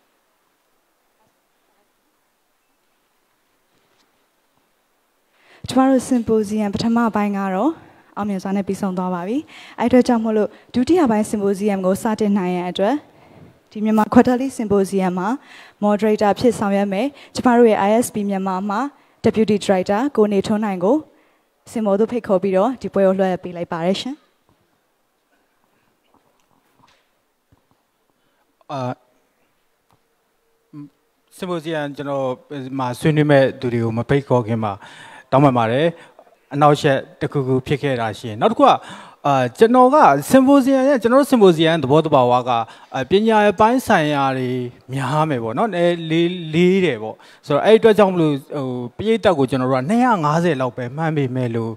S1: Tomorrow's symposium ပထမပိုင်းကတော့အောင်မြင်စွာနဲ့ပြီးဆုံးသွားပါပြီ။အဲ့အတွက်ကြောင့်မို့လို့ဒုတိယပိုင်း symposium ကိုစတင်နိုင်ရန်အတွက်ဒီမြန်မာ quarterly symposium မှာ moderator ဖြစ်ဆောင်ရွက်မယ်။ကျမတို့ရဲ့ ISB မြန်မာမှာ deputy director ကိုနေထွန်းနိုင်ကိုစင်မောတို့ဖိတ်ခေါ်ပြီးတော့ဒီပွဲကိုလွှဲပေးလိုက်ပါရရှင်
S2: အာစင်ပိုစီယန်ကျွန်တော်မှာဆွေးနွေးမဲ့သူတွေကိုမပိတ်ခေါ်ခင်မှာတောင်းပန်ပါတယ်အနောက်ရှက်တစ်ခုခုဖြစ်ခဲ့တာရှိရင်နောက်တစ်ခုက အာကျွန်တော်ကစင်ပိုစီယန်ရဲ့ကျွန်တော်စင်ပိုစီယန်သဘောတဘာဝကပညာရေးပိုင်းဆိုင်ရာတွေများမယ်ပေါ့နော်အဲလေးလေးတယ်ပေါ့ဆိုတော့အဲ့အတွက်ကြောင့်မလို့ဟိုပရိသတ်ကိုကျွန်တော်တို့က250လောက်ပဲမှန်းပေမဲ့လို့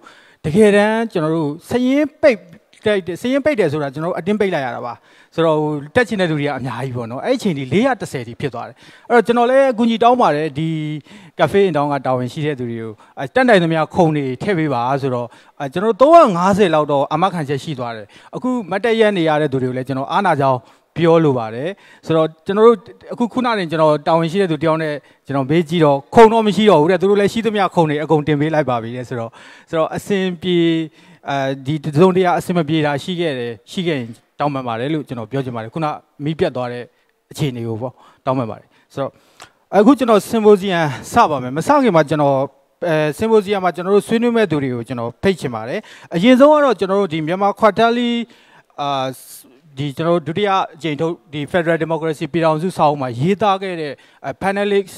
S2: တကယ်တမ်းကျွန်တော်တို့စရင်ပိတ်တိုက်စရင်ပိတ်တယ်ဆိုတာကျွန်တော်အတင်းပိတ်လိုက်ရတာပါဆိုတော့တက်ချင်တဲ့လူတွေကအများကြီးပေါ့နော်အဲ့အချိန်ဒီ430တိဖြစ်သွားတယ်အဲ့တော့ကျွန်တော်လည်းအကူကြီးတောင်းပါတယ်ဒီ ကဖေးအင်တောင်းကတာဝန်ရှိတဲ့သူတွေကိုတက်နိုင်သမျှခုံတွေထည့်ပေးပါဆိုတော့ကျွန်တော်350လောက်တော့အမခံချက်ရှိသွားတယ်အခုမတ်တက်ရက်နေရတဲ့သူတွေကိုလည်းကျွန်တော်အားနာကြောင်းပြောလိုပါတယ်ဆိုတော့ကျွန်တော်တို့အခုခုနတင်ကျွန်တော်တာဝန်ရှိတဲ့သူတယောက်နဲ့ကျွန်တော်မေးကြည့်တော့ခုံတော့မရှိတော့ဘူးတဲ့သူတို့လည်းရှိသမျှခုံတွေအကုန်တင်ပေးလိုက်ပါပြီတဲ့ဆိုတော့ဆိုတော့အစင်ပြေအဲဒီတစုံတရာအစင်မပြေတာရှိခဲ့တယ်ရှိခဲ့ရင်တောင်းပန်ပါတယ်လို့ကျွန်တော်ပြောချင်ပါတယ်ခုနမီးပြတ်သွားတဲ့အခြေအနေကိုပေါ့တောင်းပန်ပါတယ်ဆိုတော့ အခုကျွန်တော် symposium စပါမယ်မစခင်မှာကျွန်တော်အဲ symposium မှာကျွန်တော်တို့ဆွေးနွေးမဲ့သူတွေကိုကျွန်တော်ဖိတ်ချင်ပါတယ်အရင်ဆုံးကတော့ကျွန်တော်တို့ဒီမြန်မာ quarterly အာဒီကျွန်တော်တို့ဒုတိယအကြိမ်ထုတ်ဒီ Federal Democracy ပြည်ထောင်စုစာအုပ်မှာရေးသားခဲ့တဲ့ panelist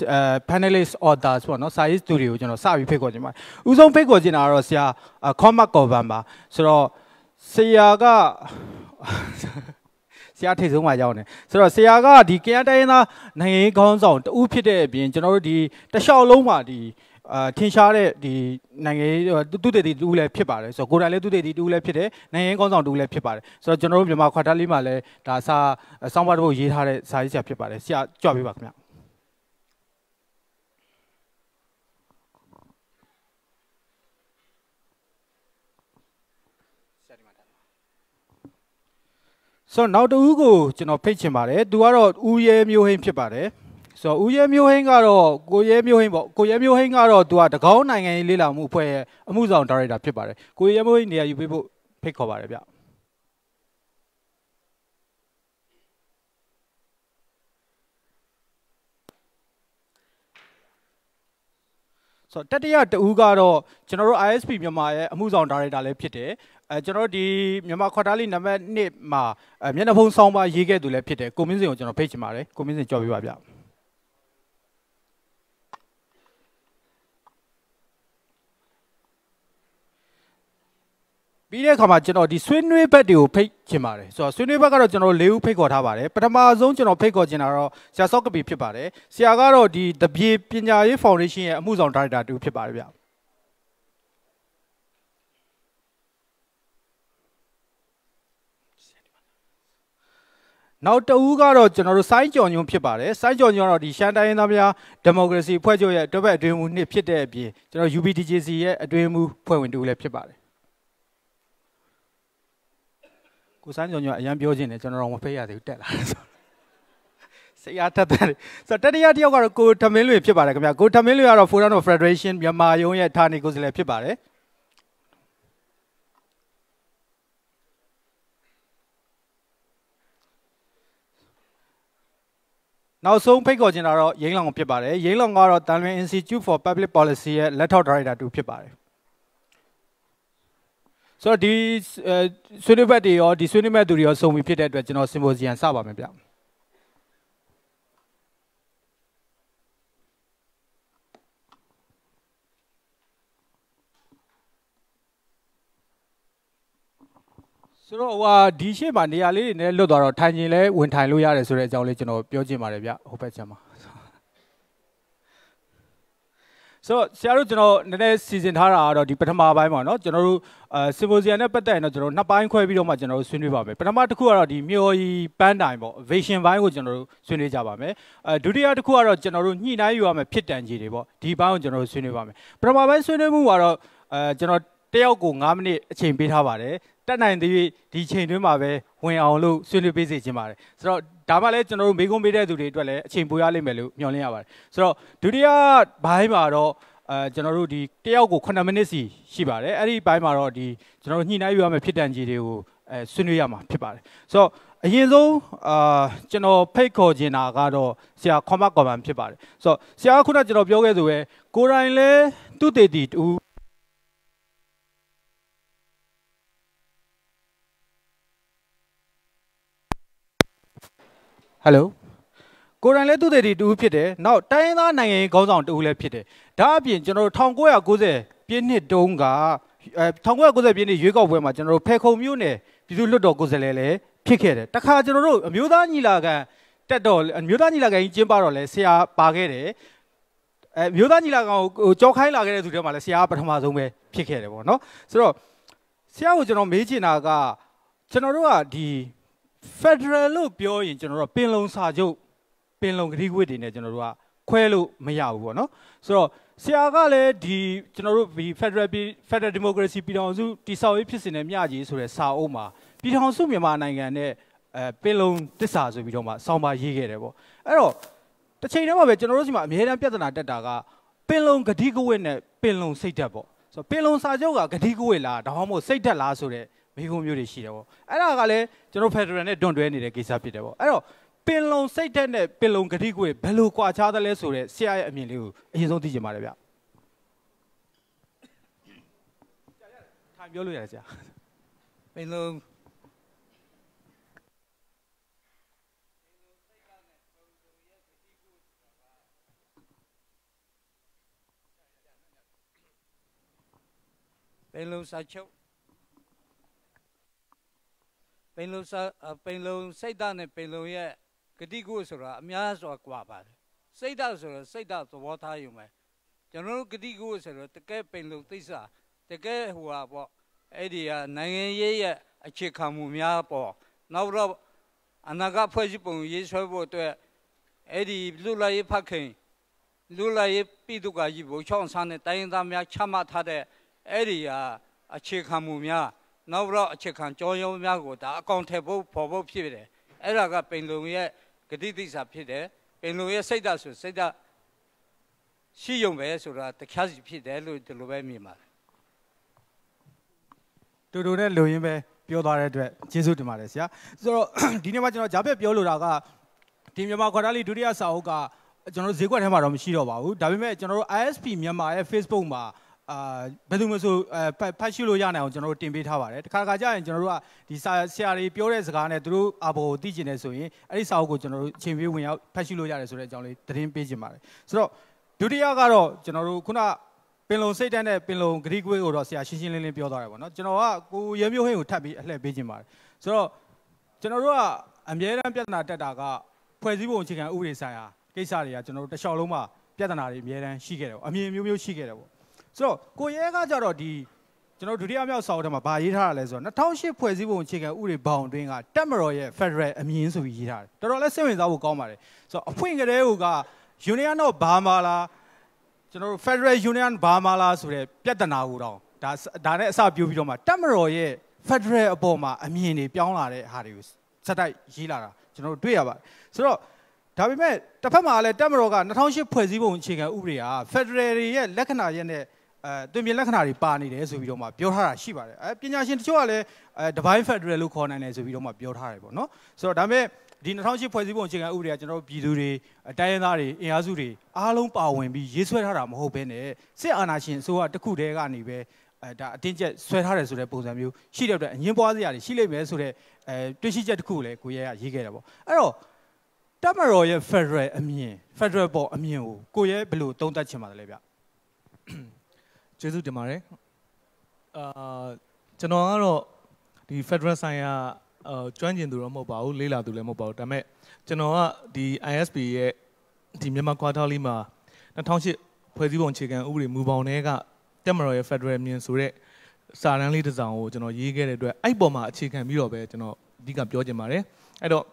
S2: panelist authors ပေါ့နော်စာရေးသူတွေကိုကျွန်တော်စပြီးဖိတ်ခေါ်ခြင်းပါတယ်။ဦးဆုံးဖိတ်ခေါ်ခြင်းတာကတော့ဆရာ Cormac Coban ပါဆိုတော့ဆရာက ဆရာထိတ်ဆုံးမှာရောက်နေဆိုတော့ဆရာကဒီကရတိုင်းသားနိုင်ငံရေးခေါင်းဆောင်တူဖြစ်တဲ့အပြင်ကျွန်တော်တို့ဒီတလျှောက်လုံးမှာဒီအာထင်ရှားတဲ့ဒီနိုင်ငံရေးသူတည်တည်တူလည်းဖြစ်ပါတယ်ဆိုတော့ကိုယ်တိုင်လည်းသူတည်တည်တူလည်းဖြစ်တယ်နိုင်ငံရေးကောင်းဆောင်တူလည်းဖြစ်ပါတယ်ဆိုတော့ကျွန်တော်တို့မြန်မာခွာတာလေးမှာလည်းဒါစာစောင်းပါတစ်ပုဒ်ရေးထားတဲ့စာရေးဆရာဖြစ်ပါတယ်ဆရာကြွပေးပါခင်ဗျ ဆိုတော့နောက်တူကိုကျွန်တော်ဖိတ်ချင်ပါတယ်သူကတော့ဦးရဲမျိုးဟင်းဖြစ်ပါတယ်ဆိုတော့ဦးရဲမျိုးဟင်းကတော့ကိုရဲမျိုးဟင်းပေါ့ကိုရဲမျိုးဟင်းကတော့သူကတကောင်းနိုင်ငံရေးလေ့လာမှုအဖွဲ့ရဲ့အမှုဆောင်ဒါရိုက်တာဖြစ်ပါတယ်ကိုရဲမျိုးဟင်းနေရာယူပေးဖို့ဖိတ်ခေါ်ပါတယ်ဗျဆိုတော့တတိယတူကတော့ကျွန်တော်တို့ ISP မြန်မာရဲ့အမှုဆောင်ဒါရိုက်တာလည်းဖြစ်တယ် အဲကျွန်တော်ဒီမြန်မာခွာတာလီနံပါတ်1မှာမျက်နှာဖုံးဆောင်းပါရေးခဲ့သူလည်းဖြစ်တယ်ကိုမင်းစင်ကိုကျွန်တော်ဖိတ်ချင်ပါတယ်ကိုမင်းစင်ကြော်ပြပါဗျပြီးတဲ့အခါမှာကျွန်တော်ဒီဆွေးနွေးဘက်တွေကိုဖိတ်ချင်ပါတယ်ဆိုတော့ဆွေးနွေးဘက်ကတော့ကျွန်တော်၄ဦးဖိတ်ခေါ်ထားပါတယ်ပထမဆုံးကျွန်တော်ဖိတ်ခေါ်ချင်တာတော့ဆရာစောက်ကပီဖြစ်ပါတယ်ဆရာကတော့ဒီတပြေပညာရေးဖောင်ဒေးရှင်းရဲ့အမှုဆောင်ဒါရိုက်တာတူဖြစ်ပါတယ်ဗျ နောက်တဦးကတော့ကျွန်တော်တို့စိုင်းကြော်ညွန်းဖြစ်ပါတယ်စိုင်းကြော်ညွန်းကတော့ဒီရှမ်းတိုင်းရင်းသားများဒီမိုကရေစီအဖွဲ့ချုပ်ရဲ့တွဲဘက်အတွင်းမှုနှစ်ဖြစ်တဲ့အပြင်ကျွန်တော် UPDJC ရဲ့အတွင်းမှုဖွဲ့ဝင်တူလည်းဖြစ်ပါတယ်ကိုစိုင်းကြော်ညွန်းအရင်ပြောခြင်းတယ်ကျွန်တော်တော့မဖိတ်ရသေးဘူးတက်လာဆိုဆရာတက်တယ်ဆိုတော့တတိယတစ်ယောက်ကတော့ကိုထမင်းလွင်ဖြစ်ပါတယ်ခင်ဗျာကိုထမင်းလွင်ကတော့ Forum of Federation မြန်မာရုံးရဲ့ဌာနေကိုယ်စားလှယ်ဖြစ်ပါတယ် နောက်ဆုံးဖိတ်ခေါ်ချင်တာတော့ရင်းလောင်ဖြစ်ပါတယ်ရင်းလောင်ကတော့တန်လွင် Institute for Public Policy ရဲ့လက်ထောက်ဒါရိုက်တာတူဖြစ်ပါတယ်ဆိုတော့ဒီဆွေးနွေးဘက်တွေရောဒီဆွေးနွေးမဲ့သူတွေရောစုံပြီဖြစ်တဲ့အတွက်ကျွန်တော် symposium စပါမယ်ဗျ ဆိုတော့ဟိုဒီရှေ့မှာနေရာလေးတွေနဲ့လွတ်သွားတော့ထိုင်ခြင်းလဲဝင်ထိုင်လို့ရတယ်ဆိုတဲ့အကြောင်းလေးကျွန်တော်ပြောချင်ပါတယ်ဗျဟိုဘက်ချမ်းမှာဆိုတော့ဆရာတို့ကျွန်တော်နည်းနည်းစီစဉ်ထားတာကတော့ဒီပထမပိုင်းပေါ့နော်ကျွန်တော်တို့အဲ symposium နဲ့ပတ်သက်ရင်တော့ကျွန်တော်နှစ်ပိုင်းခွဲပြီးတော့မှကျွန်တော်တို့ဆွေးနွေးပါမယ်ပထမတစ်ခုကတော့ဒီမြော်ရီပန်းတိုင်ပေါ့ vision ဘိုင်းကိုကျွန်တော်တို့ဆွေးနွေးကြပါမယ်အဲဒုတိယတစ်ခုကတော့ကျွန်တော်တို့ညှိနှိုင်းယူရမယ်ဖြစ်တန်ကြီးတွေပေါ့ဒီဘိုင်းကိုကျွန်တော်တို့ဆွေးနွေးပါမယ်ပထမပိုင်းဆွေးနွေးမှုကတော့အဲကျွန်တော် တယောက်ကို9မိနစ်အချိန်ပေးထားပါတယ်တက်နိုင်သေးဒီချိန်တွင်းမှာပဲဝင်အောင်လို့ဆွေးနွေးပေးစေချင်ပါတယ်ဆိုတော့ဒါမှလည်းကျွန်တော်တို့မေးခွန်းပေးတဲ့သူတွေအတွက်လည်းအချိန်ပိုရလိမ့်မယ်လို့မျှော်လင့်ရပါတယ်ဆိုတော့ဒုတိယဘိုင်းမှာတော့အဲကျွန်တော်တို့ဒီတယောက်ကို9မိနစ်စီရှိပါတယ်အဲ့ဒီဘိုင်းမှာတော့ဒီကျွန်တော်တို့ညှိနှိုင်းယူရမယ့်ဖြစ်တန်ကြီးတွေကိုအဲဆွေးနွေးရမှာဖြစ်ပါတယ်ဆိုတော့အရင်ဆုံးအာကျွန်တော်ဖိတ်ခေါ်ခြင်းတာကတော့ဆရာခွန်မကော်မန်ဖြစ်ပါတယ်ဆိုတော့ဆရာကခုနကျွန်တော်ပြောခဲ့ဆိုပဲကိုယ်တိုင်လဲသူတည်တည်တူ ဟယ်လိုကိုယ်တိုင်လည်းသူတည်တည်တူဖြစ်တယ်နောက်တိုင်းရင်းသားနိုင်ငံရေးခေါင်းဆောင်တူလည်းဖြစ်တယ်ဒါအပြင်ကျွန်တော်တို့1990ပြည့်နှစ်တုန်းကအဲ1990ပြည့်နှစ်ရွေးကောက်ပွဲမှာကျွန်တော်တို့ဖဲခုံမြို့နယ်ပြည်သူ့လွှတ်တော်ကိုယ်စားလှယ်လည်းဖြစ်ခဲ့တယ်တခါကျွန်တော်တို့အမျိုးသားညီလာခံတက်တော့အမျိုးသားညီလာခံကြီးကျင်းပတော့လဲဆရာပါခဲ့တယ်အဲမျိုးသားညီလာခံကိုကြောက်ခိုင်းလာခဲ့တဲ့သူတွေမှာလည်းဆရာကပထမဆုံးပဲဖြစ်ခဲ့တယ်ပေါ့နော်ဆိုတော့ဆရာကိုကျွန်တော်မေးချင်တာကကျွန်တော်တို့ကဒီ Federal လို့ပြောရင်ကျွန်တော်တို့ပင်လုံစာချုပ်ပင်လုံကတိကွေ့တွေနဲ့ကျွန်တော်တို့ကခွဲလို့မရဘူးပေါ့နော်ဆိုတော့ဆရာကလည်းဒီကျွန်တော်တို့ဒီ Federal Federal Democracy ပြည်ထောင်စုတည်ဆောက်ရေးဖြစ်စဉ်နဲ့မျှကြီးဆိုတဲ့စာအုပ်မှာပြည်ထောင်စုမြန်မာနိုင်ငံနဲ့အဲပင်လုံတစ္ဆာဆိုပြီးတော့မှစောင်းပါရေးခဲ့တယ်ပေါ့အဲ့တော့တစ်ချိန်တည်းမှာပဲကျွန်တော်တို့စီမှာအများအားပြဿနာတက်တာကပင်လုံဂတိကဝတ်နဲ့ပင်လုံစိတ်ဓာတ်ပေါ့ဆိုတော့ပင်လုံစာချုပ်ကဂတိကဝတ်လားဒါမှမဟုတ်စိတ်ဓာတ်လားဆိုတဲ့ မိခုံမျိုးတွေရှိတယ်ပေါ့အဲ့ဒါကလည်းကျွန်တော် Federal နဲ့တွန့်တွဲနေတဲ့ကိစ္စဖြစ်တယ်ပေါ့အဲ့တော့ပင်လုံစိတ်ဓာတ်နဲ့ပင်လုံဂတိကဝတ်ဘယ်လိုကွာခြားသလဲဆိုတဲ့ဆရာရဲ့အမြင်လေးကိုအရင်ဆုံးသိချင်ပါတယ်ဗျထိုင်ပြောလို့ရတယ်ဆရာ
S7: ပင်လုံပင်လုံစာချုပ် ပင်လုံစာပင်လုံစိတ်ဓာတ်နဲ့ပင်လုံရဲ့ဂတိကုဆိုတာအများစွာကွာပါတယ်စိတ်ဓာတ်ဆိုတော့စိတ်ဓာတ်သဘောထားယူမယ်ကျွန်တော်တို့ဂတိကုဆိုတော့တကယ်ပင်လုံသိစာတကယ်ဟိုဟာပေါ့အဲ့ဒီဟာနိုင်ငံရေးရဲ့အခြေခံမှုများပေါ့နောက်တော့အနာဂတ်ဖွဲ့စည်းပုံရေးဆွဲဖို့အတွက်အဲ့ဒီလူလာရေးဖတ်ခင်လူလာရေးပြည်သူ့ကကြီးဘုံချောင်းဆန်းတဲ့တိုင်းသားများချမှတ်ထားတဲ့အဲ့ဒီဟာအခြေခံမှုများ နောက်တော့အခြေခံကြောရုံးများကိုဒါအကောင့်ထည့်ဖို့ပေါ်ဖို့ဖြစ်တယ်အဲ့ဒါကပင်လုံရဲ့ဂတိတိစာဖြစ်တယ်ပင်လုံရဲ့စိတ်ဓာတ်ဆိုစိတ်ဓာတ်ရှိယုံပဲဆိုတာတခြားစီဖြစ်တယ်လို့ဒီလိုပဲမြင်ပါတယ်
S2: တူတူနဲ့လူရင်းပဲပြောသွားတဲ့အတွက်ကျေးဇူးတင်ပါတယ်ဆရာဆိုတော့ဒီနေ့မှာကျွန်တော်ဂျာဘက်ပြောလိုတာကဒီမြန်မာခွာတာလီဒုတိယစာအုပ်ကကျွန်တော်တို့ဈေးကွက်ထဲမှာတော့မရှိတော့ပါဘူးဒါပေမဲ့ကျွန်တော်တို့ ISP မြန်မာရဲ့ Facebook မှာ အာဘယ်သူမှဆိုအဲဖတ်ရှုလို့ရနိုင်အောင်ကျွန်တော်တို့တင်ပေးထားပါတယ်တခါတခါကျရင်ကျွန်တော်တို့ကဒီဆရာတွေပြောတဲ့စကားနဲ့သူတို့အဘောကိုသိကျင်နေဆိုရင်အဲ့ဒီစာအုပ်ကိုကျွန်တော်တို့အချိန်ပေးဝင်ရောက်ဖတ်ရှုလို့ရတယ်ဆိုတဲ့အကြောင်းလေးသတင်းပေးခြင်းပါတယ်ဆိုတော့ဒုတိယကတော့ကျွန်တော်တို့ခုနပင်လုံစိတ်တန်းနဲ့ပင်လုံဂရိကွေးကိုတော့ဆရာရှင်းရှင်းလင်းလင်းပြောသွားတယ်ပေါ့နော်ကျွန်တော်ကကိုရဲမျိုးဟင်းကိုထပ်ပြီးအလှည့်ပေးခြင်းပါတယ်ဆိုတော့ကျွန်တော်တို့ကအမြဲတမ်းပြဿနာတက်တာကဖွဲ့စည်းပုံအခြေခံဥပဒေဆိုင်ရာကိစ္စတွေကကျွန်တော်တို့တစ်လျှောက်လုံးမှာပြဿနာတွေအမြဲတမ်းရှိခဲ့တယ်ပေါ့အမြင်မျိုးမျိုးရှိခဲ့တယ်ပေါ့ ဆိုတော့ကိုရဲကကြတော့ဒီကျွန်တော်ဒုတိယမြောက်စာအုပ်ထဲမှာဗာရေးထားတာလဲဆိုတော့2008ဖွဲ့စည်းပုံအခြေခံဥပဒေဘောင်အတွင်းကတက်မတော်ရဲ့ Federal အမြင်ဆိုပြီးရေးထားတယ်တော်တော်လဲစိတ်ဝင်စားဖို့ကောင်းပါတယ်ဆိုတော့အဖွင့်ကလေးက Union of Burma လားကျွန်တော်တို့ Federal Union Burma လားဆိုတဲ့ပြဿနာကိုတော့ဒါဒါနဲ့အစပြုပြီးတော့မှတက်မတော်ရဲ့ Federal အပေါ်မှာအမြင်တွေပြောင်းလာတဲ့ဟာတွေကိုစက်တိုက်ရေးလာတာကျွန်တော်တို့တွေ့ရပါတယ်ဆိုတော့ဒါပေမဲ့တစ်ဖက်မှာလည်းတက်မတော်က2008ဖွဲ့စည်းပုံအခြေခံဥပဒေဟာ Federal ရဲ့လက္ခဏာရဲ့နဲ့ အဲတွင်ပြင်လက္ခဏာတွေပါနေတယ်ဆိုပြီးတော့မှပြောထားတာရှိပါတယ်အဲပညာရှင်တချို့ကလည်းအဲ divine federal လို့ခေါ်နိုင်တယ်ဆိုပြီးတော့မှပြောထားတယ်ပေါ့နော်ဆိုတော့ဒါပေမဲ့ဒီ2008ဖွဲ့စည်းပုံအခြေခံဥပဒေကကျွန်တော်တို့ပြည်သူတွေတိုင်းရင်းသားတွေအင်အားစုတွေအားလုံးပါဝင်ပြီးရေးဆွဲထားတာမဟုတ်ဘဲနဲ့စစ်အာဏာရှင်အစိုးရတစ်ခုတည်းကနေပဲအဲဒါအတင်းကျပ်ဆွဲထားတယ်ဆိုတဲ့ပုံစံမျိုးရှိတဲ့အတွက်အငင်းပွားစရာတွေရှိလိမ့်မယ်ဆိုတဲ့အဲတွေ့ရှိချက်တစ်ခုလည်းကိုရဲကရေးခဲ့တယ်ပေါ့အဲ့တော့တမတော်ရဲ့ Federal အမြင် Federal ပေါ်အမြင်ကိုကိုရဲဘယ်လိုသုံးသပ်ချင်ပါလဲဗျ
S8: ကျေးဇူးတင်ပါတယ်အာကျွန်တော်ကတော့ဒီ Federal ဆိုင်ရာအာကျွမ်းကျင်သူတော့မဟုတ်ပါဘူးလေးလာသူလည်းမဟုတ်ပါဘူးဒါပေမဲ့ကျွန်တော်ကဒီ ISP ရဲ့ဒီမြန်မာ quarterly မှာ2008ဖွဲ့စည်းပုံအခြေခံဥပဒေမူပေါင်းတွေကတက်မတော်ရဲ့ Federal မြင်ဆိုတဲ့စာတမ်းလေးတစ်စောင်ကိုကျွန်တော်ရေးခဲ့တဲ့အတွက်အဲ့ပေါ်မှာအခြေခံပြီးတော့ပဲကျွန်တော်အဓိကပြောချင်ပါတယ်အဲ့တော့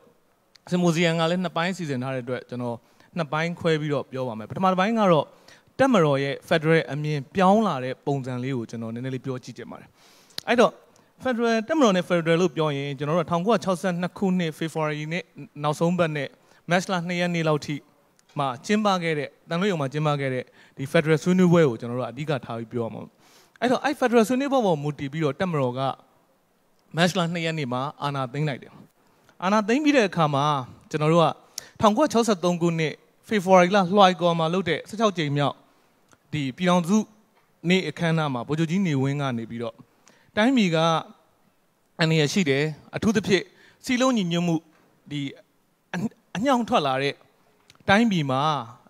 S8: စမိုဇီယန်ကလည်းနှစ်ပိုင်းစီစဉ်ထားတဲ့အတွက်ကျွန်တော်နှစ်ပိုင်းခွဲပြီးတော့ပြောပါမယ်ပထမတစ်ပိုင်းကတော့ တက်မတော်ရဲ့ Federal အမြင်ပြောင်းလာတဲ့ပုံစံလေးကိုကျွန်တော်နည်းနည်းလေးပြောကြည့်ကြပါတယ်အဲ့တော့ Federal တက်မတော်နဲ့ Federal လို့ပြောရင်ကျွန်တော်တို့1962ခုနှစ် February နဲ့နောက်ဆုံးပတ်နဲ့ March လ2ရက်နေ့လောက်ထိမှာကျင်းပခဲ့တဲ့တန်လွေရုံမှာကျင်းပခဲ့တဲ့ဒီ Federal ဆွေးနွေးပွဲကိုကျွန်တော်တို့အဓိကထားပြီးပြောရမှာအဲ့တော့အဲ့ Federal ဆွေးနွေးပွဲပေါ်မူတည်ပြီးတော့တက်မတော်က match လာ2ရက်နေ့မှာအာနာသိမ့်လိုက်တယ်အာနာသိမ့်ပြီးတဲ့အခါမှာကျွန်တော်တို့က1963ခုနှစ် February လလွှိုင်ကော်မှာလုပ်တဲ့16ကြိမ်မြောက် ဒီပြည်တော်စုနေ့အခမ်းအနားမှာဗိုလ်ချုပ်ကြီးနေဝင်းကနေပြီးတော့တိုင်းပြည်ကနေရရှိတယ်အထူးသဖြင့်စီလုံးညီညွတ်မှုဒီအညောင်ထွက်လာတဲ့တိုင်းပြည်မှာ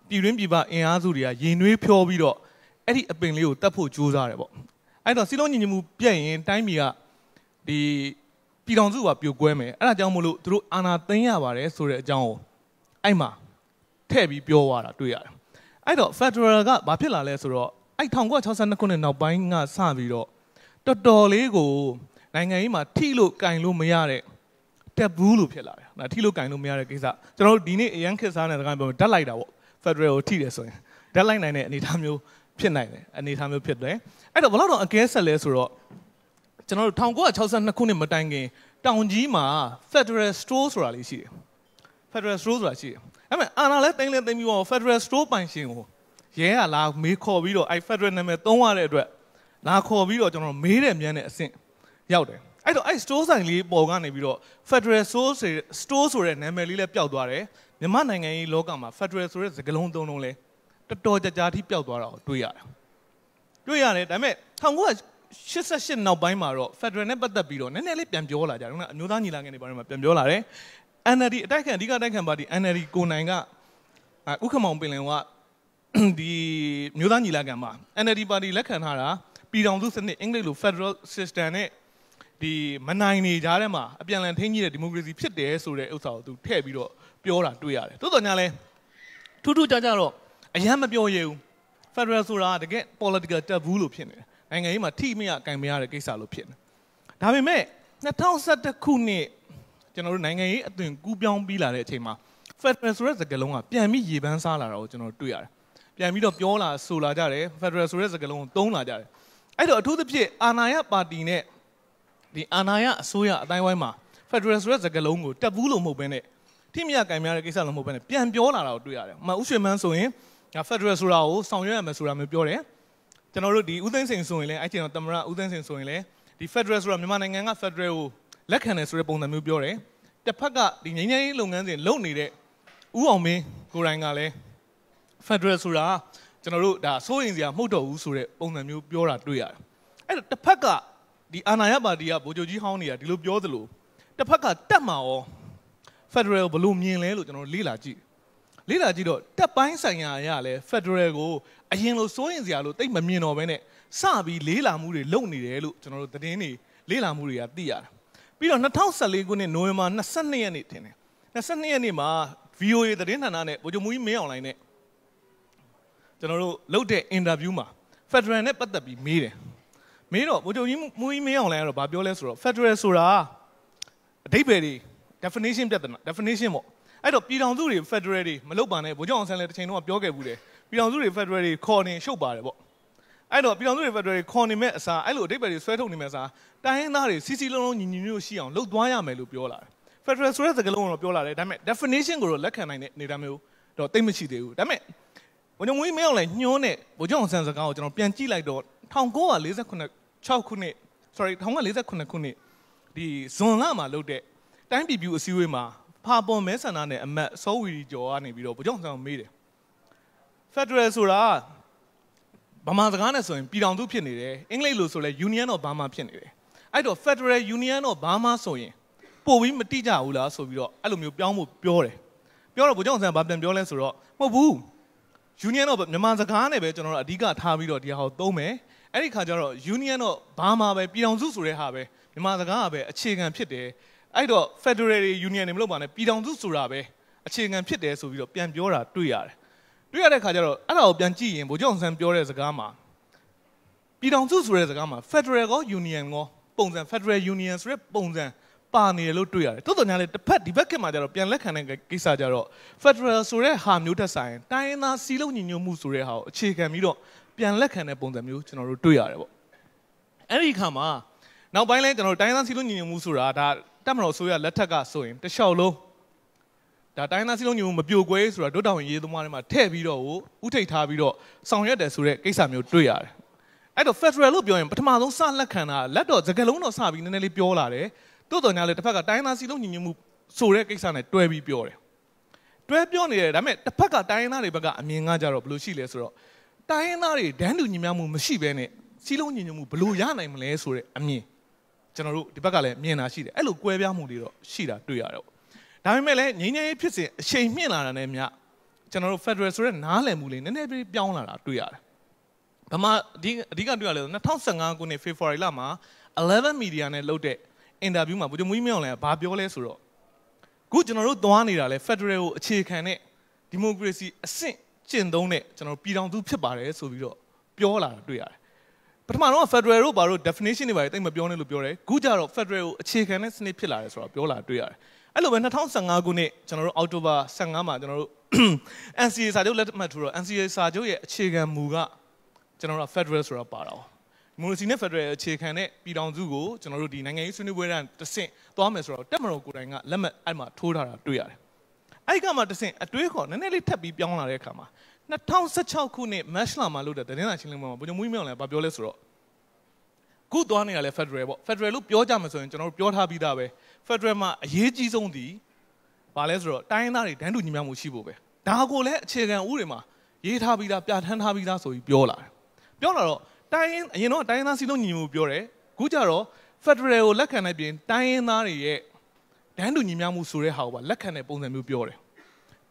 S8: ပြည်တွင်းပြည်ပအင်အားစုတွေကရင်နွေးဖြောပြီးတော့အဲ့ဒီအပင်လေးကိုတတ်ဖို့ကြိုးစားတယ်ပေါ့အဲ့တော့စီလုံးညီညွတ်မှုပြည့်ရင်တိုင်းပြည်ကဒီပြည်တော်စုကပြိုကွဲမယ်အဲ့ဒါကြောင့်မို့လို့သူတို့အာဏာသိမ်းရပါတယ်ဆိုတဲ့အကြောင်းကိုအဲ့မှာထည့်ပြီးပြောသွားတာတွေ့ရတယ် အဲ့တော့ Federal ကဘာဖြစ်လာလဲဆိုတော့အဲ့1962ခုနှစ်နောက်ပိုင်းကစပြီးတော့တော်တော်လေးကိုနိုင်ငံရေးမှာထိလို့ကင်လို့မရတဲ့တက်ဘူးလို့ဖြစ်လာတယ်။နော်ထိလို့ကင်လို့မရတဲ့ကိစ္စကျွန်တော်တို့ဒီနေ့အရန်ခစ်စားတဲ့စကားပြောဓာတ်လိုက်တာပေါ့ Federal ကိုထိတယ်ဆိုရင်ဓာတ်လိုက်နိုင်တဲ့အနေအထားမျိုးဖြစ်နိုင်တယ်အနေအထားမျိုးဖြစ်တယ်။အဲ့တော့ဘယ်တော့တော့အကဲဆက်လဲဆိုတော့ကျွန်တော်တို့1962ခုနှစ်မတိုင်ခင်တောင်ကြီးမှာ Federal Store ဆိုတာလေးရှိတယ်။ Federal Store ဆိုတာရှိတယ်။ အဲ့မဲ့အာနာလဲတင်းလဲတင်းပြီးတော့ Federal Store ပိုင်ရှင်ကိုရဲကလာမေးခေါ်ပြီးတော့အဲ့ Federal နာမည်သုံးရတဲ့အတွက်လာခေါ်ပြီးတော့ကျွန်တော်မေးတယ်မြန်တဲ့အဆင့်ရောက်တယ်အဲ့တော့အဲ့ store ဆိုင်လေးပေါ်ကနေပြီးတော့ Federal Store store ဆိုတဲ့နာမည်လေးလည်းပျောက်သွားတယ်မြန်မာနိုင်ငံရေးလောကမှာ Federal ဆိုတဲ့စကားလုံးသုံးလုံးလဲတော်တော်ကြာကြာထိပျောက်သွားတာကိုတွေ့ရတယ်တွေ့ရတယ်ဒါပေမဲ့1988နောက်ပိုင်းမှာတော့ Federal နဲ့ပတ်သက်ပြီးတော့နည်းနည်းလေးပြန်ပြောလာကြတယ်ဟုတ်လားအမျိုးသားညီလာခံတွေဘာတွေမှာပြန်ပြောလာတယ် NLD အတိုက်ခံအဓိကတိုက်ခံပါတီ NLD ကိုနိုင်ကဥက္ကမောင်ပင်လင်ကဒီမျိုးသားညီလာခံမှာ NLD ပါတီလက်ခံထားတာပြည်ထောင်စုစနစ်အင်္ဂလိပ်လို Federal System နဲ့ဒီမနိုင်နေကြတဲ့မှာအပြန်လန်ထိန်းကြီးတဲ့ဒီမိုကရေစီဖြစ်တယ်ဆိုတဲ့ဥစ္စာကိုသူထည့်ပြီးတော့ပြောတာတွေ့ရတယ်။သို့တော်ညာလဲထူးထူးခြားခြားတော့အရန်မပြောရဘူး။ Federal ဆိုတာတကယ် political taboo လို့ဖြစ်နေတယ်။နိုင်ငံရေးမှာထိမရကင်မရတဲ့ကိစ္စလို့ဖြစ်နေ။ဒါပေမဲ့2011ခုနှစ် ကျွန်တော်တို့နိုင်ငံရေးအသွင်ကူးပြောင်းပြီးလာတဲ့အချိန်မှာ Federal ဆိုတဲ့စကားလုံးကပြန်ပြီးရေပန်းစားလာတာကိုကျွန်တော်တွေ့ရတယ်။ပြန်ပြီးတော့ပြောလာဆိုလာကြတယ် Federal ဆိုတဲ့စကားလုံးကိုသုံးလာကြတယ်။အဲ့တော့အထူးသဖြင့်အာဏာရပါတီနဲ့ဒီအာဏာရအစိုးရအတိုင်းဝိုင်းမှာ Federal ဆိုတဲ့စကားလုံးကိုတက်ဘူးလို့မဟုတ်ဘဲနဲ့ထိမြကင်များတဲ့ကိစ္စလို့မဟုတ်ဘဲနဲ့ပြန်ပြောလာတာကိုတွေ့ရတယ်။အမှဥရွှေမန်းဆိုရင်ဒါ Federal ဆိုတာကိုဆောင်ရွက်ရမယ်ဆိုတာမျိုးပြောတယ်။ကျွန်တော်တို့ဒီဦးသိန်းစိန်ဆိုရင်လည်းအဲ့ချိန်တော့တမရဦးသိန်းစိန်ဆိုရင်လည်းဒီ Federal ဆိုတာမြန်မာနိုင်ငံက Federal ကို လက်ခံတယ်ဆိုတဲ့ပုံစံမျိုးပြောတယ်။တစ်ဖက်ကဒီငင်းငင်းရေးလုပ်ငန်းစဉ်လုပ်နေတဲ့ဦးအောင်မင်းကိုရိုင်းကလည်း Federal ဆိုတာကျွန်တော်တို့ဒါစိုးရင်စရာမဟုတ်တော့ဘူးဆိုတဲ့ပုံစံမျိုးပြောတာတွေ့ရတယ်။အဲ့တော့တစ်ဖက်ကဒီအာဏာရပါတီကဗိုလ်ချုပ်ကြီးဟောင်းတွေကဒီလိုပြောသလိုတစ်ဖက်ကတက်မှာရော Federal ဘလို့မြင်လဲလို့ကျွန်တော်လေ့လာကြည့်လေ့လာကြည့်တော့တက်ပိုင်းဆိုင်ရာအရလဲ Federal ကိုအရင်လိုစိုးရင်စရာလို့တိတ်မမြင်တော့ဘဲနဲ့စပြီးလေးလာမှုတွေလုပ်နေတယ်လို့ကျွန်တော်တို့သတင်းတွေလေးလာမှုတွေကသိရတာ ပြီးတော့2014ခုနှစ်နိုဝင်ဘာ22ရက်နေ့ထင်တယ်22ရက်နေ့မှာ VOA သတင်းဌာနနဲ့ဗိုလ်ချုပ်မူကြီးမင်းအောင်လိုင်းနဲ့ကျွန်တော်တို့လုပ်တဲ့အင်တာဗျူးမှာ Federal နဲ့ပတ်သက်ပြီးမေးတယ်မေးတော့ဗိုလ်ချုပ်ကြီးမူကြီးမင်းအောင်လိုင်းကတော့ဗာပြောလဲဆိုတော့ Federal ဆိုတာအဓိပ္ပာယ်တွေ definition ပြဿနာ definition ပေါ့အဲ့တော့ပြည်ထောင်စုတွေ Federal တွေမလုပ်ပါနဲ့ဗိုလ်ချုပ်အောင်ဆန်းလည်းတစ်ချိန်လုံးကပြောခဲ့ဘူးတယ်ပြည်ထောင်စုတွေ Federal တွေခေါ်နေရှုပ်ပါတယ်ပေါ့ အဲ့တော့ပြည်ထောင်စုတွေ Federal တွေခေါ်နေမဲ့အစားအဲ့လိုအဓိပ္ပာယ်တွေဆွဲထုတ်နေမဲ့အစားတိုင်းရင်းသားတွေစီစီလုံးလုံးညီညီညွတ်ရှိအောင်လုပ်သွားရမယ်လို့ပြောလာတယ် Federal ဆိုတဲ့စကားလုံးကတော့ပြောလာတယ်ဒါပေမဲ့ definition ကိုတော့လက်ခံနိုင်တဲ့အနေအထားမျိုးတော့တိတ်မရှိသေးဘူးဒါပေမဲ့ဘုံညမွေးမင်းအောင်လည်းညှိုးနဲ့ဗိုလ်ချုပ်အောင်ဆန်းစကားကိုကျွန်တော်ပြန်ကြည့်လိုက်တော့1948 6ခုနှစ် sorry 1948ခုနှစ်ဒီဇွန်လမှာလုပ်တဲ့တိုင်းပြည်ပြူအစည်းအဝေးမှာဖာပွန်မဲဆန္ဒနဲ့အမတ်စောဝီကျော်ကနေပြီးတော့ဗကြောင်ဆောင်မေးတယ် Federal ဆိုတာ ဗမာစကားနဲ့ဆိုရင်ပြည်တော်စုဖြစ်နေတယ်အင်္ဂလိပ်လိုဆိုလဲ Union of Burma ဖြစ်နေတယ်အဲ့တော့ Federal Union of Burma ဆိုရင်ပို့ပြီးမတိကြဘူးလားဆိုပြီးတော့အဲ့လိုမျိုးပြောင်းဖို့ပြောတယ်ပြောတော့ဗကြောင်ဆန်ဘာပြန်ပြောလဲဆိုတော့မဟုတ်ဘူး Union of မြန်မာစကားနဲ့ပဲကျွန်တော်တို့အဓိကထားပြီးတော့ဒီဟာကိုသုံးမယ်အဲ့ဒီခါကျတော့ union တော့ဘာမှပဲပြည်တော်စုဆိုတဲ့ဟာပဲမြန်မာစကားကပဲအခြေခံဖြစ်တယ်အဲ့တော့ federal union တွေမလုပ်ပါနဲ့ပြည်တော်စုဆိုတာပဲအခြေခံဖြစ်တယ်ဆိုပြီးတော့ပြန်ပြောတာတွေ့ရတယ် တွေ့ရတဲ့ခါကျတော့အဲ့ဒါကိုပြန်ကြည့်ရင်ဗိုလ်ချုပ်အောင်ဆန်းပြောတဲ့စကားမှာပြည်တော်စုဆိုတဲ့စကားမှာ federal ကော union ကောပုံစံ federal union ဆိုတဲ့ပုံစံပါနေတယ်လို့တွေ့ရတယ်တိုးတော်ညာလေတစ်ဖက်ဒီဘက်ခင်မှာကျတော့ပြန်လက်ခံတဲ့ကိစ္စကျတော့ federal ဆိုတဲ့ဟာမျိုးတက်ဆိုင်တိုင်းရင်းသားစီးလုံးညီညွတ်မှုဆိုတဲ့ဟာကိုအခြေခံပြီးတော့ပြန်လက်ခံတဲ့ပုံစံမျိုးကျွန်တော်တို့တွေ့ရတယ်ပေါ့အဲ့ဒီခါမှာနောက်ပိုင်းလဲကျွန်တော်တို့တိုင်းသားစီလုံးညီညွတ်မှုဆိုတာဒါတက်မတော်ဆိုရလက်ထက်ကဆိုရင်တလျှောက်လုံး ဒါတိုင်းသားစည်းလုံးညီမှုမပြိုကွဲဆိုတာဒုတောင်ရေးသမားတွေမှာထည့်ပြီးတော့ဥထိတ်ထားပြီးတော့ဆောင်ရွက်တယ်ဆိုတဲ့ကိစ္စမျိုးတွေ့ရတယ်အဲ့တော့ Federal လို့ပြောရင်ပထမဆုံးစလက်ခံတာလက်တော့စကလုံးတော့စပြီးနည်းနည်းလေးပြောလာတယ်တိုးတော်ညာလေတစ်ဖက်ကတိုင်းသားစည်းလုံးညီညွတ်မှုဆိုတဲ့ကိစ္စနဲ့တွဲပြီးပြောတယ်တွဲပြောနေတယ်ဒါပေမဲ့တစ်ဖက်ကတိုင်းသားတွေဘက်ကအမြင်ကကြတော့ဘယ်လိုရှိလဲဆိုတော့တိုင်းရင်းသားတွေဒန်းတူညီမျှမှုမရှိဘဲနဲ့စီးလုံးညီညွတ်မှုဘယ်လိုရနိုင်မလဲဆိုတဲ့အမြင်ကျွန်တော်တို့ဒီဘက်ကလည်းမြင်တာရှိတယ်အဲ့လိုကွဲပြားမှုတွေတော့ရှိတာတွေ့ရတယ်ပေါ့ ဒါပေမဲ့လည်းငြိမ်းချမ်းရေးဖြစ်စဉ်အချိန်မြင့်လာတာနဲ့မြကျွန်တော်တို့ Federal ဆိုတဲ့နားလည်မှုလေးနည်းနည်းလေးပြောင်းလာတာတွေ့ရတယ်ဗမာအဓိအဓိကတွေ့ရလဲ2015ခုနှစ် February လမှာ11 media နဲ့လုပ်တဲ့ interview မှာဗိုလ်ချုပ်မူကြီးမြောင်လည်းဘာပြောလဲဆိုတော့ခုကျွန်တော်တို့သွားနေတာလဲ Federal ကိုအခြေခံတဲ့ democracy အဆင့်ကျင့်သုံးတဲ့ကျွန်တော်ပြည်ထောင်စုဖြစ်ပါတယ်ဆိုပြီးတော့ပြောလာတာတွေ့ရတယ်ပထမတော့ Federal တို့ဘာလို့ definition တွေပါတိတ်မပြောနဲ့လို့ပြောတယ်ခုကျတော့ Federal ကိုအခြေခံတဲ့စနစ်ဖြစ်လာတယ်ဆိုတော့ပြောလာတွေ့ရတယ် အဲ့လိုပဲ2015ခုနှစ်ကျွန်တော်တို့အောက်တိုဘာ15မှာကျွန်တော်တို့ NCA စာချုပ်လက်မှတ်ထိုးတော့ NCA စာချုပ်ရဲ့အခြေခံမူကကျွန်တော်တို့ Federal ဆိုတာပါတော့မိုနိုစီနဲ့ Federal အခြေခံတဲ့ပြည်ထောင်စုကိုကျွန်တော်တို့ဒီနိုင်ငံရေးဆွေးနွေးပွဲတန်းတစ်ဆင့်သွားမယ်ဆိုတော့တက်မတော်ကိုယ်တိုင်ကလက်မှတ်အဲ့မှာထိုးထားတာတွေ့ရတယ်အဲ့ကမှတစ်ဆင့်အတွေးခေါ်နည်းနည်းလေးထပ်ပြီးပြောင်းလာတဲ့အခါမှာ2016ခုနှစ် match လာမှာလို့တဲ့တင်းလာချင်းလင်းမှာဘုံမွေးမြောင်လည်းဗာပြောလဲဆိုတော့ခုသွားနေတာလဲ Federal ပေါ့ Federal လို့ပြောကြမှာဆိုရင်ကျွန်တော်တို့ပြောထားပြီးသားပဲ Federal မှာအရေးကြီးဆုံးဒီဘာလဲဆိုတော့တိုင်းသားတွေတန်းတူညီမျှမှုရှိဖို့ပဲဒါကိုလည်းအခြေခံဥပဒေမှာရေးထားပြီးသားပြဋ္ဌာန်းထားပြီးသားဆိုပြီးပြောလာတယ်ပြောလာတော့တိုင်းအရင်တော့တိုင်းသားစီလုံးညီမှုပြောတယ်ခုကျတော့ Federal ကိုလက်ခံတဲ့ပြင်တိုင်းရင်းသားတွေရဲ့တန်းတူညီမျှမှုဆိုတဲ့ဟာကိုပါလက်ခံတဲ့ပုံစံမျိုးပြောတယ်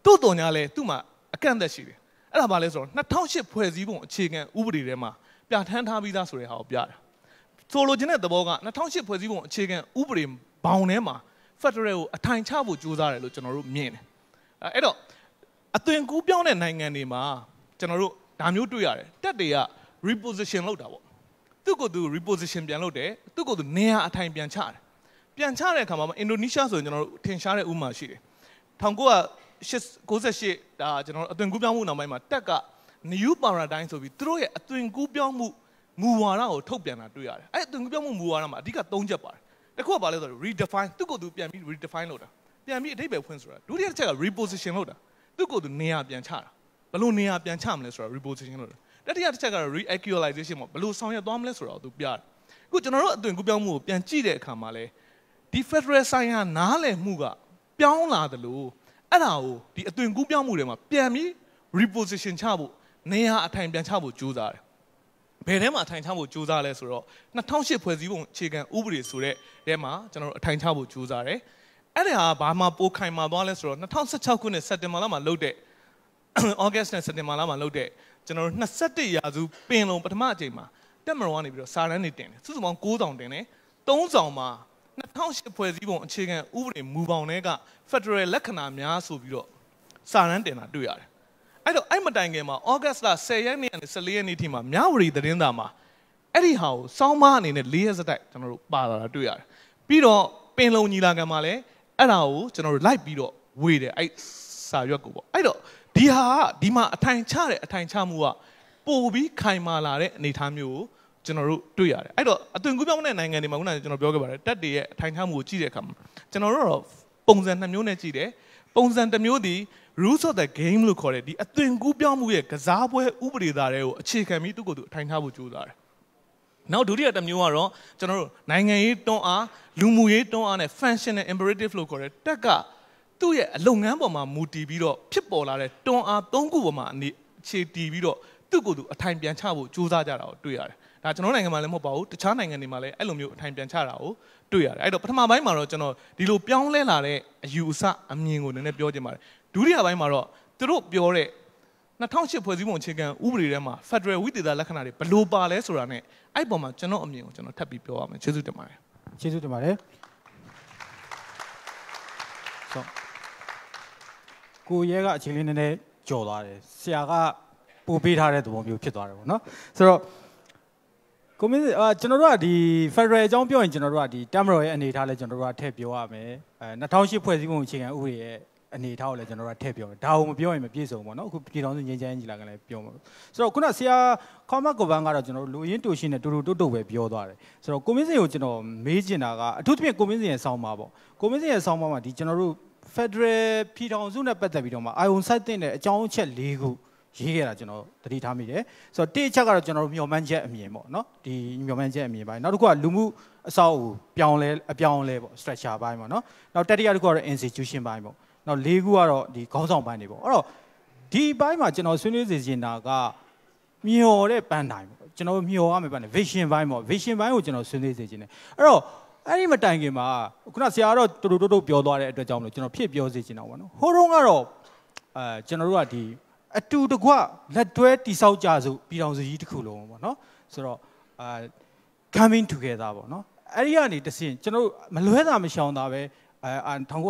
S8: တိုးတော်ညာလဲသူ့မှာအကန့်အသတ်ရှိတယ်အဲ့ဒါဘာလဲဆိုတော့2008ဖွဲ့စည်းပုံအခြေခံဥပဒေထဲမှာပြဋ္ဌာန်းထားပြီးသားဆိုတဲ့ဟာကိုပြတာဆိုလိုချင်တဲ့သဘောက2008ဖွဲ့စည်းပုံအခြေခံဥပဒေ ဘောင်ထဲမှာ Federal ကိုအထိုင်ချဖို့ကြိုးစားတယ်လို့ကျွန်တော်တို့မြင်တယ်အဲ့တော့အသွင်ကူးပြောင်းတဲ့နိုင်ငံတွေမှာကျွန်တော်တို့ဒါမျိုးတွေ့ရတယ်တက်တွေက reposition လုပ်တာပေါ့သူ့ကိုယ်သူ reposition ပြန်လုပ်တယ်သူ့ကိုယ်သူနေရာအထိုင်ပြန်ချတယ်ပြန်ချတဲ့အခါမှာအင်ဒိုနီးရှားဆိုရင်ကျွန်တော်တို့ထင်ရှားတဲ့ဥပမာရှိတယ်1998ဒါကျွန်တော်တို့အသွင်ကူးပြောင်းမှုနောက်ပိုင်းမှာတက်က new paradigm ဆိုပြီးသူတို့ရဲ့အသွင်ကူးပြောင်းမှုမူဝါဒကိုထုတ်ပြန်တာတွေ့ရတယ်အဲ့အသွင်ကူးပြောင်းမှုမူဝါဒမှာအဓိက၃ချက်ပါတယ် တစ်ခုကဘာလဲဆိုတော့ redefine သူ့ကိုယ်သူပြန်ပြီး redefine လုပ်တာပြန်ပြီးအထိပ္ပယ်ဖွင့်ဆိုတာဒုတိယတစ်ချက်က reposition လုပ်တာသူ့ကိုယ်သူနေရာပြန်ချတာဘယ်လိုနေရာပြန်ချမလဲဆိုတာ reposition လုပ်တာတတိယတစ်ချက်ကတော့ reactualization ပေါ့ဘယ်လိုဆောင်ရွက်သွားမလဲဆိုတာကိုသူပြတယ်အခုကျွန်တော်တို့အသွင်ကူးပြောင်းမှုကိုပြန်ကြည့်တဲ့အခါမှာလဲဒီ federal ဆိုင်ရာနားလည်မှုကပြောင်းလာတယ်လို့အဲ့ဒါကိုဒီအသွင်ကူးပြောင်းမှုတွေမှာပြန်ပြီး reposition ချဖို့နေရာအထိုင်ပြန်ချဖို့ကြိုးစားတယ် ဘယ်ထဲမှာအထိုင်ချဖို့ကြိုးစားလဲဆိုတော့2008ဖွဲ့စည်းပုံအခြေခံဥပဒေဆိုတဲ့ထဲမှာကျွန်တော်တို့အထိုင်ချဖို့ကြိုးစားတယ်အဲ့ဒါကဘာမှပိုခိုင်မာသွားလဲဆိုတော့2016ခုနှစ်စက်တင်ဘာလမှာလုပ်တဲ့ August နဲ့စက်တင်ဘာလမှာလုပ်တဲ့ကျွန်တော်တို့21ရာစုပင်လုံပထမအကြိမ်မှာတက်မတော်ကနေပြီးတော့စာရန်နေတင်တယ်စုစုပေါင်း9ဆောင်တင်တယ်3ဆောင်မှာ2008ဖွဲ့စည်းပုံအခြေခံဥပဒေမူပေါင်းတွေက Federal လက္ခဏာများဆိုပြီးတော့စာရန်တင်တာတွေ့ရတယ် အဲ့တော့အဲ့မတိုင်ခင်မှာ August လ10ရက်နေ့ကနေ14ရက်နေ့ထိမှာမြဝတီသတင်းစာမှာအဲ့ဒီဟာကိုစောင်းမအနေနဲ့၄ရက်စတိုက်ကျွန်တော်တို့ပါလာတာတွေ့ရတယ်ပြီးတော့ပင်လုံညီလာခံမှာလည်းအဲ့ဒါကိုကျွန်တော်တို့လိုက်ပြီးတော့ဝေတယ်အဲ့စာရွက်ကိုပေါ့အဲ့တော့ဒီဟာကဒီမှာအထိုင်ချတဲ့အထိုင်ချမှုကပိုပြီးခိုင်မာလာတဲ့အနေအထားမျိုးကိုကျွန်တော်တို့တွေ့ရတယ်အဲ့တော့အသွင်ကူးပြောင်းတဲ့နိုင်ငံတွေမှာခုနကကျွန်တော်ပြောခဲ့ပါတယ်တက်တွေရဲ့အထိုင်ချမှုကိုကြည့်တဲ့အခါမှာကျွန်တော်တို့တော့ပုံစံနှစ်မျိုးနဲ့ကြည့်တယ်ပုံစံတစ်မျိုးဒီ rules of the game လို့ခေါ်တဲ့ဒီအသွင်ကူးပြောင်းမှုရဲ့ကစားပွဲဥပဒေသားတွေကိုအခြေခံပြီးသူ့ကိုယ်သူအထိုင်ချဖို့ကြိုးစားတယ်နောက်ဒုတိယတစ်မျိုးကတော့ကျွန်တော်တို့နိုင်ငံရေးတွန်းအားလူမှုရေးတွန်းအားနဲ့ functional imperative လို့ခေါ်တဲ့တက်ကသူ့ရဲ့အလုပ်ငန်းပေါ်မှာမူတည်ပြီးတော့ဖြစ်ပေါ်လာတဲ့တွန်းအား၃ခုပေါ်မှာအနေအခြေတည်ပြီးတော့သူ့ကိုယ်သူအထိုင်ပြန်ချဖို့ကြိုးစားကြတာကိုတွေ့ရတယ်။ဒါကျွန်တော်နိုင်ငံမှာလည်းမဟုတ်ပါဘူးတခြားနိုင်ငံတွေမှာလည်းအဲ့လိုမျိုးအထိုင်ပြန်ချတာကိုတွေ့ရတယ်။အဲ့တော့ပထမပိုင်းမှာတော့ကျွန်တော်ဒီလိုပြောင်းလဲလာတဲ့အယူအဆအမြင်ကိုနည်းနည်းပြောချင်ပါတယ်။ ဒုတိယပိုင်းမှာတော့သူတို့ပြောတဲ့2008ဖွဲ့စည်းပုံအခြေခံဥပဒေထဲမှာ Federal ဝိသေသလက္ခဏာတွေဘယ်လိုပါလဲဆိုတာနဲ့အဲ့ပုံမှာကျွန်တော်အမြင်ကိုကျွန်တော်ထပ်ပြီးပြောရမယ်ကျေးဇူးတင်ပါတယ်
S2: ကျေးဇူးတင်ပါတယ်ဆိုကိုရဲကအချိန်လေးနည်းနည်းကြော်သွားတယ်ဆရာကပို့ပေးထားတဲ့သဘောမျိုးဖြစ်သွားတယ်ပေါ့နော်ဆိုတော့ကိုမင်းအာကျွန်တော်တို့ကဒီ Federal အကြောင်းပြောရင်ကျွန်တော်တို့ကဒီတမ်မရော်ရဲ့အနေအထားလဲကျွန်တော်တို့ကထည့်ပြောရမယ်အဲ2008ဖွဲ့စည်းပုံအခြေခံဥပဒေရဲ့ အနေထားကိုလည်းကျွန်တော်တို့ကထည့်ပြောမယ်ဒါကိုမပြောရင်မပြည့်စုံဘူးပေါ့နော်အခုပြည်တော်စုငင်းချမ်းကြီးလာကလည်းပြောမှာဆိုတော့ခုနဆရာခေါမတ်ကိုဗန်ကတော့ကျွန်တော်တို့လူရင်းတူရှင်းနဲ့တူတူတုတ်တုတ်ပဲပြောသွားတယ်ဆိုတော့ကိုမင်းစင်ကိုကျွန်တော်မေးချင်တာကအထူးသဖြင့်ကိုမင်းစင်ရဲ့ဆောင်းပါပေါ့ကိုမင်းစင်ရဲ့ဆောင်းပါမှာဒီကျွန်တော်တို့ Federal ပြည်တော်စုနဲ့ပတ်သက်ပြီးတော့မှ Ion site တင်တဲ့အကြောင်းအချက်၄ခုရေးခဲ့တာကျွန်တော်သတိထားမိတယ်ဆိုတော့တိအချက်ကတော့ကျွန်တော်တို့မျှော်မှန်းချက်အမြင်ပေါ့နော်ဒီမျှော်မှန်းချက်အမြင်ပိုင်းနောက်တစ်ခုကလူမှုအဆောက်အဦပြောင်းလဲအပြောင်းလဲပေါ့ structure ပိုင်းပေါ့နော်နောက်တတိယတစ်ခုကတော့ institution ပိုင်းပေါ့ နောက်၄ခုကတော့ဒီခေါင်းဆောင်ပိုင်းတွေပေါ့အဲ့တော့ဒီဘိုင်းမှာကျွန်တော်ဆွေးနွေးစီစဉ်တာကမျော်တဲ့ပန်းတိုင်းပေါ့ကျွန်တော်မျော်ရမယ်ပန်းတိုင်း vision ဘိုင်းပေါ့ vision ဘိုင်းကိုကျွန်တော်ဆွေးနွေးစီခြင်းတယ်အဲ့တော့အဲ့ဒီမတိုင်ခင်မှာခုနဆရာကတော့တူတူတူပြောသွားတဲ့အတွက်ကြောင့်မလို့ကျွန်တော်ဖြစ်ပြောစီခြင်းတာပေါ့နော်ဟိုတုန်းကတော့အဲကျွန်တော်တို့ကဒီအတူတကွလက်တွဲတိဆောက်ကြစို့ပြည်တော်စုကြီးတစ်ခုလုံးပေါ့နော်ဆိုတော့အာ coming together ပေါ့နော်အဲ့ဒီကနေတဆင့်ကျွန်တော်တို့မလွဲတာမရှောင်တာပဲ အဲ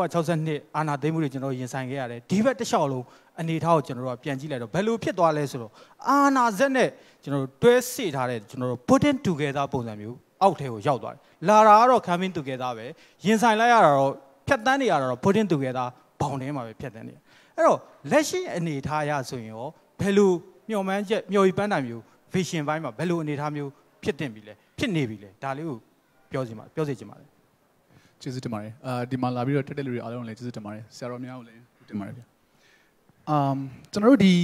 S2: 1962အာနာသိမ်းမှုတွေကျွန်တော်ရင်ဆိုင်ခဲ့ရတယ်ဒီဘက်တစ်လျှောက်လုံးအနေထားကိုကျွန်တော်တို့ကပြန်ကြည့်လိုက်တော့ဘယ်လိုဖြစ်သွားလဲဆိုတော့အာနာဇက်နဲ့ကျွန်တော်တို့တွဲစေထားတဲ့ကျွန်တော်တို့ putting together ပုံစံမျိုးအောက်ထဲကိုရောက်သွားတယ်လာတာကတော့ coming together ပဲရင်ဆိုင်လိုက်ရတာတော့ဖြတ်တန်းနေရတာတော့ putting together ဘောင်ထဲမှာပဲဖြတ်တန်းနေအဲ့တော့လက်ရှိအနေထားရဆိုရင်ရောဘယ်လိုမျှော်မှန်းချက်မျှော်ရည်ပန်းတိုင်မျိုး vision ဘိုင်းမှာဘယ်လိုအနေထားမျိုးဖြစ်တင်ပြီလဲဖြစ်နေပြီလဲဒါလေးကိုပြောစီမှာပြောစီချင်ပါတယ်
S9: ကျေးဇူးတင်ပါတယ်အာဒီမှာလာပြီးတော့တက်တဲ့လူတွေအားလုံးလည်းကျေးဇူးတင်ပါတယ်ဆရာတော်များကိုလည်းတင်ပါတယ်ဗျာအမ်ကျွန်တော်တို့ဒီ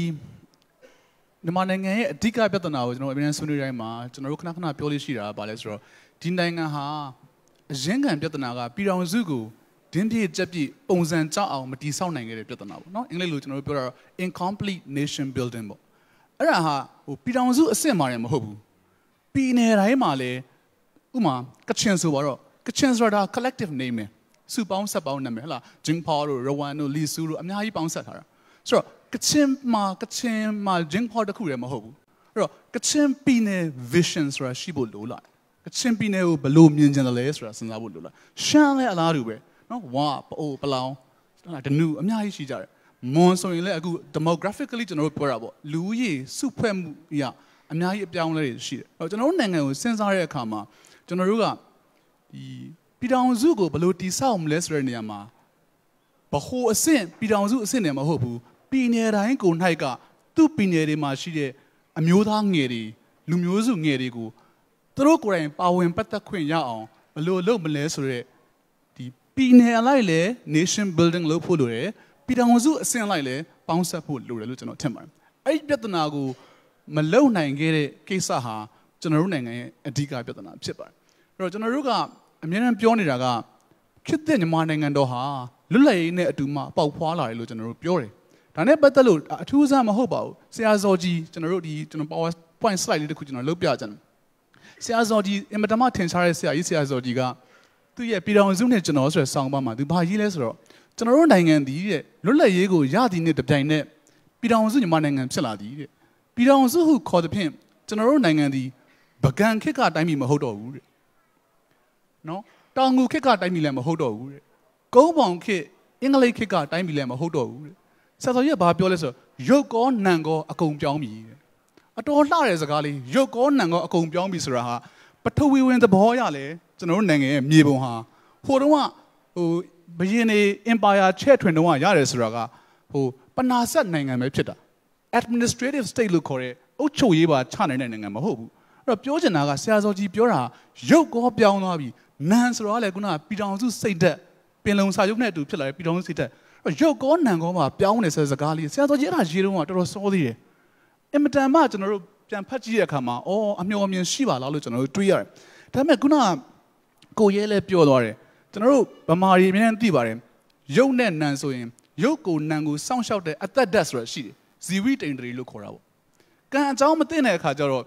S9: မြန်မာနိုင်ငံရဲ့အဓိကပြဿနာကိုကျွန်တော်အများဆွေးနွေးတိုင်းမှာကျွန်တော်တို့ခဏခဏပြောလို့ရှိတာကဘာလဲဆိုတော့ဒီနိုင်ငံဟာအရင်ခံပြဿနာကပြည်တော်စုကိုဒင်းပြေကြက်ပြေပုံစံကြောက်အောင်မတီးဆောက်နိုင်ခဲ့တဲ့ပြဿနာပေါ့နော်အင်္ဂလိပ်လိုကျွန်တော်တို့ပြောတာ incomplete nation building ပေါ့အဲ့ဒါဟာဟိုပြည်တော်စုအစ်စ်မှာလည်းမဟုတ်ဘူးပြည်နယ်တိုင်းမှာလည်းဥမာကချင်ဆိုတော့ ကချင်ဆိုတာ collective name ပဲစုပေါင်းဆက်ပေါင်းနာမည်ဟလာဂျင်းဖော်တို့ရဝမ်တို့လီဆူတို့အများကြီးပေါင်းဆက်ထားတာဆိုတော့ကချင်မှာကချင်မှာဂျင်းဖော်တခုလည်းမဟုတ်ဘူးအဲ့တော့ကချင်ပြည်နယ် vision ဆိုတာရှိဖို့လိုလားကချင်ပြည်နယ်ကိုဘယ်လိုမြင်ကြတယ်လဲဆိုတာစဉ်းစားဖို့လိုလားရှမ်းလည်းအလားတူပဲနော်ဝါပိုးပလောင်ဟုတ်လားဒနူအများကြီးရှိကြတယ်မွန်ဆိုရင်လည်းအခု demographically ကျွန်တော်တို့ပြောတာပေါ့လူဦးရေစုဖွဲ့မှုရအများကြီးအပြောင်းလဲတွေရှိတယ်အဲ့တော့ကျွန်တော်တို့နိုင်ငံကိုစဉ်းစားတဲ့အခါမှာကျွန်တော်တို့က ဒီပြည်ထောင်စုကိုဘယ်လိုတည်ဆောက်မလဲဆိုတဲ့နေရာမှာဘဟုအဆင့်ပြည်ထောင်စုအဆင့်နဲ့မဟုတ်ဘူးပြည်နယ်တိုင်းကို၌ကသူ့ပြည်နယ်တွေမှာရှိတဲ့အမျိုးသားငယ်တွေလူမျိုးစုငယ်တွေကိုသူတို့ကိုယ်တိုင်ပါဝင်ပတ်သက်ခွင့်ရအောင်ဘယ်လိုလုပ်မလဲဆိုတော့ဒီပြည်နယ်အလိုက်လဲ nation building လုပ်ဖို့လိုတယ်ပြည်ထောင်စုအဆင့်လိုက်လဲပေါင်းစပ်ဖို့လိုတယ်လို့ကျွန်တော်ထင်ပါတယ်အဲ့ဒီပြဿနာကိုမလုံနိုင်ခဲ့တဲ့ကိစ္စဟာကျွန်တော်တို့နိုင်ငံရဲ့အဓိကပြဿနာဖြစ်ပါတယ်အဲ့တော့ကျွန်တော်တို့က အများအားပြောနေတာကခေတ်သစ်မြန်မာနိုင်ငံတော်ဟာလွတ်လပ်ရေးနဲ့အတူမှပေါက်ဖွာလာတယ်လို့ကျွန်တော်တို့ပြောတယ်ဒါနဲ့ပတ်သက်လို့အထူးအဆန်းမဟုတ်ပါဘူးဆရာဇော်ကြီးကျွန်တော်တို့ဒီကျွန်တော် power point slide လေးတစ်ခုကျွန်တော်လုပ်ပြကြတယ်ဆရာဇော်ကြီးအင်မတန်မှထင်ရှားတဲ့ဆရာကြီးဆရာဇော်ကြီးကသူ့ရဲ့ပြည်တော်စုနဲ့ကျွန်တော်ဆိုတဲ့ဆောင်းပါးမှာသူဘာရေးလဲဆိုတော့ကျွန်တော်တို့နိုင်ငံဒီတဲ့လွတ်လပ်ရေးကိုရသည်နဲ့တပြိုင်နက်ပြည်တော်စုမြန်မာနိုင်ငံဖြစ်လာသည်တဲ့ပြည်တော်စုဟုခေါ်တဲ့ဖြင့်ကျွန်တော်တို့နိုင်ငံဒီဗကံခေတ်ကတိုင်းပြည်မဟုတ်တော့ဘူးတဲ့ နော်တောင်ငူခေတ်ကတိုင်းပြည်လည်းမဟုတ်တော့ဘူးတဲ့ကုန်းပေါင်ခေတ်အင်္ဂလိပ်ခေတ်ကတိုင်းပြည်လည်းမဟုတ်တော့ဘူးတဲ့ဆရာတော်ကြီးကဘာပြောလဲဆိုတော့ရုပ်ကောနံကောအကုန်ပြောင်းပြီတဲ့အတော်လှတဲ့စကားလေးရုပ်ကောနံကောအကုန်ပြောင်းပြီဆိုတာဟာပထဝီဝင်သဘောရလဲကျွန်တော်တို့နိုင်ငံရဲ့မြေပုံဟာဟိုတုန်းကဟိုဘယင်းနေ empire ချဲ့ထွင်တုန်းကရတယ်ဆိုတာကဟိုပနာဆက်နိုင်ငံပဲဖြစ်တာ administrative state လို့ခေါ်တဲ့အုပ်ချုပ်ရေးပါချနိုင်တဲ့နိုင်ငံမဟုတ်ဘူးအဲ့တော့ပြောချင်တာကဆရာစောကြီးပြောတာရုပ်ကောပြောင်းသွားပြီ နန်ဆိုတော့လေခုနကပြည်တော်စုစိတ်သက်ပင်လုံစာချုပ်နဲ့အတူဖြစ်လာတဲ့ပြည်တော်စုစိတ်သက်ရုပ်ကောနံကောမှာပြောင်းနေဆိုတဲ့စကားလေးဆရာတော်ကြီးအဲ့ဒါရေးတော့တော်တော်စောသေးတယ်အင်မတန်မှကျွန်တော်တို့ပြန်ဖတ်ကြည့်တဲ့အခါမှာအော်အမျှော်အမြင်ရှိပါလားလို့ကျွန်တော်တို့တွေးရတယ်ဒါပေမဲ့ခုနကကိုရဲလဲပြောသွားတယ်ကျွန်တော်တို့ဗမာရီအများကြီးသိပါတယ်ရုပ်နဲ့နံဆိုရင်ရုပ်ကိုနံကိုစောင့်ရှောက်တဲ့အသက်ဓာတ်ဆိုတာရှိတယ်ဇီဝိတိန်တရီလို့ခေါ်တာပေါ့ကံအကြောင်းမသိတဲ့အခါကျတော့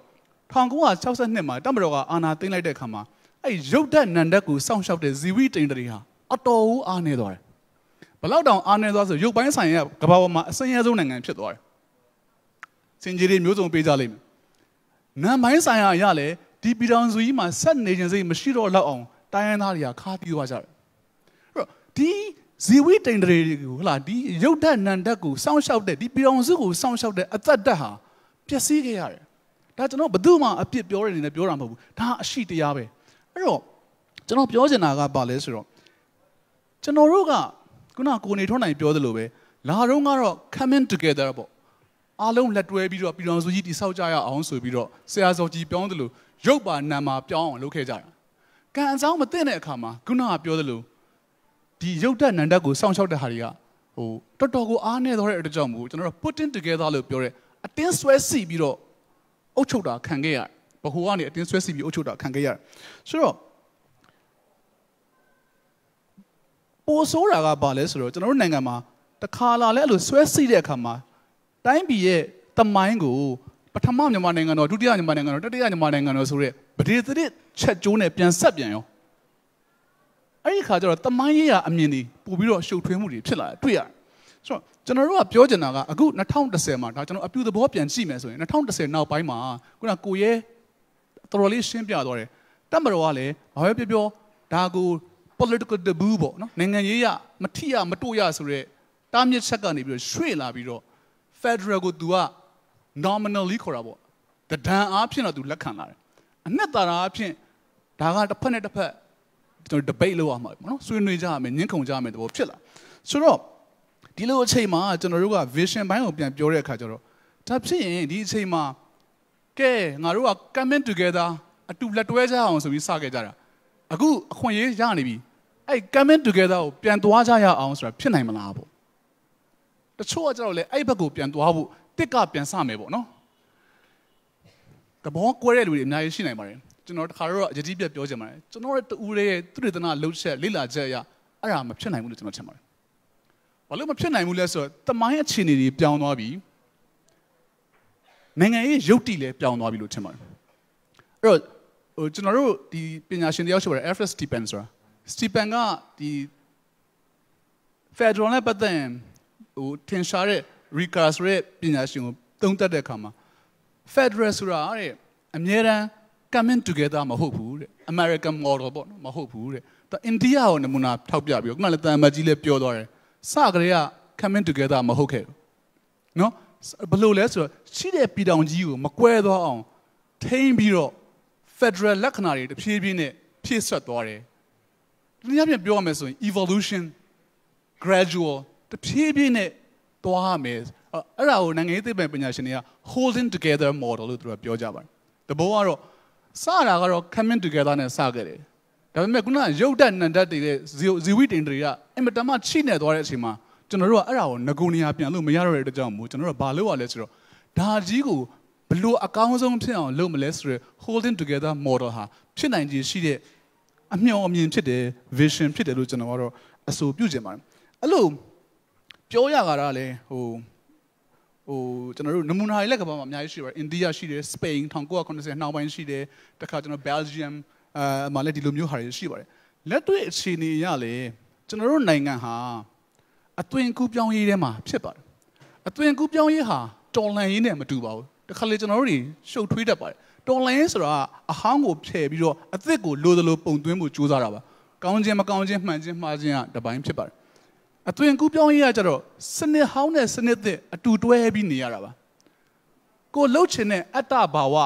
S9: 1962မှာတမတော်ကအာနာသိမ်းလိုက်တဲ့အခါမှာ အဲ့ရုပ်ဓာတ်နံဓာတ်ကိုစောင့်ရှောက်တဲ့ဇီဝိတိန်တရီဟာအတော်ဦးအားနေသွားတယ်ဘလောက်တောင်အားနေသွားဆိုရုပ်ပိုင်းဆိုင်ရာကဘာပေါ်မှာအစင်းရဲဆုံးနိုင်ငံဖြစ်သွားတယ်စင်ကြီးတွေမျိုးစုံပေးကြလိမ့်မယ်နံပိုင်းဆိုင်ရာရလဲဒီပြည်တော်စုကြီးမှာဆက်နေခြင်းစိတ်မရှိတော့လောက်အောင်တိုင်းရင်းသားတွေကခါးပြီးသွားကြတယ်အဲ့တော့ဒီဇီဝိတိန်တွေကိုဟလာဒီရုပ်ဓာတ်နံဓာတ်ကိုစောင့်ရှောက်တဲ့ဒီပြည်တော်စုကိုစောင့်ရှောက်တဲ့အသက်ဓာတ်ဟာပျက်စီးခဲ့ရတယ်ဒါကျွန်တော်ဘယ်သူမှအပြစ်ပြောရနေနဲ့ပြောတာမဟုတ်ဘူးဒါအရှိတရားပဲ အဲ့တော့ကျွန်တော်ပြောချင်တာကဘာလဲဆိုတော့ကျွန်တော်တို့ကခုနကိုနေထွန်းနိုင်ပြောသလိုပဲလာတော့ကတော့ coming together ပေါ့အားလုံးလက်တွဲပြီးတော့ပြည်တော်စုကြီးတိဆောက်ကြရအောင်ဆိုပြီးတော့ဆရာစောကြီးပြောသလိုရုပ်ပါနာမှာပြောင်းအောင်လုပ်ခဲ့ကြတာကံအကြောင်းမသိတဲ့အခါမှာခုနကပြောသလိုတဒီရုပ်တက်နန္ဒတ်ကိုစောင့်ရှောက်တဲ့ဟာတွေကဟိုတော်တော်ကိုအားနေတော့တဲ့အတွက်ကြောင့်မို့ကျွန်တော်တို့ putting together လို့ပြောတဲ့အတင်းဆွဲစီပြီးတော့အုပ်ချုပ်တာခံခဲ့ရတယ် ဘဟုကနေအတင်းဆွဲစီပြီးအုပ်ချုပ်တာခံခဲ့ရတယ်ဆိုတော့ပိုဆိုးတာကဘာလဲဆိုတော့ကျွန်တော်တို့နိုင်ငံမှာတခါလာလဲအဲ့လိုဆွဲစီတဲ့အခါမှာတိုင်းပြည်ရဲ့တမိုင်းကိုပထမမြန်မာနိုင်ငံတော်ဒုတိယမြန်မာနိုင်ငံတော်တတိယမြန်မာနိုင်ငံတော်ဆိုတဲ့ဗဒေသရစ်ချက်ကျိုးနဲ့ပြန်ဆက်ပြန်ရောအဲ့ဒီခါကျတော့တမိုင်းရေးရအမြင်တွေပို့ပြီးတော့ရှုပ်ထွေးမှုတွေဖြစ်လာတယ်တွေ့ရတယ်ဆိုတော့ကျွန်တော်တို့ကပြောချင်တာကအခု2010မှာဒါကျွန်တော်အပြူသဘောပြန်ကြည့်မယ်ဆိုရင်2010နောက်ပိုင်းမှာခုနကိုရဲ တော်တော်လေးရှင်းပြသွားတယ်တက်မတော်ကလည်းဘာပဲပြောပြောဒါကို political taboo ပေါ့နော်နိုင်ငံရေးရမထိရမတို့ရဆိုတော့တားမြစ်ချက်ကနေပြီးတော့ရွှေ့လာပြီးတော့ federal ကို तू က nominally ခေါ်တာပေါ့တဒံအားဖြင့်တော့ तू လက်ခံလာတယ်အနှစ်သာရအားဖြင့်ဒါကတစ်ဖက်နဲ့တစ်ဖက်ကျွန်တော် debate လုပ်ရမှာပေါ့နော်ဆွေးနွေးကြရမယ်ညှင်းခုန်ကြရမယ်တဘောဖြစ်လာဆိုတော့ဒီလိုအချိန်မှာကျွန်တော်တို့က vision ဘိုင်းကိုပြန်ပြောတဲ့အခါကျတော့ဒါဖြစ်ရင်ဒီအချိန်မှာ ကဲငါတို့က coming together အတူလက်တွဲကြအောင်ဆိုပြီးစခဲ့ကြတာအခုအခွင့်အရေးရနေပြီအဲ့ coming together ကိုပြန်သွားကြရအောင်ဆိုတာဖြစ်နိုင်မလားပေါ့တချို့ကကျတော့လေအဲ့ဘက်ကိုပြန်သွားဖို့တစ်ကပြန်စမယ်ပေါ့နော်တဘောကွဲတဲ့လူတွေအများကြီးရှိနိုင်ပါတယ်ကျွန်တော်တခါတော့အကြည့်ပြပြောချင်ပါတယ်ကျွန်တော်ရဲ့တူရဲ့သူတွေတနာလှုပ်ချက်လိလာချက်အရအဲ့ဒါမဖြစ်နိုင်ဘူးလို့ကျွန်တော်ထင်ပါတယ်ဘာလို့မဖြစ်နိုင်ဘူးလဲဆိုတော့တမိုင်းအခြေအနေတွေပြောင်းသွားပြီ နိုင်ငံရေးရုပ်တည်လည်းပြောင်းသွားပြီလို့ထင်ပါတယ်အဲ့တော့ဟိုကျွန်တော်တို့ဒီပညာရှင်တယောက်ရှိပါတယ် Alfred Stephen ဆိုတာ Stephen ကဒီ Federal နဲ့ပတ်သက်ရင်ဟိုထင်ရှားတဲ့ Rika ဆိုတဲ့ပညာရှင်ကိုသုံးသပ်တဲ့အခါမှာ Federal ဆိုတာတဲ့အမြဲတမ်း coming together မဟုတ်ဘူးတဲ့ American model ပေါ့နော်မဟုတ်ဘူးတဲ့ဒါအိန္ဒိယကိုနမူနာထောက်ပြပြီးတော့ခုနလည်းတန်မကြီးလည်းပြောသွားတယ်စကလေးက coming together မဟုတ်ခဲ့ဘူးနော် ဘလို့လဲဆိုတော့ရှိတဲ့ပြည်တောင်ကြီးကိုမကွဲသွားအောင်ထိမ့်ပြီးတော့ Federal လက္ခဏာတွေတဖြည်းဖြည်းနဲ့ဖြည့်ဆွတ်သွားတယ်ဒီနေ့ပြန်ပြောရမယ်ဆိုရင် evolution gradual တဖြည်းဖြည်းနဲ့သွားရမယ်အဲ့ဒါကိုနိုင်ငံရေးသိပ္ပံပညာရှင်တွေက holding together model လို့သူတို့ပြောကြပါတယ်တဘောကတော့စတာကတော့ coming together နဲ့စခဲ့တယ်ဒါပေမဲ့ခုနကရုပ်တက်နံတက်တွေရဲ့ဇီဝိတင်တွေကအင်မတန်မှချိနေသွားတဲ့အချိန်မှာ ကျွန်တော်တို့ကအဲ့ဒါကိုငကိုနေရာပြန်လို့မရတော့တဲ့အတွက်ကြောင့်မို့ကျွန်တော်တို့ကဘာလုပ်ရလဲဆိုတော့ဒါကြီးကိုဘလို့အကောင်းဆုံးဖြစ်အောင်လုပ်မလဲဆိုရယ် holding together model ဟာဖြစ်နိုင်ခြေရှိတဲ့အမျှော်အမြင်ဖြစ်တယ် vision ဖြစ်တယ်လို့ကျွန်တော်ကတော့အဆိုပြုချင်ပါတယ်အဲ့လိုပြောရတာကလည်းဟိုဟိုကျွန်တော်တို့နမူနာတွေလက်ကဘာမှအများကြီးရှိပါတယ်အိန္ဒိယရှိတယ်စပိန်1990နှောင်းပိုင်းရှိတယ်တခါကျွန်တော်ဘယ်လ်ဂျီယမ်အဲမှာလည်းဒီလိုမျိုးဟာတွေရှိပါတယ်လက်တွေ့အခြေအနေရလေကျွန်တော်တို့နိုင်ငံဟာ အသွင်ကူးပြောင်းရေးထဲမှာဖြစ်ပါတယ်အသွင်ကူးပြောင်းရေးဟာတော်လန်ရေးနဲ့မတူပါဘူးတခါလေကျွန်တော်တို့တွေရှုပ်ထွေးတတ်ပါတယ်တော်လန်ရေးဆိုတာအဟောင်းကိုဖယ်ပြီးတော့အသစ်ကိုလိုသလိုပုံသွင်းဖို့ကြိုးစားတာပါကောင်းခြင်းမကောင်းခြင်းမှန်ခြင်းမှားခြင်းကတပိုင်းဖြစ်ပါတယ်အသွင်ကူးပြောင်းရေးကကြတော့စနစ်ဟောင်းနဲ့စနစ်သစ်အတူတွဲပြီးနေရတာပါကိုလှုပ်ချင်တဲ့အတ္တဘာဝ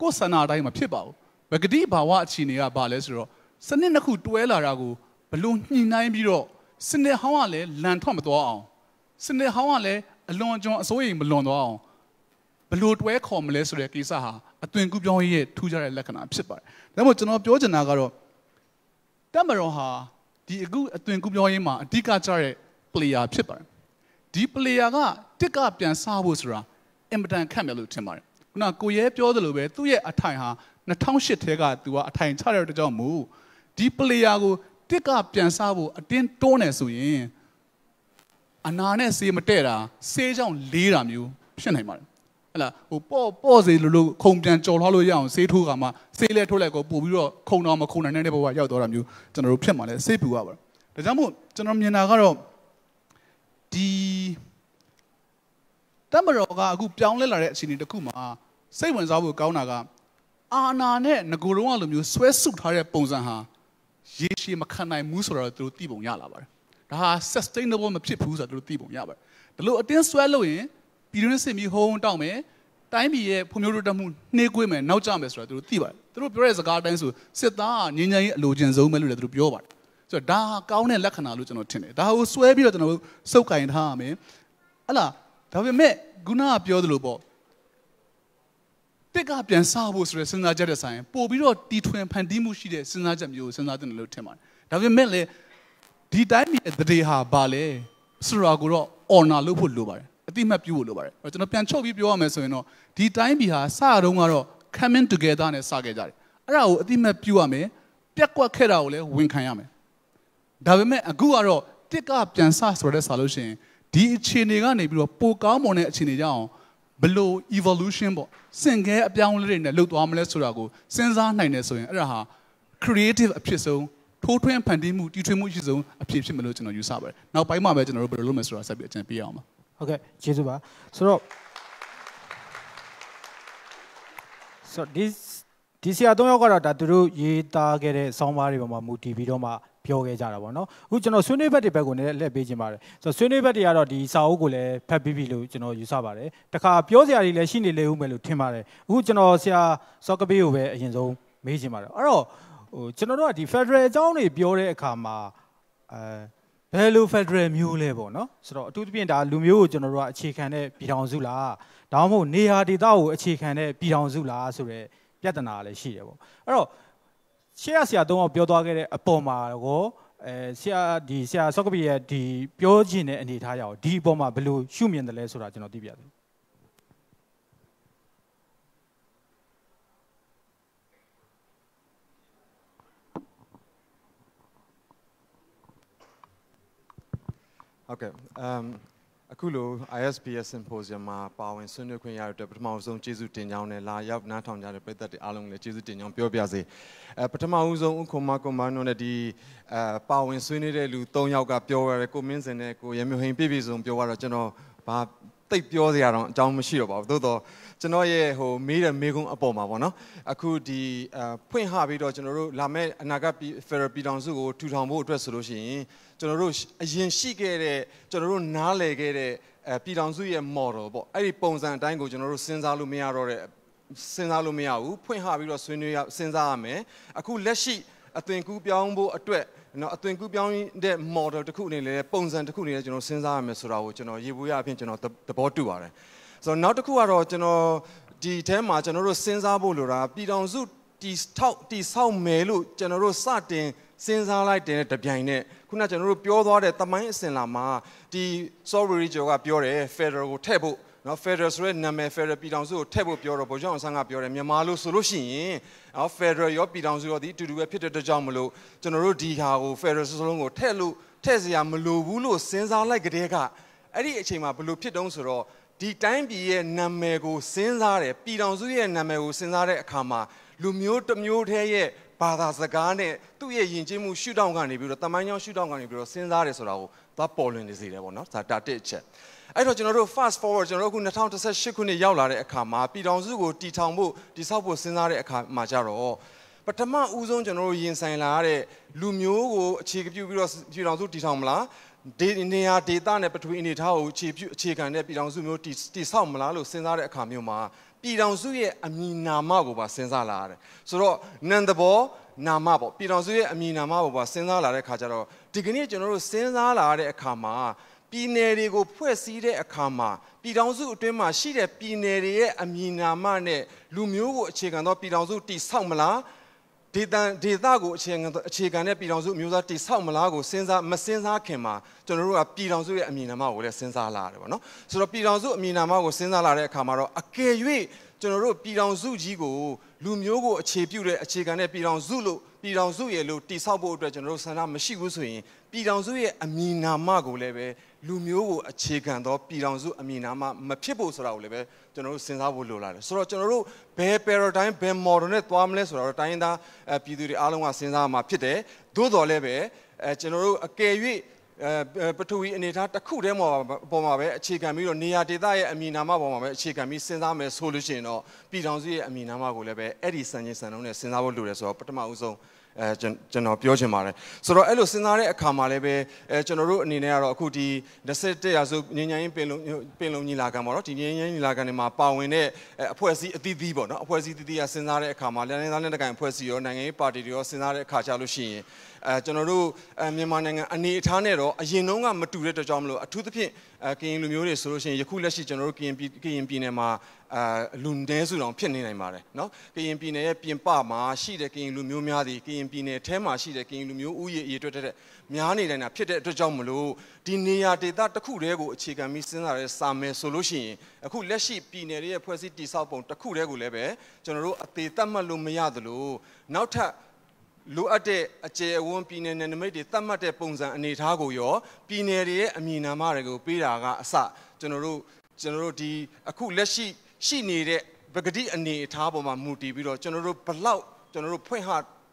S9: ကိုဆန္ဒတိုင်းမဖြစ်ပါဘူးပဂတိဘာဝအခြေအနေကဘာလဲဆိုတော့စနစ်နှစ်ခုတွဲလာတာကိုဘလို့ညှိနှိုင်းပြီးတော့ စနစ်ဟောင်းကလည်းလန်ထွက်မသွားအောင်စနစ်ဟောင်းကလည်းအလွန်ကျွံအစိုးရိမ်မလွန်သွားအောင်ဘလို့တွဲခေါ်မလဲဆိုတဲ့ကိစ္စဟာအသွင်ကူးပြောင်းရေးရဲ့ထူးခြားတဲ့လက္ခဏာဖြစ်ပါတယ်ဒါမှမဟုတ်ကျွန်တော်ပြောချင်တာကတော့တက်မတော်ဟာဒီအခုအသွင်ကူးပြောင်းရေးမှာအဓိကကျတဲ့ player ဖြစ်ပါတယ်ဒီ player ကတစ်ကပြန်စားဖို့ဆိုတာအင်မတန်ခက်မယ်လို့ထင်ပါတယ်ခုနကိုရဲပြောသလိုပဲသူ့ရဲ့အထိုင်ဟာ2008ထဲကသူကအထိုင်ချတဲ့အတွက်ကြောင့်မို့ဒီ player ကို တစ်ကပြန်စားဖို့အတင်းတွန်းနေဆိုရင်အနာနဲ့ဆေးမတဲ့တာဆေးကြောင့်လေးတာမျိုးဖြစ်နိုင်ပါတယ်ဟလာဟိုပေါ့ပေါ့စေလို့လို့ခုံပြန်ကြော်လွှားလို့ရအောင်ဆေးထိုးကမှဆေးလဲထိုးလိုက်ကိုပို့ပြီးတော့ခုံတော့မခုံနိုင်တဲ့ဘဝရောက်သွားတာမျိုးကျွန်တော်တို့ဖြစ်မှာလဲဆေးပူရပါတယ်ဒါကြောင့်မို့ကျွန်တော်မြင်တာကတော့ဒီတမတော်ကအခုပြောင်းလဲလာတဲ့အခြေအနေတစ်ခုမှာစိတ်ဝင်စားဖို့ကောင်းတာကအာနာနဲ့ငကိုတုံးကလိုမျိုးဆွဲဆုပ်ထားတဲ့ပုံစံဟာ ရေရှည်မခံနိုင်ဘူးဆိုတော့သူတို့သိပုံရလာပါတယ်ဒါဟာ sustainable မဖြစ်ဘူးဆိုတော့သူတို့သိပုံရပါတယ်ဒါလို့အတင်းဆွဲလို့ရင်ပြည်တွင်းစစ်မီဟုံးတောက်မယ်တိုင်းပြည်ရဲ့ဖွံ့ဖြိုးတိုးတက်မှုနှေးကွေးမယ်နောက်ကျမယ်ဆိုတာသူတို့သိပါတယ်သူတို့ပြောတဲ့စကားအတိုင်းဆိုစစ်သားကငြိမ်းချမ်းရေးအလိုချင်ဆုံးပဲလို့လည်းသူတို့ပြောပါတယ်ဆိုတော့ဒါဟာကောင်းတဲ့လက္ခဏာလို့ကျွန်တော်ထင်တယ်ဒါကိုဆွဲပြီးတော့ကျွန်တော်တို့စုပ်ကင်ထားရမယ်ဟလာဒါပေမဲ့ခုနကပြောသလိုပေါ့ တက်ကပြန်စားဖို့ဆိုတဲ့စဉ်းစားချက်တဲ့ဆိုင်ပို့ပြီးတော့တီထွင်ဖန်တီးမှုရှိတဲ့စဉ်းစားချက်မျိုးကိုစဉ်းစားတင်တယ်လို့ထင်ပါတယ်ဒါပေမဲ့လည်းဒီတိုင်းပြည်တရေဟာဘာလဲဆိုတော့ကိုတော့ honor လုပ်ဖို့လိုပါတယ်အတိမတ်ပြုဖို့လိုပါတယ်ကျွန်တော်ပြန်ချုပ်ပြီးပြောရမယ်ဆိုရင်တော့ဒီတိုင်းပြည်ဟာစတုန်းကတော့ coming together နဲ့စခဲ့ကြတယ်အဲ့ဒါကိုအတိမတ်ပြုရမယ်ပြက်ကွက်ခဲ့တာကိုလည်းဝန်ခံရမယ်ဒါပေမဲ့အခုကတော့တစ်ကပြန်စဆိုတဲ့စာလို့ရှိရင်ဒီအခြေအနေကနေပြီးတော့ပိုကောင်းမွန်တဲ့အခြေအနေကြအောင် ဘလို့ evolution ပေါ့စင်ကဲအပြောင်းအလဲတွေနဲ့လှုပ်သွားမလဲဆိုတာကိုစဉ်းစားနိုင်တယ်ဆိုရင်အဲ့ဒါဟာ creative အဖြစ်ဆုံးထိုးထွင်းဖန်တီးမှုတည်ထွင်မှုရှိဆုံးအဖြစ်ဖြစ်မလို့ကျွန်တော်ယူဆပါတယ်။နောက်ပိုင်းမှာပဲကျွန်တော်တို့ဘယ်လိုလုပ်မလဲဆိုတာဆက်ပြီးအကြံပေးအောင်ပါ
S2: ဟုတ်ကဲ့ကျေးဇူးပါဆိုတော့ဆိုတော့ဒီဒီဆရာ၃ယောက်ကတော့ဒါသူတို့ရေးသားခဲ့တဲ့ဆောင်းပါးတွေပေါ်မှာမူတည်ပြီးတော့မှ ပြောခဲ့ကြတာပေါ့နော်အခုကျွန်တော်ဆွေးနွေးဘက်တွေဘက်ကိုလည်းလှည့်ပေးခြင်းပါတယ်ဆိုတော့ဆွေးနွေးဘက်တွေကတော့ဒီစာအုပ်ကိုလည်းဖတ်ပြီးပြီလို့ကျွန်တော်ယူဆပါတယ်တခါပြောစရာတွေလည်းရှိနေလေဦးမယ်လို့ထင်ပါတယ်အခုကျွန်တော်ဆရာစောကပေးကိုပဲအရင်ဆုံးမေးခြင်းပါတယ်အဲ့တော့ဟိုကျွန်တော်တို့ကဒီ Federal အကြောင်းတွေပြောတဲ့အခါမှာအဲဘယ်လို Federal မျိုးလဲပေါ့နော်ဆိုတော့အထူးသဖြင့်ဒါလူမျိုးကိုကျွန်တော်တို့ကအခြေခံတဲ့ပြည်ထောင်စုလားဒါမှမဟုတ်နေရာဒေသကိုအခြေခံတဲ့ပြည်ထောင်စုလားဆိုတော့ပြဿနာလည်းရှိတယ်ပေါ့အဲ့တော့ ရှေ့ရဆရာတုံးအောင်ပြောသွားခဲ့တဲ့အပေါ်မှာကောအဲဆရာဒီဆရာဆော့ကပီရဲ့ဒီပြောခြင်းတဲ့အနေထားရအောင်ဒီအပေါ်မှာဘယ်လိုရှုမြင်တယ်လဲဆိုတာကျွန်တော်သိပြတယ်
S10: ဟုတ်ကဲ့အမ်အ ခုလို ISPS symposium မှာပါဝင်ဆွေးနွေးခွင့်ရတဲ့အတွက်ပထမဆုံးကျေးဇူးတင်ကြောင်းနဲ့လာရောက်နားထောင်ကြတဲ့ပရိသတ်တွေအားလုံးလည်းကျေးဇူးတင်ကြောင်းပြောပြစေအဲပထမဦးဆုံးဥက္ကမကွန်မန်နိုနဲ့ဒီအဲပါဝင်ဆွေးနွေးတဲ့လူ၃ယောက်ကပြောရတဲ့ကိုမင်းစင်နဲ့ကိုရမျိုးဟိန်ပြည့်ပြည့်စုံပြောရတော့ကျွန်တော်ဘာတိတ်ပြောစရာတော့အကြောင်းမရှိတော့ပါဘူးသို့တော့ကျွန်တော်ရဲ့ဟိုမေးတဲ့မေးခွန်းအပေါ်မှာပေါ့နော်အခုဒီအဖွင့်ဟပြီးတော့ကျွန်တော်တို့လာမယ့်အနာဂတ် Federal ပြည်ထောင်စုကိုထူထောင်ဖို့အတွက်ဆိုလို့ရှိရင် ကျွန်တော်တို့အရင်ရှိခဲ့တဲ့ကျွန်တော်တို့နားလည်ခဲ့တဲ့အဲပြည်ထောင်စုရဲ့ model ပေါ့အဲ့ဒီပုံစံအတိုင်းကိုကျွန်တော်တို့စဉ်းစားလို့မရတော့တဲ့စဉ်းစားလို့မရဘူးဖွင့်ဟပြီးတော့ဆွေးနွေးရစဉ်းစားရမယ်အခုလက်ရှိအသွင်ကူးပြောင်းဖို့အတွက်နော်အသွင်ကူးပြောင်းတဲ့ model တစ်ခုအနေနဲ့ပုံစံတစ်ခုအနေနဲ့ကျွန်တော်စဉ်းစားရမယ်ဆိုတာကိုကျွန်တော်ရေဘူးရအဖြစ်ကျွန်တော်သဘောတူပါတယ်ဆိုတော့နောက်တစ်ခုကတော့ကျွန်တော်ဒီအဲမှာကျွန်တော်တို့စဉ်းစားဖို့လိုတာပြည်တော်စုတီထောက်တီဆောက်မယ်လို့ကျွန်တော်တို့စတင်စဉ်းစားလိုက်တဲ့တပြိုင်နက် ခုနကျွန်တော်တို့ပြောသွားတဲ့တမိုင်းအစဉ်လာမှာဒီ sorry ကျော်ကပြောတယ် federal ကိုထည့်ဖို့နော် federal ဆိုတဲ့နာမည် federal ပြည်ထောင်စုကိုထည့်ဖို့ပြောတော့ဗိုလ်ချုပ်အောင်ဆန်းကပြောတယ်မြန်မာလို့ဆိုလို့ရှိရင်နော် federal ရောပြည်ထောင်စုရောဒီအတူတူပဲဖြစ်တဲ့အတွက်ကြောင့်မလို့ကျွန်တော်တို့ဒီဟာကို federal စလုံးကိုထည့်လို့ထည့်စရာမလိုဘူးလို့စဉ်းစားလိုက်ကြတဲ့ကအဲ့ဒီအချိန်မှာဘလို့ဖြစ်တုံးဆိုတော့ဒီတိုင်းပြည်ရဲ့နာမည်ကိုစဉ်းစားတယ်ပြည်ထောင်စုရဲ့နာမည်ကိုစဉ်းစားတဲ့အခါမှာလူမျိုးတစ်မျိုးတည်းရဲ့ ဘာသာစကားနဲ့သူ့ရဲ့ယဉ်ကျေးမှုရှုထောင့်ကနေပြီးတော့တမိုင်းကြောင်းရှုထောင့်ကနေပြီးတော့စဉ်းစားတယ်ဆိုတာကိုသွားပေါ်လွင်နေစေတယ်ပေါ့နော်ဒါတာတစ်ချက်အဲ့တော့ကျွန်တော်တို့ fast forward ကျွန်တော်တို့အခု2018ခုနှစ်ရောက်လာတဲ့အခါမှာပြည်ထောင်စုကိုတည်ထောင်ဖို့တည်ဆောက်ဖို့စဉ်းစားတဲ့အခါမှာကြတော့ပထမဦးဆုံးကျွန်တော်တို့ရင်ဆိုင်လာရတဲ့လူမျိုးကိုအခြေပြုပြီးတော့ပြည်ထောင်စုတည်ထောင်မလားဒီနေရာဒေသနဲ့ပထဝီအနေထားကိုအခြေပြုအခြေခံတဲ့ပြည်ထောင်စုမျိုးတည်တည်ဆောက်မလားလို့စဉ်းစားတဲ့အခါမျိုးမှာ ပြည်ထောင်စုရဲ့အမည်နာမကိုပါစဉ်းစားလာရတယ်ဆိုတော့နန္ဒဘောနာမပေါ့ပြည်တော်စုရဲ့အမည်နာမပေါ့ပါစဉ်းစားလာတဲ့အခါကျတော့ဒီကနေ့ကျွန်တော်တို့စဉ်းစားလာတဲ့အခါမှာပြည်နယ်တွေကိုဖွဲ့စည်းတဲ့အခါမှာပြည်ထောင်စုအတွင်းမှာရှိတဲ့ပြည်နယ်တွေရဲ့အမည်နာမနဲ့လူမျိုးကိုအခြေခံသောပြည်ထောင်စုတည်ဆောက်မလား ဒေသဒေသကိုအခြေခံအခြေခံတဲ့ပြည်ထောင်စုမျိုးသားတည်ဆောက်မလားကိုစဉ်းစားမစဉ်းစားခင်မှာကျွန်တော်တို့ကပြည်ထောင်စုရဲ့အမည်နာမကိုလည်းစဉ်းစားလာရတယ်ပေါ့နော်ဆိုတော့ပြည်ထောင်စုအမည်နာမကိုစဉ်းစားလာတဲ့အခါမှာတော့အကယ်၍ ကျွန်တော်တို့ပြည်ထောင်စုကြီးကိုလူမျိုးကိုအခြေပြုတဲ့အခြေခံတဲ့ပြည်ထောင်စုလို့ပြည်ထောင်စုရဲ့လို့တိဆောက်ဖို့အတွက်ကျွန်တော်တို့ဆန္ဒမရှိဘူးဆိုရင်ပြည်ထောင်စုရဲ့အမည်နာမကိုလည်းပဲလူမျိုးကိုအခြေခံသောပြည်ထောင်စုအမည်နာမမဖြစ်ဖို့ဆိုတာကိုလည်းပဲကျွန်တော်တို့စဉ်းစားဖို့လိုလာတယ်ဆိုတော့ကျွန်တော်တို့ဘယ် paradigm ဘယ် model နဲ့သွားမလဲဆိုတော့တိုင်းရင်းသားပြည်သူတွေအားလုံးကစဉ်းစားမှာဖြစ်တယ်သို့တော်လည်းပဲအဲကျွန်တော်တို့အကယ်၍ အဲပထဝီအနေထားတစ်ခုတည်းမှာပေါ်မှာပဲအခြေခံပြီးတော့နေရာဒေသရဲ့အမည်နာမပေါ်မှာပဲအခြေခံပြီးစဉ်းစားမယ်ဆိုလို့ရှိရင်တော့ပြည်ထောင်စုရဲ့အမည်နာမကိုလည်းပဲအဲ့ဒီစံချင်းစံနှုန်းနဲ့စဉ်းစားဖို့လိုတယ်ဆိုတော့ပထမဦးဆုံးအဲကျွန်တော်ပြောချင်ပါတယ်ဆိုတော့အဲ့လိုစဉ်းစားတဲ့အခါမှာလည်းပဲအဲကျွန်တော်တို့အနေနဲ့ကတော့အခုဒီ17ရာစုညဉ့်ညဉ့်ပင်လုံပင်လုံညီလာခံပေါ့နော်ဒီညဉ့်ညဉ့်ညီလာခံတွေမှာပါဝင်တဲ့အဖွဲ့အစည်းအသီးသီးပေါ့နော်အဖွဲ့အစည်းအသီးသီးကစဉ်းစားတဲ့အခါမှာလမ်းလမ်းနဲ့တကန်အဖွဲ့အစည်းရောနိုင်ငံရေးပါတီတွေရောစဉ်းစားတဲ့အခါကျလို့ရှိရင် အဲကျွန်တော်တို့အဲမြန်မာနိုင်ငံအနေအထားနဲ့တော့အရင်တုန်းကမတူတဲ့အတွက်ကြောင့်မလို့အထူးသဖြင့်အဲကရင်လူမျိုးတွေဆိုလို့ရှိရင်ယခုလက်ရှိကျွန်တော်တို့ကရင်ပြည်ကရင်ပြည်နယ်မှာအာလူနည်းစုတောင်ဖြစ်နေနိုင်ပါတယ်เนาะကရင်ပြည်နယ်ရဲ့ပြင်ပမှာရှိတဲ့ကရင်လူမျိုးများသည်ကရင်ပြည်နယ်ထဲမှာရှိတဲ့ကရင်လူမျိုးဥယျာဉ်အရေးအတွက်တဲ့များနေနိုင်တာဖြစ်တဲ့အတွက်ကြောင့်မလို့ဒီနေရာဒေသတစ်ခုတည်းကိုအခြေခံပြီးစဉ်းစားရဲစာမယ်ဆိုလို့ရှိရင်အခုလက်ရှိပြည်နယ်ရဲ့ဖွဲ့စည်းတည်ဆောက်ပုံတစ်ခုတည်းကိုလည်းပဲကျွန်တော်တို့အသေးသတ်မှတ်လို့မရသလိုနောက်ထပ် လိုအပ်တဲ့အကျယ်အဝန်းပြည်နယ်နယ်နိမိတ်တွေသတ်မှတ်တဲ့ပုံစံအနေအထားကိုရောပြည်နယ်တွေရဲ့အမည်နာမတွေကိုပေးတာကအစကျွန်တော်တို့ကျွန်တော်တို့ဒီအခုလက်ရှိရှိနေတဲ့ပဂတိအနေအထားပေါ်မှာမူတည်ပြီးတော့ကျွန်တော်တို့ဘလောက်ကျွန်တော်တို့ဖွင့်ဟ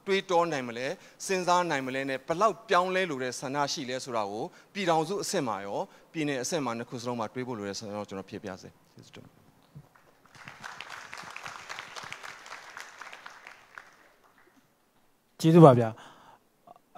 S10: တွေးတောနိုင်မလဲစဉ်းစားနိုင်မလဲနဲ့ဘလောက်ပြောင်းလဲလို့တဲ့ဆန္ဒရှိလဲဆိုတာကိုပြည်တော်စုအဆင့်မှာရောပြည်နယ်အဆင့်မှာနှစ်ခုစလုံးမှာတွေးဖို့လိုတဲ့ဆန္ဒကိုကျွန်တော်ဖြည့်ပြစေကျေးဇူးတင်ပါတယ်
S2: ကျေးဇူးပါဗျာ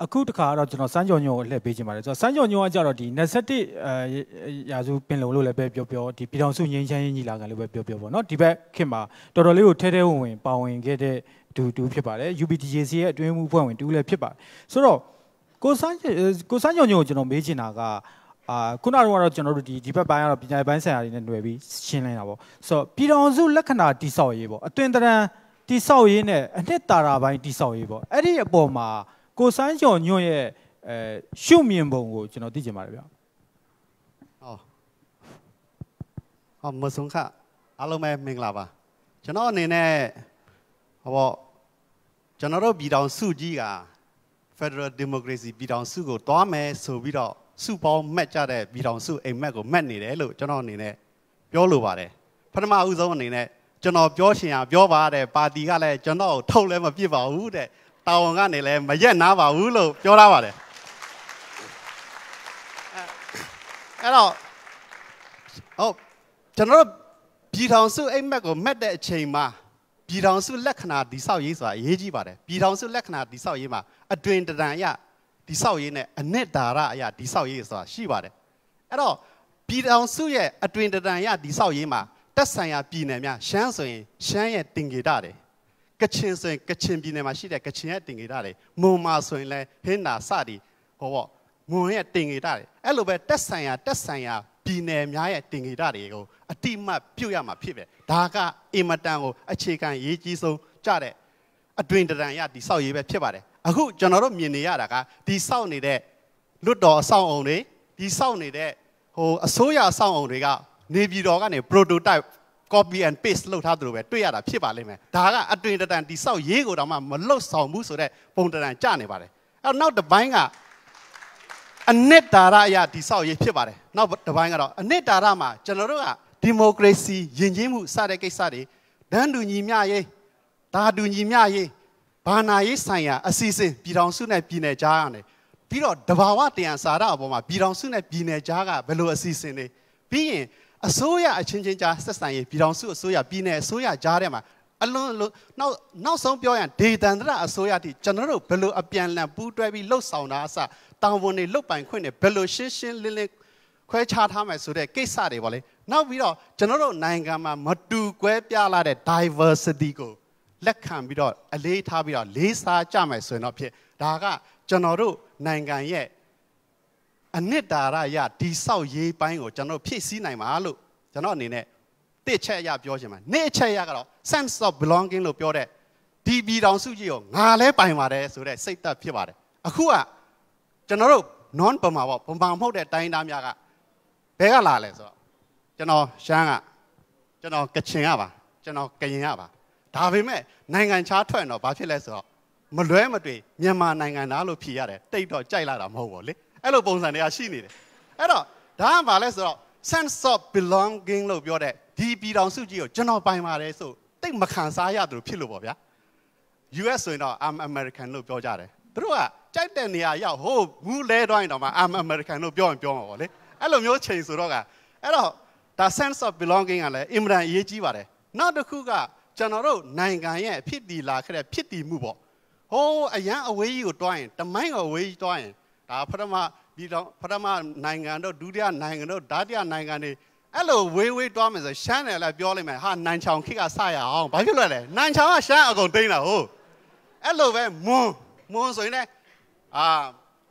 S2: အခုတခါတော့ကျွန်တော်စမ်းကြော်ညုံကိုလှည့်ပေးခြင်းပါတယ်ကျွန်တော်စမ်းကြော်ညုံကကြတော့ဒီ21အဲရာစုပင်လုံလို့လည်းပဲပြောပြောဒီပြည်တော်စုငင်းချမ်းရေးညီလာခံလို့ပဲပြောပြောပေါ့နော်ဒီဘက်ခင်မှာတော်တော်လေးကိုထဲထဲဝင်ဝင်ပါဝင်ခဲ့တဲ့ဒူဒူဖြစ်ပါတယ် UPDJC ရဲ့အတွင်းမှုဖွဲ့ဝင်တူလည်းဖြစ်ပါတယ်ဆိုတော့ကိုစမ်းကိုစမ်းကြော်ညုံကိုကျွန်တော်မေးချင်တာကအာခုနကတော့ကျွန်တော်တို့ဒီဒီဘက်ပိုင်းကတော့ပညာရေးပိုင်းဆိုင်ရာတွေနဲ့ຫນွယ်ပြီးရှင်းလင်းတာပေါ့ဆိုတော့ပြည်တော်စုလက္ခဏာတိဆောက်ရေးပေါ့အတွင်တရံ တိဆောက်ရေးနဲ့အနှစ်သာရပိုင်းတိဆောက်ရေးပေါ့အဲ့ဒီအပေါ်မှာကိုစန်းကျော်ညွန့်ရဲ့အဲရှုမြင်ပုံကိုကျွန်တော်သိချင်ပါတယ်ဗျာ
S11: ဟောဟောမဆုံးခအားလုံးပဲမင်္ဂလာပါကျွန်တော်အနေနဲ့ဟောကျွန်တော်တို့ပြည်တော်စုကြီးက Federal Democracy ပြည်တော်စုကိုတွားမယ်ဆိုပြီးတော့စုပေါင်းမက်ကြတဲ့ပြည်တော်စုအိမ်မက်ကိုမက်နေတယ်လို့ကျွန်တော်အနေနဲ့ပြောလိုပါတယ်ပထမဦးဆုံးအနေနဲ့ ကျွန်တော်ပြောရှင်ရပြောပါတဲ့ပါတီကလည်းကျွန်တော်ထုတ်လည်းမပြစ်ပါဘူးတဲ့တာဝန်ကနေလည်းမရက်နာပါဘူးလို့ပြောထားပါတယ်အဲ့တော့ဟုတ်ကျွန်တော်ပြည်ထောင်စုအိမ်မက်ကိုမက်တဲ့အချိန်မှာပြည်ထောင်စုလက္ခဏာတိဆောက်ရေးဆိုတာအရေးကြီးပါတယ်ပြည်ထောင်စုလက္ခဏာတိဆောက်ရေးမှာအတွင်တရံရတိဆောက်ရေးနဲ့အနှစ်သာရအရာတိဆောက်ရေးဆိုတာရှိပါတယ်အဲ့တော့ပြည်ထောင်စုရဲ့အတွင်တရံရတိဆောက်ရေးမှာ တက်ဆိုင်ရာပြည်နယ်များရှမ်းဆိုရင်ရှမ်းရဲ့တင်ကေတတယ်ကချင်ဆိုရင်ကချင်ပြည်နယ်မှာရှိတဲ့ကချင်ရဲ့တင်ကေတတယ်မွန်မာဆိုရင်လည်းဟင်းနာစသည်ဟောပေါ့မွန်ရဲ့တင်ကေတတယ်အဲ့လိုပဲတက်ဆိုင်ရာတက်ဆိုင်ရာပြည်နယ်များရဲ့တင်ကေတတွေကိုအတိမတ်ပြုတ်ရမှာဖြစ်ပဲဒါကအင်မတန်ကိုအခြေခံရေးကြီးဆုံးကြတဲ့အတွင်တရံရဒီဆောက်ရေးပဲဖြစ်ပါတယ်အခုကျွန်တော်တို့မြင်နေရတာကဒီဆောက်နေတဲ့လွတ်တော်အဆောင်အုံတွေဒီဆောက်နေတဲ့ဟိုအစိုးရအဆောင်အုံတွေက နေပြည်တော်ကနေ prototype copy and paste လုပ်ထားသလိုပဲတွေ့ရတာဖြစ်ပါလိမ့်မယ်ဒါကအတွင်တတန်တိဆောက်ရေးကိုတော့မှမလွတ်ဆောင်ဘူးဆိုတော့ပုံတတန်ကြနေပါတယ်အဲ့နောက်တစ်ပိုင်းကအနှစ်သာရအရာတိဆောက်ရေးဖြစ်ပါတယ်နောက်တစ်ပိုင်းကတော့အနှစ်သာရမှာကျွန်တော်တို့ကဒီမိုကရေစီယဉ်ကျေးမှုစတဲ့ကိစ္စတွေဒန်းတူညီမျှရေးဒါတူညီမျှရေးဘာနာရေးဆိုင်ရာအစီအစဉ်ပြည်ထောင်စုနဲ့ပြည်နယ်ကြားကနေပြီးတော့တဘာဝတရားစာရအပေါ်မှာပြည်ထောင်စုနဲ့ပြည်နယ်ကြားကဘယ်လိုအစီအစဉ်တွေပြီးရင် အစိုးရအချင်းချင်းကြားဆက်ဆံရေးပြည်ထောင်စုအစိုးရပြည်နယ်အစိုးရကြားထဲမှာအလွန်နောက်နောက်ဆုံးပြောရင်ဒေသန္တရအစိုးရတိကျွန်တော်တို့ဘယ်လိုအပြန်လည်ပူးတွဲပြီးလှုပ်ဆောင်တာအစတာဝန်တွေလုတ်ပိုင်ခွင့်တွေဘယ်လိုရှင်းရှင်းလင်းလင်းခွဲခြားထားမယ်ဆိုတဲ့ကိစ္စတွေပေါ့လေနောက်ပြီးတော့ကျွန်တော်တို့နိုင်ငံမှာမတူကွဲပြားလာတဲ့ diversity ကိုလက်ခံပြီးတော့အလေးထားပြီးတော့လေးစားကြမယ်ဆိုရင်တော့ဖြစ်ဒါကကျွန်တော်တို့နိုင်ငံရဲ့ အနှစ်သာရရဒီဆောက်ရေးပိုင်းကိုကျွန်တော်ဖြည့်ဆည်းနိုင်မှာလို့ကျွန်တော်အနေနဲ့တစ်ချက်အရပြောချင်ပါတယ်နေ့အချက်အရကတော့ sense of belonging လို့ပြောတဲ့ဒီပြည်တော်စုကြီးကိုငါလဲပိုင်ပါတယ်ဆိုတဲ့စိတ်သက်ဖြစ်ပါတယ်အခုကကျွန်တော်တို့ non ပမာပေါ့ပမာမဟုတ်တဲ့တိုင်းသားများကဘဲကလာလဲဆိုတော့ကျွန်တော်ရှမ်းကကျွန်တော်ကချင်ကပါကျွန်တော်ကရင်ကပါဒါပေမဲ့နိုင်ငံခြားထွက်တော့ဘာဖြစ်လဲဆိုတော့မလွဲမတွေ့မြန်မာနိုင်ငံသားလို့ဖြေရတယ်တိတ်တော့ကြိုက်လာတာမဟုတ်ဘူးလေ အဲ့လိုပုံစံတွေကရှိနေတယ်အဲ့တော့ဒါကဘာလဲဆိုတော့ sense of belonging လို့ပြောတဲ့ဒီပြည်တော်စုကြီးကိုကျွန်တော်ပိုင်ပါတယ်ဆိုတိတ်မခံစားရတယ်လို့ဖြစ်လို့ပေါ့ဗျာ US ဆိုရင်တော့ I'm American လို့ပြောကြတယ်သူတို့ကကြိုက်တဲ့နေရာရောက်ဟိုမူလဲတော့ရင်တော့မှ I'm American လို့ပြောရင်ပြောမှာပေါ့လေအဲ့လိုမျိုးချိန်ဆိုတော့ကအဲ့တော့ဒါ sense of belonging ကလည်းအင်မတန်အရေးကြီးပါတယ်နောက်တစ်ခုကကျွန်တော်တို့နိုင်ငံရဲ့ဖြစ်တည်လာခဲ့တဲ့ဖြစ်တည်မှုပေါ့ဟိုးအရန်အဝေးကြီးကိုတွားရင်တမိုင်းကိုအဝေးကြီးတွားရင် ဒါပထမပြည်တော်ပထမနိုင်ငံတို့ဒုတိယနိုင်ငံတို့ဓာတိယနိုင်ငံတွေအဲ့လိုဝေးဝေးတွားမယ်ဆိုရှမ်းတယ်လည်းပြောလိုက်မယ်ဟာနန်ချောင်ခိကဆရအောင်ဘာဖြစ်လို့လဲနန်ချောင်ကရှမ်းအကုန်တိမ့်တာဟုတ်အဲ့လိုပဲမွန်းမွန်းဆိုရင်လည်းအာ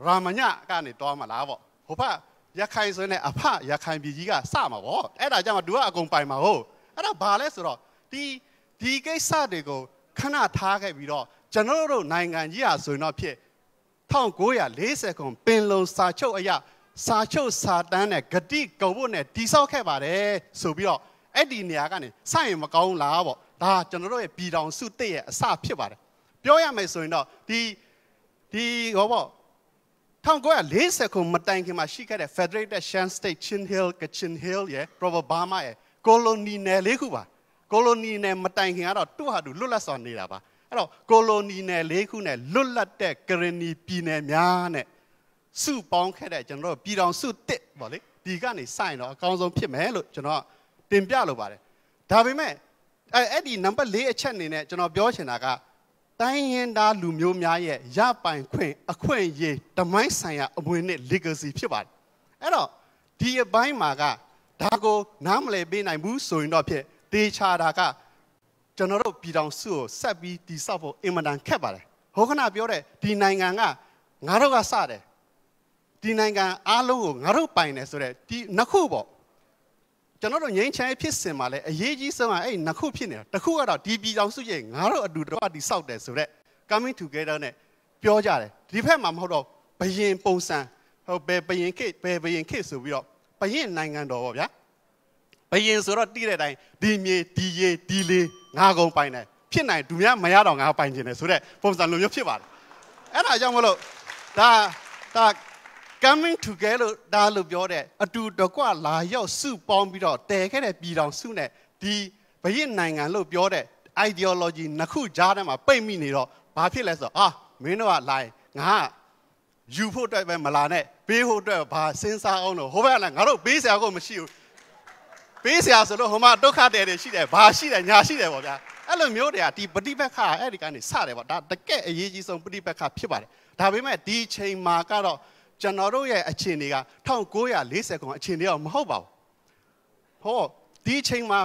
S11: ရာမညကနေတောမှာလားပေါ့ဟိုဘက်ရခိုင်ဆိုရင်လည်းအဖရခိုင်ပြည်ကြီးကစမှာပေါ့အဲ့ဒါကြောင့်သူကအကုန်ပိုင်မှာဟုတ်အဲ့ဒါဘာလဲဆိုတော့ဒီဒီကိစ္စတွေကိုခဏထားခဲ့ပြီးတော့ကျွန်တော်တို့နိုင်ငံကြီးဟာဆိုရင်တော့ဖြစ် 1940ခုပင်လုံစာချုပ်အရစာချုပ်စာတမ်းနဲ့ဂတိကုံဖို့နဲ့တိဆောက်ခဲ့ပါတယ်ဆိုပြီးတော့အဲ့ဒီနေရာကနေစရင်မကောင်းလားပေါ့ဒါကျွန်တော်တို့ရဲ့ပြည်တော်စုတစ်ရဲ့အစဖြစ်ပါတယ်ပြောရမယ်ဆိုရင်တော့ဒီဒီဟောပေါ့1940ခုမတိုင်ခင်မှာရှိခဲ့တဲ့ Federated Shan State Chin Hill Kachin Hill ရဲ့ Provo Burma ရဲ့ colony နယ်လေးခုပါ colony နယ်မတိုင်ခင်ကတော့သူ့ဟာသူလွတ်လပ်စွာနေတာပါ အဲ့တော့ colony နယ်လေးခုနဲ့လွတ်လပ်တဲ့ကရနီပြည်နယ်များနဲ့စုပေါင်းခဲ့တဲ့ကျွန်တော်တို့ပြည်တော်စုတစ်ပေါ့လေဒီကနေစိုင်တော့အကောင်းဆုံးဖြစ်မယ်လို့ကျွန်တော်တင်ပြလိုပါတယ်ဒါပေမဲ့အဲ့အဲ့ဒီ number ၄အချက်အနေနဲ့ကျွန်တော်ပြောချင်တာကတိုင်းရင်းသားလူမျိုးများရဲ့ရပိုင်ခွင့်အခွင့်အရေးတမိုင်းဆိုင်ရာအမွေနဲ့ legacy ဖြစ်ပါတယ်အဲ့တော့ဒီအပိုင်းမှာကဒါကိုနားမလည်ပေးနိုင်ဘူးဆိုရင်တော့ဖြစ်တေချာတာက ကျွန်တော်တို့ပြည်တော်စုကိုဆက်ပြီးတည်ဆောက်ဖို့အင်မတန်ခက်ပါတယ်ဟောခဏပြောတဲ့ဒီနိုင်ငံကငါတို့ကစတယ်ဒီနိုင်ငံအားလုံးကိုငါတို့ပိုင်တယ်ဆိုတဲ့ဒီနှစ်ခုပေါ့ကျွန်တော်တို့ငြိမ်းချမ်းဖြစ်စင်မှာလဲအရေးကြီးဆုံးကအဲ့နှစ်ခုဖြစ်နေတာတစ်ခုကတော့ဒီပြည်တော်စုရဲ့ငါတို့အတူတကွတည်ဆောက်တယ်ဆိုတဲ့ coming together နဲ့ပြောကြတယ်ဒီဘက်မှာမဟုတ်တော့ဘယင်ပုံစံဟိုဘယ်ဘယင်ခေဘယ်ဘယင်ခေဆိုပြီးတော့ဘယင်နိုင်ငံတော်ပေါ့ဗျာ ဘယင်ဆိုတော့တိတဲ့အတိုင်းဒီမြေဒီရေဒီလေးငါကုန်ပိုင်တယ်ဖြစ်နိုင်သူများမရတော့ငါပိုင်ခြင်းတယ်ဆိုတဲ့ပုံစံလိုမျိုးဖြစ်ပါတယ်အဲ့ဒါကြောင့်မလို့ဒါဒါ coming together လို့ဒါလို့ပြောတဲ့အတူတကွလာရောက်စုပေါင်းပြီးတော့တည်ခဲ့တဲ့ပြည်တော်စုနဲ့ဒီဘရင့်နိုင်ငံလို့ပြောတဲ့ ideology နှစ်ခုကြားထဲမှာပိတ်မိနေတော့ဘာဖြစ်လဲဆိုတော့အာမင်းတို့ကလာရင်ငါကယူဖို့အတွက်ပဲမလာနဲ့ပေးဖို့အတွက်ဘာစဉ်းစားအောင်လို့ဟိုဘက်ကလည်းငါတို့ပေးစရာကိုမရှိဘူး ပေးစရာဆိုလို့ဟိုမှာဒုက္ခတယ်တွေရှိတယ်ဘာရှိတယ်ညာရှိတယ်ပေါ့ဗျာအဲ့လိုမျိုးတွေကဒီပฏิပတ်ခအဲ့ဒီကနေစတယ်ပေါ့ဒါတကယ်အရေးကြီးဆုံးပฏิပတ်ခဖြစ်ပါတယ်ဒါပေမဲ့ဒီချိန်မှာကတော့ကျွန်တော်တို့ရဲ့အခြေအနေက1940ခုအခြေအနေတော့မဟုတ်ပါဘူးဟောဒီအချိန်မှာ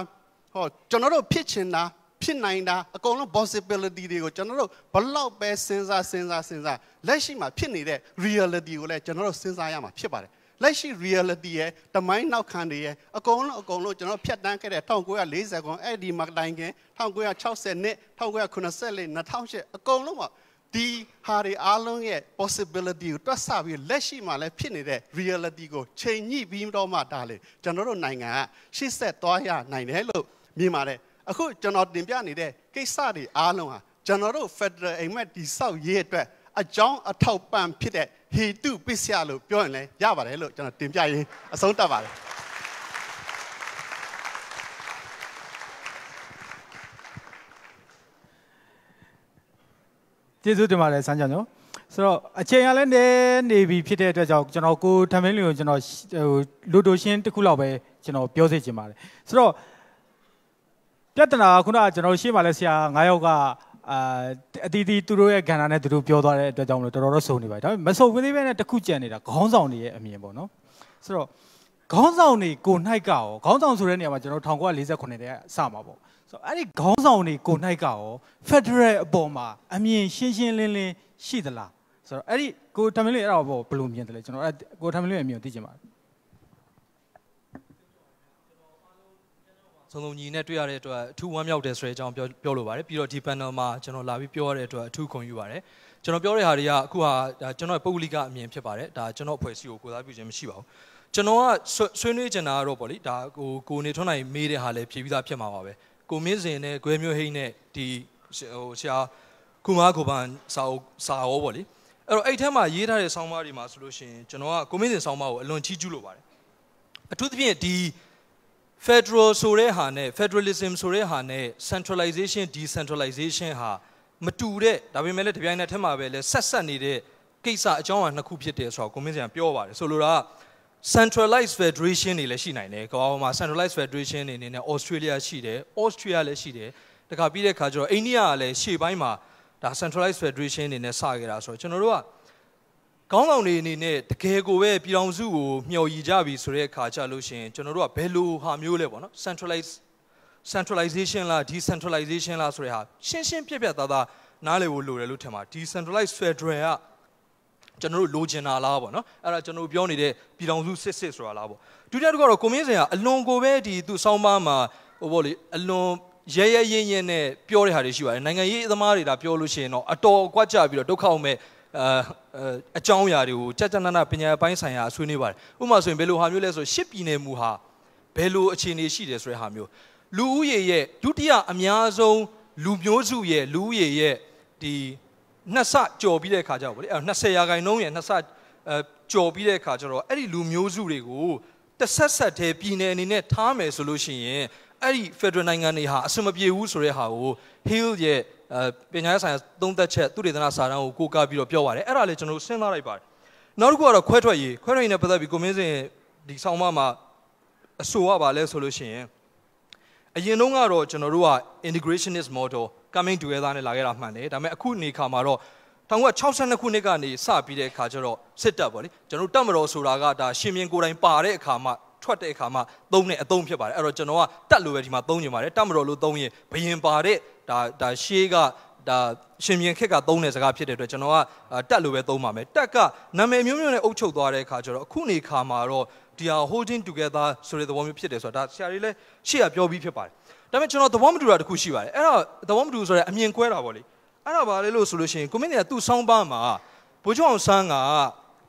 S11: ဟောကျွန်တော်တို့ဖြစ်ချင်တာဖြစ်နိုင်တာအကုန်လုံး possibility တွေကိုကျွန်တော်တို့ဘလောက်ပဲစဉ်းစားစဉ်းစားစဉ်းစားလက်ရှိမှာဖြစ်နေတဲ့ reality ကိုလည်းကျွန်တော်တို့စဉ်းစားရမှာဖြစ်ပါတယ် လက်ရှိ reality ရဲ့တမိုင်းနောက်ခံတွေရဲ့အကုန်လုံးအကုန်လုံးကျွန်တော်ဖြတ်တန်းခဲ့တဲ့1940ခုအဲ့ဒီမှာတိုင်ခင်1960နှစ်1984 2008အကုန်လုံးပေါ့ဒီဟာတွေအားလုံးရဲ့ possibility ကိုတွက်ဆပြီးလက်ရှိမှာလည်းဖြစ်နေတဲ့ reality ကိုချိန်ညှိပြီးတော့မှဒါလေကျွန်တော်တို့နိုင်ငံကရှေ့ဆက်သွားရနိုင်တယ်လို့မြင်ပါတယ်အခုကျွန်တော်တင်ပြနေတဲ့ကိစ္စတွေအားလုံးဟာကျွန်တော်တို့ Federal အိမ်မက်တိဆောက်ရေးအတွက်အကြောင်းအထောက်ပံ့ဖြစ်တဲ့ ဟေတုပစ္စယလို့ပြောရင်လည်းရပါတယ်လို့ကျွန်တော်တင်ပြရင်းအဆုံးတတ်ပါတယ်
S2: ကျေးဇူးတင်ပါတယ်ဆန်းချန်ကျော်ဆိုတော့အချိန်ကလည်းနေနေပြီဖြစ်တဲ့အတွက်ကြောင့်ကျွန်တော်ကိုထမင်းလီကိုကျွန်တော်ဟိုလူတိုရှင်းတစ်ခုလောက်ပဲကျွန်တော်ပြောစေချင်ပါတယ်ဆိုတော့ပြဿနာကခုနကကျွန်တော်ရှေ့မှာလဲဆရာ9ယောက်က အာအတီးတီးသူတို့ရဲ့ကဏ္ဍနဲ့သူတို့ပြောသွားတဲ့အတွက်ကြောင့်မလို့တော်တော်တော့စုံနေပါတယ်ဒါပေမဲ့မစုံသေးပဲနဲ့တခုကြံနေတာခေါင်းဆောင်တွေရဲ့အမြင်ပေါ့နော်ဆိုတော့ခေါင်းဆောင်တွေကိုနှိုက်ကရောခေါင်းဆောင်ဆိုတဲ့နေရာမှာကျွန်တော်1948တည်းကစမှာပေါ့ဆိုတော့အဲ့ဒီခေါင်းဆောင်တွေကိုနှိုက်ကရော Federal အပေါ်မှာအမြင်ရှင်းရှင်းလင်းလင်းရှိသလားဆိုတော့အဲ့ဒီကိုထမင်းလေးအဲ့ဒါဘောဘယ်လိုမြင်တယ်လဲကျွန်တော်အဲ့ကိုထမင်းလေးရဲ့အမြင်ကိုသိချင်ပါတယ်
S12: စုံစုံညီနဲ့တွေ့ရတဲ့အတွက်အထူးဝမ်းမြောက်တယ်ဆိုတဲ့အကြောင်းပြောပြောလိုပါတယ်ပြီးတော့ဒီ panel မှာကျွန်တော်လာပြီးပြောရတဲ့အတွက်အထူးခွန်ယူပါတယ်ကျွန်တော်ပြောတဲ့ဟာတွေကအခုဟာကျွန်တော်ပုဂ္ဂလိကအမြင်ဖြစ်ပါတယ်ဒါကျွန်တော်အဖွဲ့အစည်းကိုကိုစားပြုခြင်းမရှိပါဘူးကျွန်တော်ကဆွေးနွေးချင်တာကတော့ပေါ့လေဒါကိုကိုနေထွန်းနိုင်မေးတဲ့ဟာလည်းဖြေပြီးသားဖြစ်မှာပါပဲကိုမင်းစင်နဲ့ဂွဲမျိုးဟိန်းနဲ့ဒီဟိုဆရာကုမာကိုပန်စာအုပ်စာဟောပေါ့လေအဲ့တော့အဲ့ထဲမှာရေးထားတဲ့ဆောင်းပါးတွေမှာဆိုလို့ရှိရင်ကျွန်တော်ကကိုမင်းစင်ဆောင်းပါးကိုအလွန်ချီးကျူးလိုပါတယ်အထူးသဖြင့်ဒီ Federal ဆိုတဲ့ဟာနဲ့ Federalism ဆိုတဲ့ဟာနဲ့ Centralization Decentralization ဟာမတူတဲ့ဒါပေမဲ့လည်းတပြိုင်နက်တည်းမှာပဲလဲဆက်ဆက်နေတဲ့ကိစ္စအကြောင်းအရာနှစ်ခုဖြစ်တယ်ဆိုတော့ကိုမင်းစံပြောပါတယ်ဆိုလိုတာက centralized federation တွေလည်းရှိနိုင်တယ်ကမ္ဘာပေါ်မှာ centralized federation တွေအနေနဲ့ Australia ရှိတယ် Austria လည်းရှိတယ်တခါပြီးတဲ့ခါကျတော့အိန္ဒိယကလည်းရှေ့ပိုင်းမှာဒါ centralized federation တွေနဲ့စခဲ့တာဆိုတော့ကျွန်တော်တို့က ကောင်းဆောင်တွေအနေနဲ့တကယ်ကိုပဲပြည်တော်စုကိုမျှော်ရည်ကြပြီဆိုတဲ့အခါကျလို့ရှိရင်ကျွန်တော်တို့ကဘယ်လိုဟာမျိုးလဲပေါ့နော် centralized centralization လား decentralization လားဆိုတဲ့ဟာရှင်းရှင်းပြပြသားသားနားလည်ဖို့လိုတယ်လို့ထင်ပါ decentralized federal ကကျွန်တော်တို့လိုချင်တာလားပေါ့နော်အဲ့ဒါကျွန်တော်တို့ပြောနေတဲ့ပြည်တော်စုစစ်စစ်ဆိုတာလားပေါ့ဒုတိယတစ်ခုကတော့ကိုမင်းစင်ကအလွန်ကိုပဲဒီသူစောင်းပါမှာဟိုပေါ့လေအလွန်ရဲရဲရင်းရင်းနဲ့ပြောတဲ့ဟာတွေရှိပါတယ်နိုင်ငံရေးအသမားတွေဒါပြောလို့ရှိရင်တော့အတော်ကွက်ကြပြီးတော့ဒုက္ခအောင်မဲ့ အာအကြောင်းအရာတွေကိုကြကြနနပညာပိုင်းဆိုင်ရာဆွေးနွေးပါတယ်ဥပမာဆိုရင်ဘယ်လိုဟာမျိုးလဲဆိုရှစ်ပြည်နယ်မူဟာဘယ်လိုအခြေအနေရှိတယ်ဆိုတဲ့ဟာမျိုးလူဦးရေရဲ့ဒုတိယအများဆုံးလူမျိုးစုရဲ့လူဦးရေရဲ့ဒီနှစ်ဆကြော်ပြီးတဲ့ခါကျတော့ဗောလေအဲ20ရာခိုင်နှုန်းရဲ့နှစ်ဆအဲကြော်ပြီးတဲ့ခါကျတော့အဲ့ဒီလူမျိုးစုတွေကိုတဆက်ဆက်တည်းပြည်နယ်အနေနဲ့ထားမယ်ဆိုလို့ရှိရင် အဲ့ဒီ Federal နိုင်ငံတွေဟာအဆင်မပြေဘူးဆိုတဲ့ဟာကို Hill ရဲ့အဲပညာရေးဆိုင်ရာသုံးသက်ချက်သူတေသနာစာတမ်းကိုကိုးကားပြီးတော့ပြောပါတယ်အဲ့ဒါလည်းကျွန်တော်စဉ်းစားလိုက်ပါတယ်နောက်တစ်ခုကတော့ခွဲထွက်ရေးခွဲထွက်ရေးနဲ့ပတ်သက်ပြီးကိုမင်းစင်ဒီဆောင်မမှာအဆိုရပါလဲဆိုလို့ရှိရင်အရင်တုန်းကတော့ကျွန်တော်တို့က integrationist model coming together နဲ့လာခဲ့တာမှန်တယ်ဒါပေမဲ့အခုနေခါမှာတော့1962ခုနှစ်ကနေစပြီးတဲ့အခါကျတော့စစ်တပ်ပေါ့လေကျွန်တော်တို့တပ်မတော်ဆိုတာကဒါရှင်မြင်းကိုယ်တိုင်ပါတဲ့အခါမှာ ထွက်တဲ့အခါမှာသုံးတဲ့အသုံးဖြစ်ပါတယ်အဲ့တော့ကျွန်တော်ကတက်လို့ပဲဒီမှာသုံးနေပါတယ်တက်မတော်လို့သုံးရင်ဘယင်ပါတဲ့ဒါဒါရှေးကဒါရှင်မြန်ခက်ကသုံးတဲ့စကားဖြစ်တဲ့အတွက်ကျွန်တော်ကတက်လို့ပဲသုံးပါမယ်တက်ကနာမည်မျိုးမျိုးနဲ့အုပ်ချုပ်သွားတဲ့အခါကျတော့အခုနေခါမှာတော့ဒီဟာ holding together ဆိုတဲ့သဘောမျိုးဖြစ်တယ်ဆိုတာဒါဆရာကြီးလည်းရှေ့ကပြောပြီးဖြစ်ပါတယ်ဒါပေမဲ့ကျွန်တော်သဘောမတူတာတစ်ခုရှိပါတယ်အဲ့တော့သဘောမတူဆိုတဲ့အမြင်ကွဲတာပေါ့လေအဲ့ဒါဘာလဲလို့ဆိုလို့ရှိရင်ကွန်မင်းတွေကသူ့ဆောင်းပါးမှာဘိုးကျောင်းအောင်ဆန်းက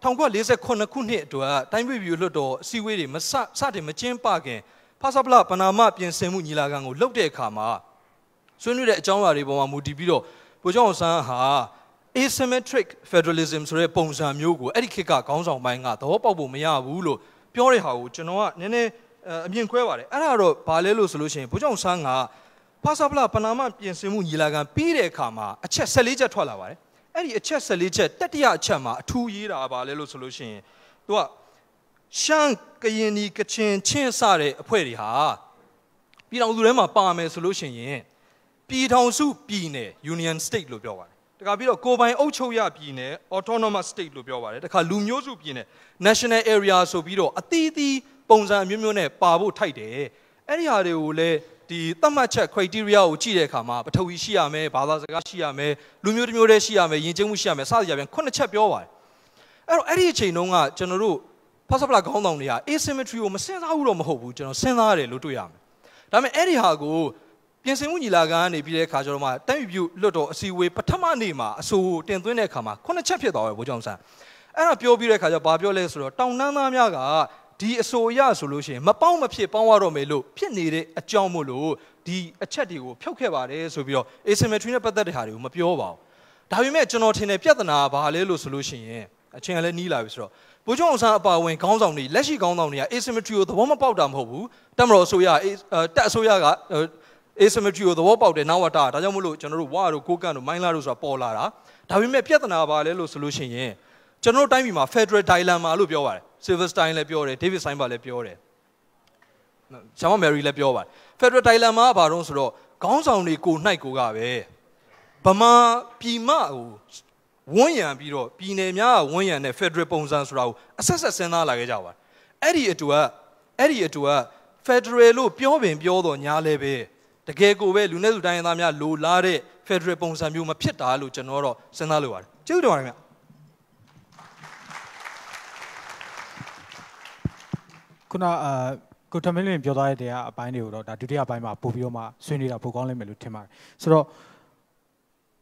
S12: 1948ခုနှစ်အတွက်တိုင်းပြည်ပြည်လွတ်တော်အစည်းအဝေးတွေမစစတင်မကျင်းပခင်ဖာဆပလပနာမပြင်ဆင်မှုညီလာခံကိုလုပ်တဲ့အခါမှာဆွေးနွေးတဲ့အကြောင်းအရာတွေပေါ်မှာမူတည်ပြီးတော့ဘိုးကျောင်းအောင်ဆန်းဟာ asymmetric federalism ဆိုတဲ့ပုံစံမျိုးကိုအဲ့ဒီခေတ်ကခေါင်းဆောင်ပိုင်းကသဘောပေါက်ဖို့မရဘူးလို့ပြောတဲ့ဟာကိုကျွန်တော်ကနည်းနည်းအမြင်ခွဲပါတယ်အဲ့ဒါတော့ဘာလဲလို့ဆိုလို့ရှိရင်ဘိုးကျောင်းဆန်းကဖာဆပလပနာမပြင်ဆင်မှုညီလာခံပြီးတဲ့အခါမှာအချက်14ချက်ထွက်လာပါတယ် အဲ့ဒီအချက်14ချက်တတိယအချက်မှာအထူးရေးတာပါလဲလို့ဆိုလို့ရှိရင်သူကရှမ်းကရင်ဒီကချင်ချင်းစတဲ့အဖွဲ့တွေဟာပြည်ထောင်စုထဲမှာပါမယ်ဆိုလို့ရှိရင်ပြည်ထောင်စုပြည်နယ် Union State လို့ပြောပါတယ်တခါပြီးတော့ကိုပိုင်အုပ်ချုပ်ရပြည်နယ် autonomous state လို့ပြောပါတယ်တခါလူမျိုးစုပြည်နယ် national area ဆိုပြီးတော့အသီးသီးပုံစံမျိုးမျိုးနဲ့ပါဖို့ထိုက်တယ်အဲ့ဒီဟာတွေကိုလည်း ဒီသတ်မှတ်ချက် criteria ကိုကြည့်တဲ့အခါမှာပထဝီရှိရမယ်ဘာသာစကားရှိရမယ်လူမျိုးတစ်မျိုးတည်းရှိရမယ်ယဉ်ကျေးမှုရှိရမယ်စသဖြင့်ခုနှစ်ချက်ပြောပါတယ်အဲ့တော့အဲ့ဒီအချိန်တုန်းကကျွန်တော်တို့ဖတ်စပလာခေါင်းဆောင်တွေက asymmetry ကိုမစဉ်းစားဘူးတော့မဟုတ်ဘူးကျွန်တော်စဉ်းစားရတယ်လို့တွေ့ရမယ်ဒါပေမဲ့အဲ့ဒီဟာကိုပြင်ဆင်မှုညီလာခံကနေပြီးတဲ့အခါကျတော့မှတိုင်းပြည်ပြုလွတ်တော်အစည်းအဝေးပထမနေ့မှာအဆိုတင်သွင်းတဲ့အခါမှာခုနှစ်ချက်ဖြစ်သွားတယ်ဘိုးကျောင်းဆန်းအဲ့ဒါပြောပြီးတဲ့အခါကျတော့ဘာပြောလဲဆိုတော့တောင်တန်းသားများက ဒီအဆိုရဆိုလို့ရှိရင်မပေါင်းမဖြစ်ပေါင်းရတော့မယ်လို့ဖြစ်နေတဲ့အကြောင်းမို့လို့ဒီအချက်တွေကိုဖြုတ်ခဲ့ပါတယ်ဆိုပြီးတော့ asymmetry နဲ့ပတ်သက်တဲ့ဟာတွေကိုမပြောပါဘူးဒါပေမဲ့ကျွန်တော်ထင်တယ်ပြဿနာကဘာလဲလို့ဆိုလို့ရှိရင်အချင်းကလည်းနီးလာပြီဆိုတော့ဘိုးကျောင်းအောင်ဆန်းအပါဝင်ခေါင်းဆောင်တွေလက်ရှိခေါင်းဆောင်တွေက asymmetry ကိုသဘောမပေါက်တာမဟုတ်ဘူးတက်မတော်အစိုးရတက်အစိုးရက asymmetry ကိုသဘောပေါက်တယ်နဝတဒါကြောင့်မို့လို့ကျွန်တော်တို့ဝါတို့ကိုကန့်တို့မိုင်းလာတို့ဆိုတာပေါ်လာတာဒါပေမဲ့ပြဿနာပါလဲလို့ဆိုလို့ရှိရင်ကျွန်တော်တို့တိုင်းပြည်မှာ Federal Dilemma လို့ပြောပါတယ် Silverstein လည်းပြောတယ် David Steinberg လည်းပြောတယ်ရှမ်းမမယ်ရီလည်းပြောပါတယ် Federal Dilemma ကဘာတော့ဆိုတော့ခေါင်းဆောင်တွေကိုနှိုက်ကိုကပဲဗမာပြည်မကိုဝန်းရံပြီးတော့ပြည်နယ်များကဝန်းရံတဲ့ Federal ပုံစံဆိုတာကိုအဆက်ဆက်စဉ်းစားလာခဲ့ကြပါတယ်အဲ့ဒီအတူကအဲ့ဒီအတူက Federal လို့ပြောပင်ပြောတော့ညာလဲပဲတကယ်ကိုပဲလူနည်းစုတိုင်းရင်းသားများလိုလားတဲ့ Federal ပုံစံမျိုးမဖြစ်တာလို့ကျွန်တော်တော့စဉ်းစားလိုပါတယ်ကျေးဇူးတင်ပါတယ်ခင်ဗျ
S2: ခုနအာကိုတမင်းလင်းပြောသွားတဲ့တဲ့အပိုင်းတွေကိုတော့ဒါဒုတိယပိုင်းမှာပို့ပြီးတော့မှဆွေးနွေးတာပိုကောင်းလိမ့်မယ်လို့ထင်ပါတယ်ဆိုတော့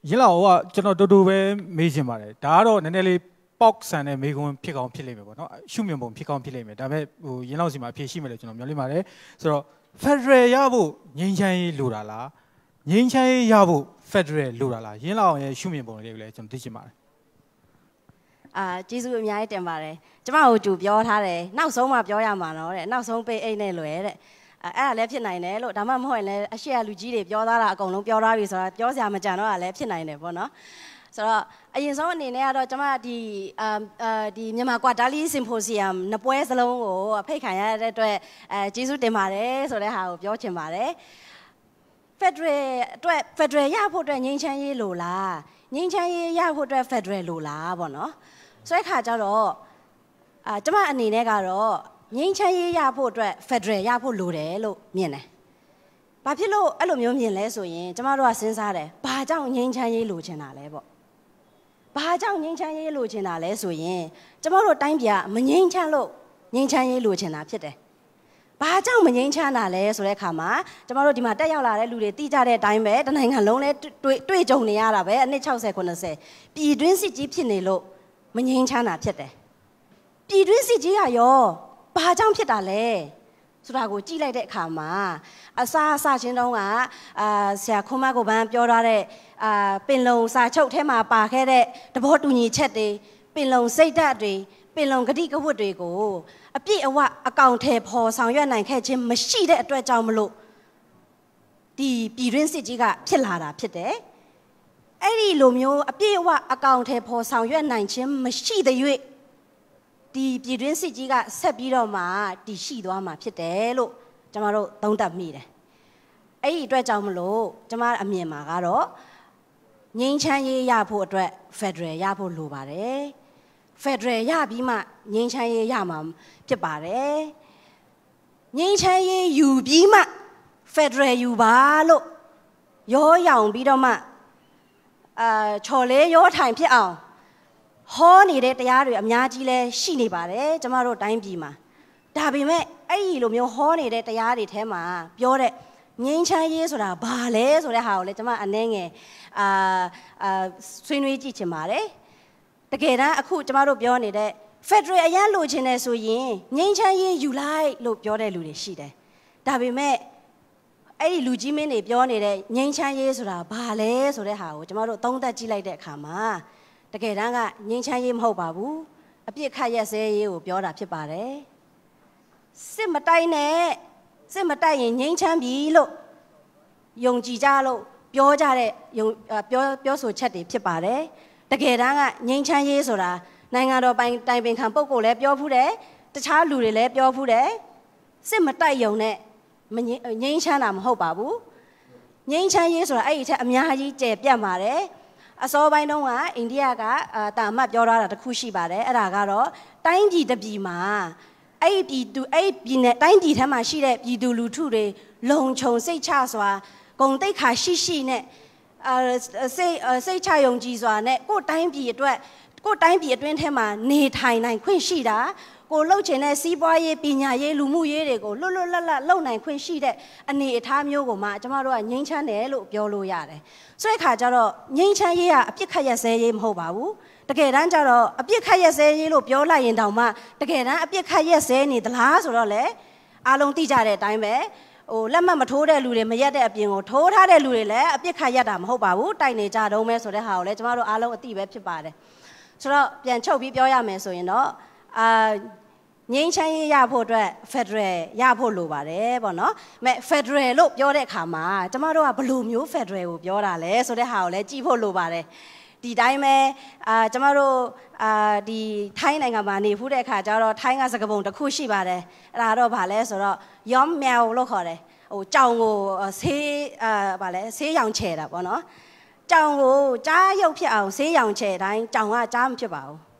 S2: ရင်းလာဟိုကကျွန်တော်တူတူပဲမေးချင်ပါတယ်ဒါကတော့နည်းနည်းလေးပေါက်ဆန်တဲ့မေခွန်းဖြစ်ကောင်းဖြစ်လိမ့်မယ်ပေါ့နော်ရှုမြင်ပုံဖြစ်ကောင်းဖြစ်လိမ့်မယ်ဒါပေမဲ့ဟိုရင်းလောက်စီမှာအဖြေရှိမယ်လို့ကျွန်တော်မျှော်လင့်ပါတယ်ဆိုတော့ Federal ရဖို့ငြိမ်းချမ်းရေးလိုတာလားငြိမ်းချမ်းရေးရဖို့ Federal လိုတာလားရင်းလောက်ရဲ့ရှုမြင်ပုံလေးကိုလည်းကျွန်တော်သိချင်ပါတယ်
S13: အာကျေးဇူးအများကြီးတင်ပါတယ်ကျမကိုကြူပြောထားတယ်နောက်ဆုံးမှပြောရမှာတော့တဲ့နောက်ဆုံးပိတ်အိတ်နဲ့လွယ်တဲ့အဲ့ဒါလည်းဖြစ်နိုင်တယ်လို့ဒါမှမဟုတ်ရင်လည်းအရှိရလူကြီးတွေပြောသားတာအကုန်လုံးပြောထားပြီဆိုတော့ပြောစရာမကြံတော့တာလည်းဖြစ်နိုင်တယ်ပေါ့နော်ဆိုတော့အရင်ဆုံးအနေနဲ့ကတော့ကျမဒီအာဒီမြန်မာကွာဒါလီစင်ဖိုဆီယမ်နှစ်ပွဲစလုံးကိုဖိတ်ခံရတဲ့အတွက်အဲကျေးဇူးတင်ပါတယ်ဆိုတဲ့ဟာကိုပြောချင်ပါတယ်ဖက်ဒရယ်အတွက်ဖက်ဒရယ်ရဖို့အတွက်ငြိမ်းချမ်းရေးလိုလားငြိမ်းချမ်းရေးရဖို့အတွက်ဖက်ဒရယ်လိုလားပေါ့နော် ဆိုတဲ့ခါကျတော့အာကျမအနေနဲ့ကတော့ငြိမ်းချမ်းရေးရဖို့အတွက်ဖက်ဒရယ်ရဖို့လိုတယ်လို့မြင်တယ်။ဘာဖြစ်လို့အဲ့လိုမျိုးမြင်လဲဆိုရင်ကျမတို့ကစဉ်းစားတယ်။ဘာကြောင့်ငြိမ်းချမ်းရေးလိုချင်တာလဲပေါ့။ဘဘာကြောင့်ငြိမ်းချမ်းရေးလိုချင်တာလဲဆိုရင်ကျမတို့တိုင်းပြည်ကမငြိမ်းချမ်းလို့ငြိမ်းချမ်းရေးလိုချင်တာဖြစ်တယ်ဘာကြောင့်မငြိမ်းချမ်းတာလဲဆိုတဲ့အခါမှာကျမတို့ဒီမှာတက်ရောက်လာတဲ့လူတွေသိကြတဲ့အတိုင်းပဲတနိုင်ငံလုံးလဲတွေ့တွေ့ကြုံနေရတာပဲအနှစ်60 90ပြည်တွင်းစစ်ကြီးဖြစ်နေလို့ မငြိမ်းချမ်းတာဖြစ်တယ်ပြည်တွင်းစစ်ကြီးကရောဘာကြောင့်ဖြစ်တာလဲဆိုတာကိုကြည့်လိုက်တဲ့အခါမှာအစားအစာချင်းတုန်းကအာဆရာခွန်မကိုဗန်းပြောထားတဲ့အာပင်လုံစာချုပ်ထဲမှာပါခဲ့တဲ့သဘောတူညီချက်တွေပင်လုံစိတ်ဓာတ်တွေပင်လုံဂတိကဝတ်တွေကိုအပြည့်အဝအကောင်ထဲပေါ်ဆောင်ရွက်နိုင်ခဲ့ခြင်းမရှိတဲ့အတွက်ကြောင့်မလို့ဒီပြည်တွင်းစစ်ကြီးကဖြစ်လာတာဖြစ်တယ် အဲ့ဒီလိုမျိုးအပြည့်အဝအကောင်ထဲပေါ်ဆောင်ရွက်နိုင်ခြင်းမရှိတဲ့၍ဒီပြည်တွင်းစစ်ကြီးကဆက်ပြီးတော့မှတည်ရှိသွားမှာဖြစ်တယ်လို့ကျမတို့သုံးသပ်မိတယ်အဲ့ဒီအတွက်ကြောင့်မလို့ကျမအမြင်မှာကတော့ငြိမ်းချမ်းရေးရဖို့အတွက်ဖက်ဒရယ်ရဖို့လိုပါတယ်ဖက်ဒရယ်ရပြီးမှငြိမ်းချမ်းရေးရမှာဖြစ်ပါတယ်ငြိမ်းချမ်းရေးယူပြီးမှဖက်ဒရယ်ယူပါလို့ရောရောင်ပြီးတော့မှ အာချော်လေးရောထိုင်ဖြစ်အောင်ဟောနေတဲ့တရားတွေအများကြီးလဲရှိနေပါတယ်ကျမတို့တိုင်းပြည်မှာဒါပေမဲ့အဲ့ဒီလိုမျိုးဟောနေတဲ့တရားတွေထဲမှာပြောတဲ့ငင်းချမ်းရေးဆိုတာဘာလဲဆိုတဲ့ဟာကိုလည်းကျမအနှဲငယ်အာအာဆွေးနွေးကြည့်ချင်ပါတယ်တကယ်တမ်းအခုကျမတို့ပြောနေတဲ့ Federal အရန်လိုချင်တယ်ဆိုရင်ငင်းချမ်းရေးယူလိုက်လို့ပြောတဲ့လူတွေရှိတယ်ဒါပေမဲ့ အဲ့ဒီလူကြီးမင်းတွေပြောနေတဲ့ငင်းချမ်းရေးဆိုတာဘာလဲဆိုတဲ့ဟာကိုကျမတို့သုံးသပ်ကြည့်လိုက်တဲ့အခါမှာတကယ်တမ်းကငင်းချမ်းရေးမဟုတ်ပါဘူးအပြစ်ခတ်ရက်စဲရေးကိုပြောတာဖြစ်ပါတယ်စစ်မတိုက်နဲ့စစ်မတိုက်ရင်ငြိမ်းချမ်းပြီလို့ယုံကြည်ကြလို့ပြောကြတဲ့ယုံပြောပြောဆိုချက်တွေဖြစ်ပါတယ်တကယ်တမ်းကငြိမ်းချမ်းရေးဆိုတာနိုင်ငံတော်ပိုင်တိုင်ပင်ခံပုဂ္ဂိုလ်လည်းပြောဖူးတယ်တခြားလူတွေလည်းပြောဖူးတယ်စစ်မတိုက်ယုံနဲ့ မငြိမ်းချမ်းတာမဟုတ်ပါဘူးငြိမ်းချမ်းရေးဆိုတာအဲ့ဒီထက်အများကြီးကျယ်ပြန့်ပါတယ်အစောပိုင်းတုန်းကအိန္ဒိယကတာမတ်ပြောထားတာတခုရှိပါတယ်အဲ့ဒါကတော့တိုင်းပြည်တစ်ပြည်မှာအဲ့ဒီပြည်သူအဲ့ဒီပြည်နယ်တိုင်းပြည်ထဲမှာရှိတဲ့ပြည်သူလူထုတွေလုံခြုံစိတ်ချစွာဂုံတိတ်ခါရှိရှိနဲ့အဲစိတ်စိတ်ချယုံကြည်စွာနဲ့ကိုယ်တိုင်းပြည်အတွက်ကိုယ်တိုင်းပြည်အတွင်းထဲမှာနေထိုင်နိုင်ခွင့်ရှိတာ ကိုလှုပ်ချင်တဲ့စီးပွားရေးပညာရေးလူမှုရေးတွေကိုလွတ်လွတ်လပ်လပ်လုပ်နိုင်ခွင့်ရှိတဲ့အနေအထားမျိုးကိုမှကျမတို့ကငြိမ်းချမ်းတယ်လို့ပြောလို့ရတယ်။ဆိုတဲ့အခါကျတော့ငြိမ်းချမ်းရေးကအပြစ်ခတ်ရစဲရေးမဟုတ်ပါဘူး။တကယ်တမ်းကျတော့အပြစ်ခတ်ရစဲရေးလို့ပြောလိုက်ရင်တောင်မှတကယ်တမ်းအပြစ်ခတ်ရစဲနေသလားဆိုတော့လေအားလုံးသိကြတဲ့အတိုင်းပဲဟိုလက်မှတ်မထိုးတဲ့လူတွေမရက်တဲ့အပြင်ကိုထိုးထားတဲ့လူတွေလည်းအပြစ်ခတ်ရက်တာမဟုတ်ပါဘူး။တိုက်နေကြတုံးပဲဆိုတဲ့ဟာကိုလည်းကျမတို့အားလုံးအသိပဲဖြစ်ပါတယ်။ဆိုတော့ပြန်ချုပ်ပြီးပြောရမယ်ဆိုရင်တော့အာ ငင်းချမ်းရေးရဖို့အတွက် Federal ရဖို့လိုပါတယ်ပေါ့နော်။မဲ့ Federal လို့ပြောတဲ့အခါမှာကျမတို့ကဘယ်လိုမျိုး Federal ကိုပြောတာလဲဆိုတဲ့ဟာကိုလည်းကြည့်ဖို့လိုပါတယ်။ဒီတိုင်းပဲအာကျမတို့အာဒီထိုင်းနိုင်ငံမှာနေဖူးတဲ့အခါကျတော့ထိုင်းကစကားပုံတစ်ခုရှိပါတယ်။အဲ့ဒါတော့ဗာလဲဆိုတော့ yom meow လို့ခေါ်တယ်။ဟိုကြောင်ကိုဆေးအာဗာလဲဆေးရောင်ချဲတာပေါ့နော်။ကြောင်ကိုကြားရုပ်ဖြစ်အောင်ဆေးရောင်ချဲတိုင်းကြောင်ကကြားမဖြစ်ပါဘူး။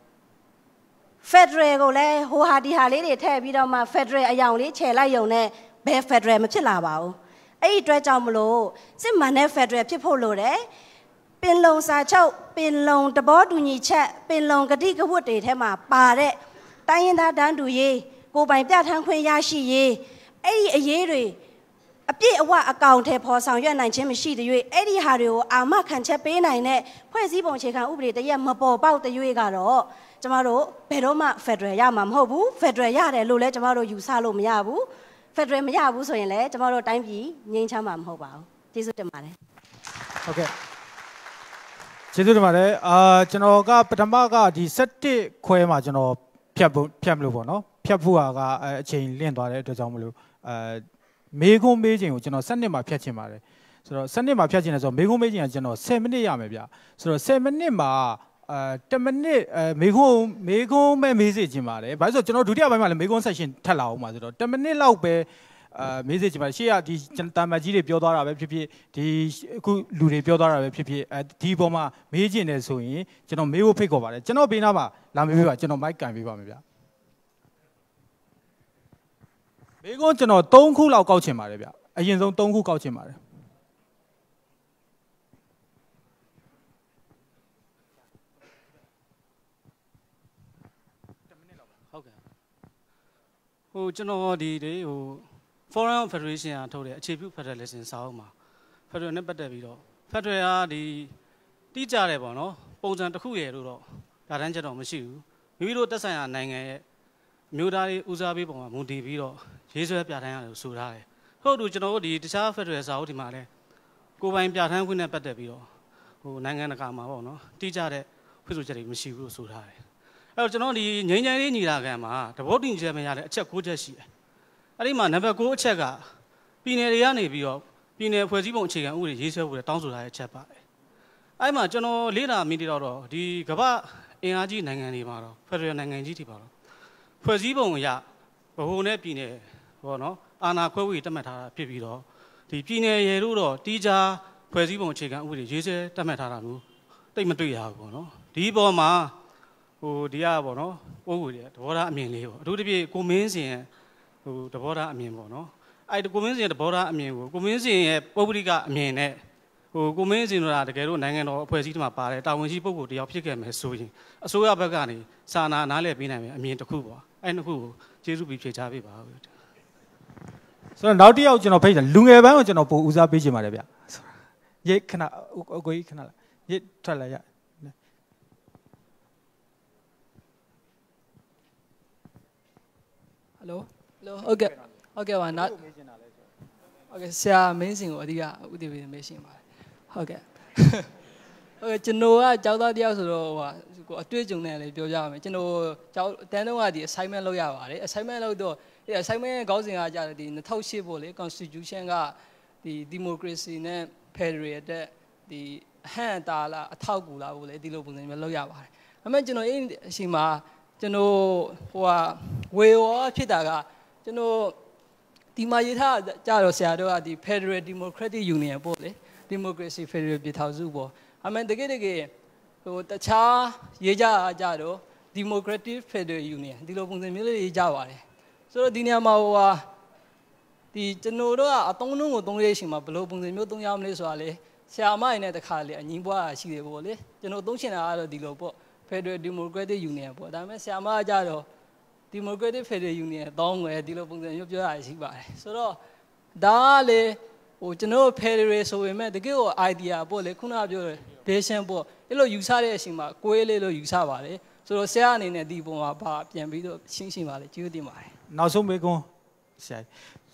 S13: Federal ကိုလည်းဟိုဟာဒီဟာလေးတွေထည့်ပြီးတော့မှ Federal အယောင်လေးခြေလိုက်ယုံနဲ့ဘယ် Federal မဖြစ်လာပါဘူးအဲ့ဒီအတွက်ကြောင့်မလို့စစ်မှန်တဲ့ Federal ဖြစ်ဖို့လိုတယ်ပင်လုံစာချုပ်ပင်လုံတဘောတူညီချက်ပင်လုံဂတိကဝတ်တွေထဲမှာပါတဲ့တိုင်းရင်းသားတန်းတူရေးကိုပိုင်ပြဋ္ဌာန်းခွင့်ရရှိရေးအဲ့ဒီအရေးတွေအပြည့်အဝအကောင်ထဲပေါ်ဆောင်ရွက်နိုင်ခြင်းမရှိတဲ့၍အဲ့ဒီဟာတွေကိုအာမခံချက်ပေးနိုင်တဲ့ဖွဲ့စည်းပုံအခြေခံဥပဒေတရက်မပေါ်ပေါက်တဲ့၍ကတော့ ကျမတို့ဘယ်တော့မှ Federal ရမှာမဟုတ်ဘူး Federal ရတယ်လို့လည်းကျမတို့ယူဆလို့မရဘူး Federal မရဘူးဆိုရင်လည်းကျမတို့တိုင်းပြည်ငြိမ်းချမ်းမှာမဟုတ်ပါဘူးကျေးဇူးတင်ပါတယ်
S2: ဟုတ်ကဲ့ကျေးဇူးတင်ပါတယ်အာကျွန်တော်ကပထမကဒီ7ခွဲမှာကျွန်တော်ဖြတ်ဖို့ဖြတ်မလို့ပေါ့နော်ဖြတ်ဖို့ကအချိန်လင့်သွားတဲ့အတွက်ကြောင့်မလို့အဲမေးခွန်းမေးခြင်းကိုကျွန်တော်7နှစ်မှာဖြတ်ချင်ပါတယ်ဆိုတော့7နှစ်မှာဖြတ်ချင်တယ်ဆိုတော့မေးခွန်းမေးခြင်းကကျွန်တော်10မိနစ်ရမယ်ဗျဆိုတော့10မိနစ်မှာ အဲ10မိနစ်အဲမေခွန်းမေခွန်းပဲမေးစေချင်ပါတယ်ဘာလို့ဆိုကျွန်တော်ဒုတိယပိုင်းမှာလည်းမေခွန်း session ထပ်လာအောင်ပါဆိုတော့10မိနစ်လောက်ပဲအာမေးစေချင်ပါတယ်ရှေ့ကဒီတာမတ်ကြီးတွေပြောသွားတာပဲဖြစ်ဖြစ်ဒီအခုလူတွေပြောသွားတာပဲဖြစ်ဖြစ်အဲဒီပေါ်မှာမေးချင်တယ်ဆိုရင်ကျွန်တော်မေးဖို့ဖိတ်ခေါ်ပါတယ်ကျွန်တော်ဘေးနားမှာလာမေးပေးပါကျွန်တော်မိုက်ကန်ပေးပါမယ်ဗျမေခွန်းကျွန်တော်3ခုလောက်ကောက်ချင်ပါတယ်ဗျအရင်ဆုံး3ခုကောက်ချင်ပါတယ်
S14: ဟိုကျွန်တော်ဒီလေဟို Foreign Federation ကထုတ်တဲ့အခြေပြု Federalism စာအုပ်မှာ Federal နဲ့ပတ်သက်ပြီးတော့ Federal ကဒီတိကျတယ်ပေါ့နော်ပုံစံတစ်ခုရဲ့လို့တော့ဒါတန်းချက်တော့မရှိဘူးမိမိတို့တက်ဆိုင်ရာနိုင်ငံရဲ့မြို့သားတွေဦးစားပေးပုံမှာမူတည်ပြီးတော့ရေးဆွဲပြဋ္ဌာန်းရတယ်လို့ဆိုထားတယ်ဟုတ်တူကျွန်တော်တို့ဒီတခြား Federal စာအုပ်ဒီမှာလည်းကိုပိုင်ပြဋ္ဌာန်းခွင့်နဲ့ပတ်သက်ပြီးတော့ဟိုနိုင်ငံတကာမှာပေါ့နော်တိကျတဲ့ဖွင့်ဆိုချက်တွေမရှိဘူးလို့ဆိုထားတယ် အဲ့တော့ကျွန်တော်ဒီငိမ့်ငိမ့်လေးညီလာခံမှာတဘောတင်ချက်မရတဲ့အချက်၉ချက်ရှိတယ်အဲ့ဒီမှာနံပါတ်9အချက်ကပြည်နယ်တွေကနေပြီးတော့ပြည်နယ်ဖွဲ့စည်းပုံအခြေခံဥပဒေရေးဆွဲဖို့တောင်းဆိုထားတဲ့အချက်ပါတယ်အဲ့မှာကျွန်တော်လေ့လာမိတော့တော့ဒီကမ္ဘာအင်အားကြီးနိုင်ငံတွေမှာတော့ဖက်ဒရယ်နိုင်ငံကြီးတွေပါတော့ဖွဲ့စည်းပုံအရဗဟိုနဲ့ပြည်နယ်ပေါ့နော်အာဏာခွဲဝေတတ်မှတ်ထားတာဖြစ်ပြီးတော့ဒီပြည်နယ်ရေတို့တော့တီးခြားဖွဲ့စည်းပုံအခြေခံဥပဒေရေးဆွဲတတ်မှတ်ထားတာမျိုးတိတ်မတွေ့ရဘူးပေါ့နော်ဒီပေါ်မှာ ဟိုဒီကပေါ့နော်ပိုးကိုတွေသဘောထားအမြင်လေးပေါ့အထူးသဖြင့်ကိုမင်းစင်ရဲ့ဟိုသဘောထားအမြင်ပေါ့နော်အဲ့ကိုမင်းစင်ရဲ့သဘောထားအမြင်ကိုကိုမင်းစင်ရဲ့ပုဂ္ဂလိကအမြင်နဲ့ဟိုကိုမင်းစင်တို့ကတကယ်လို့နိုင်ငံတော်အဖွဲ့အစည်းတွေမှာပါတယ်တာဝန်ရှိပုဂ္ဂိုလ်တယောက်ဖြစ်ခဲ့မယ်ဆိုရင်အစိုးရဘက်ကနေစာနာနားလည်ပေးနိုင်မယ်အမြင်တစ်ခုပေါ့အဲ့နှစ်ခုကိုကျေးဇူးပြီးဖြေချပေးပါဦး
S2: ဆိုတော့နောက်တစ်ယောက်ကျွန်တော်ဖိတ်တယ်လူငယ်ပိုင်းကိုကျွန်တော်ပို့ဦးစားပေးချင်ပါတယ်ဗျရိတ်ခဏအကိုကြီးခဏလာရိတ်ထွက်လာရ
S15: ဟယ်လိုဟယ်လိုဟုတ်ကဲ့ဟုတ်ကဲ့ပါနောက်ဟုတ်ကဲ့ဆရာမင်းစင်ကိုအဓိကဥတည်ပေးမေးရှင်ပါတယ်ဟုတ်ကဲ့ဟုတ်ကဲ့ကျွန်တော်ကကျောင်းသားတယောက်ဆိုတော့ဟိုကိုအတွေ့အကြုံနဲ့လည်းပြောပြရမယ်ကျွန်တော်ကျောင်းတန်းတော့ကဒီ assignment လုပ်ရပါတယ် assignment လုပ်တော့ဒီ assignment ရဲ့ခေါင်းစဉ်ကကြာတယ်ဒီ2008ပေါ့လေ constitution ကဒီ democracy နဲ့ federal တဲ့ဒီဟန်တာလာအထောက်ကူလာဖို့လေဒီလိုပုံစံမျိုးလုပ်ရပါတယ်ဒါပေမဲ့ကျွန်တော်အဲ့အချိန်မှာ ကျွန်တော်ဟိုဟာဝေရောဖြစ်တာကကျွန်တော်ဒီမှာရေးထားကြတော့ဆရာတို့ကဒီ Federal Democratic Union ပေါ့လေ Democracy Federal ပြည်ထောင်စုပေါ့အမှန်တကယ်တကယ်ဟိုတခြားရေးကြကြတော့ Democratic Federal Union ဒီလိုပုံစံမျိုးလေးရေးကြပါတယ်ဆိုတော့ဒီနေရာမှာဟိုဟာဒီကျွန်တော်တို့ကအသုံးနှုန်းကိုသုံးရရှင်မှာဘယ်လိုပုံစံမျိုးသုံးရမလဲဆိုတာလေဆရာမရင်းနဲ့တခါလေအငင်းပွားရှိတယ်ပေါ့လေကျွန်တော်သုံးရှင်တာကတော့ဒီလိုပေါ့ Federal Democratic Union ပေါ့ဒါပေမဲ့ဆရာမကကြတော့ Democratic Federal Union တောင်းငယ်ဒီလိုပုံစံမျိုးပြောရရှိပါတယ်ဆိုတော့ဒါကလေဟိုကျွန်တော် Federal ဆိုပေမဲ့တကယ်ကို idea ပေါ့လေခုနကပြောတယ် vision ပေါ့အဲ့လိုယူဆတဲ့အချိန်မှာကိုယ်လေးလို့ယူဆပါတယ်ဆိုတော့ဆရာအနေနဲ့ဒီပုံမှာဗာပြန်ပြီးတော့ရှင်းရှင်းပါလေကျေးဇူးတင်ပါတယ်
S2: နောက်ဆုံးမေးခွန်းဆရာ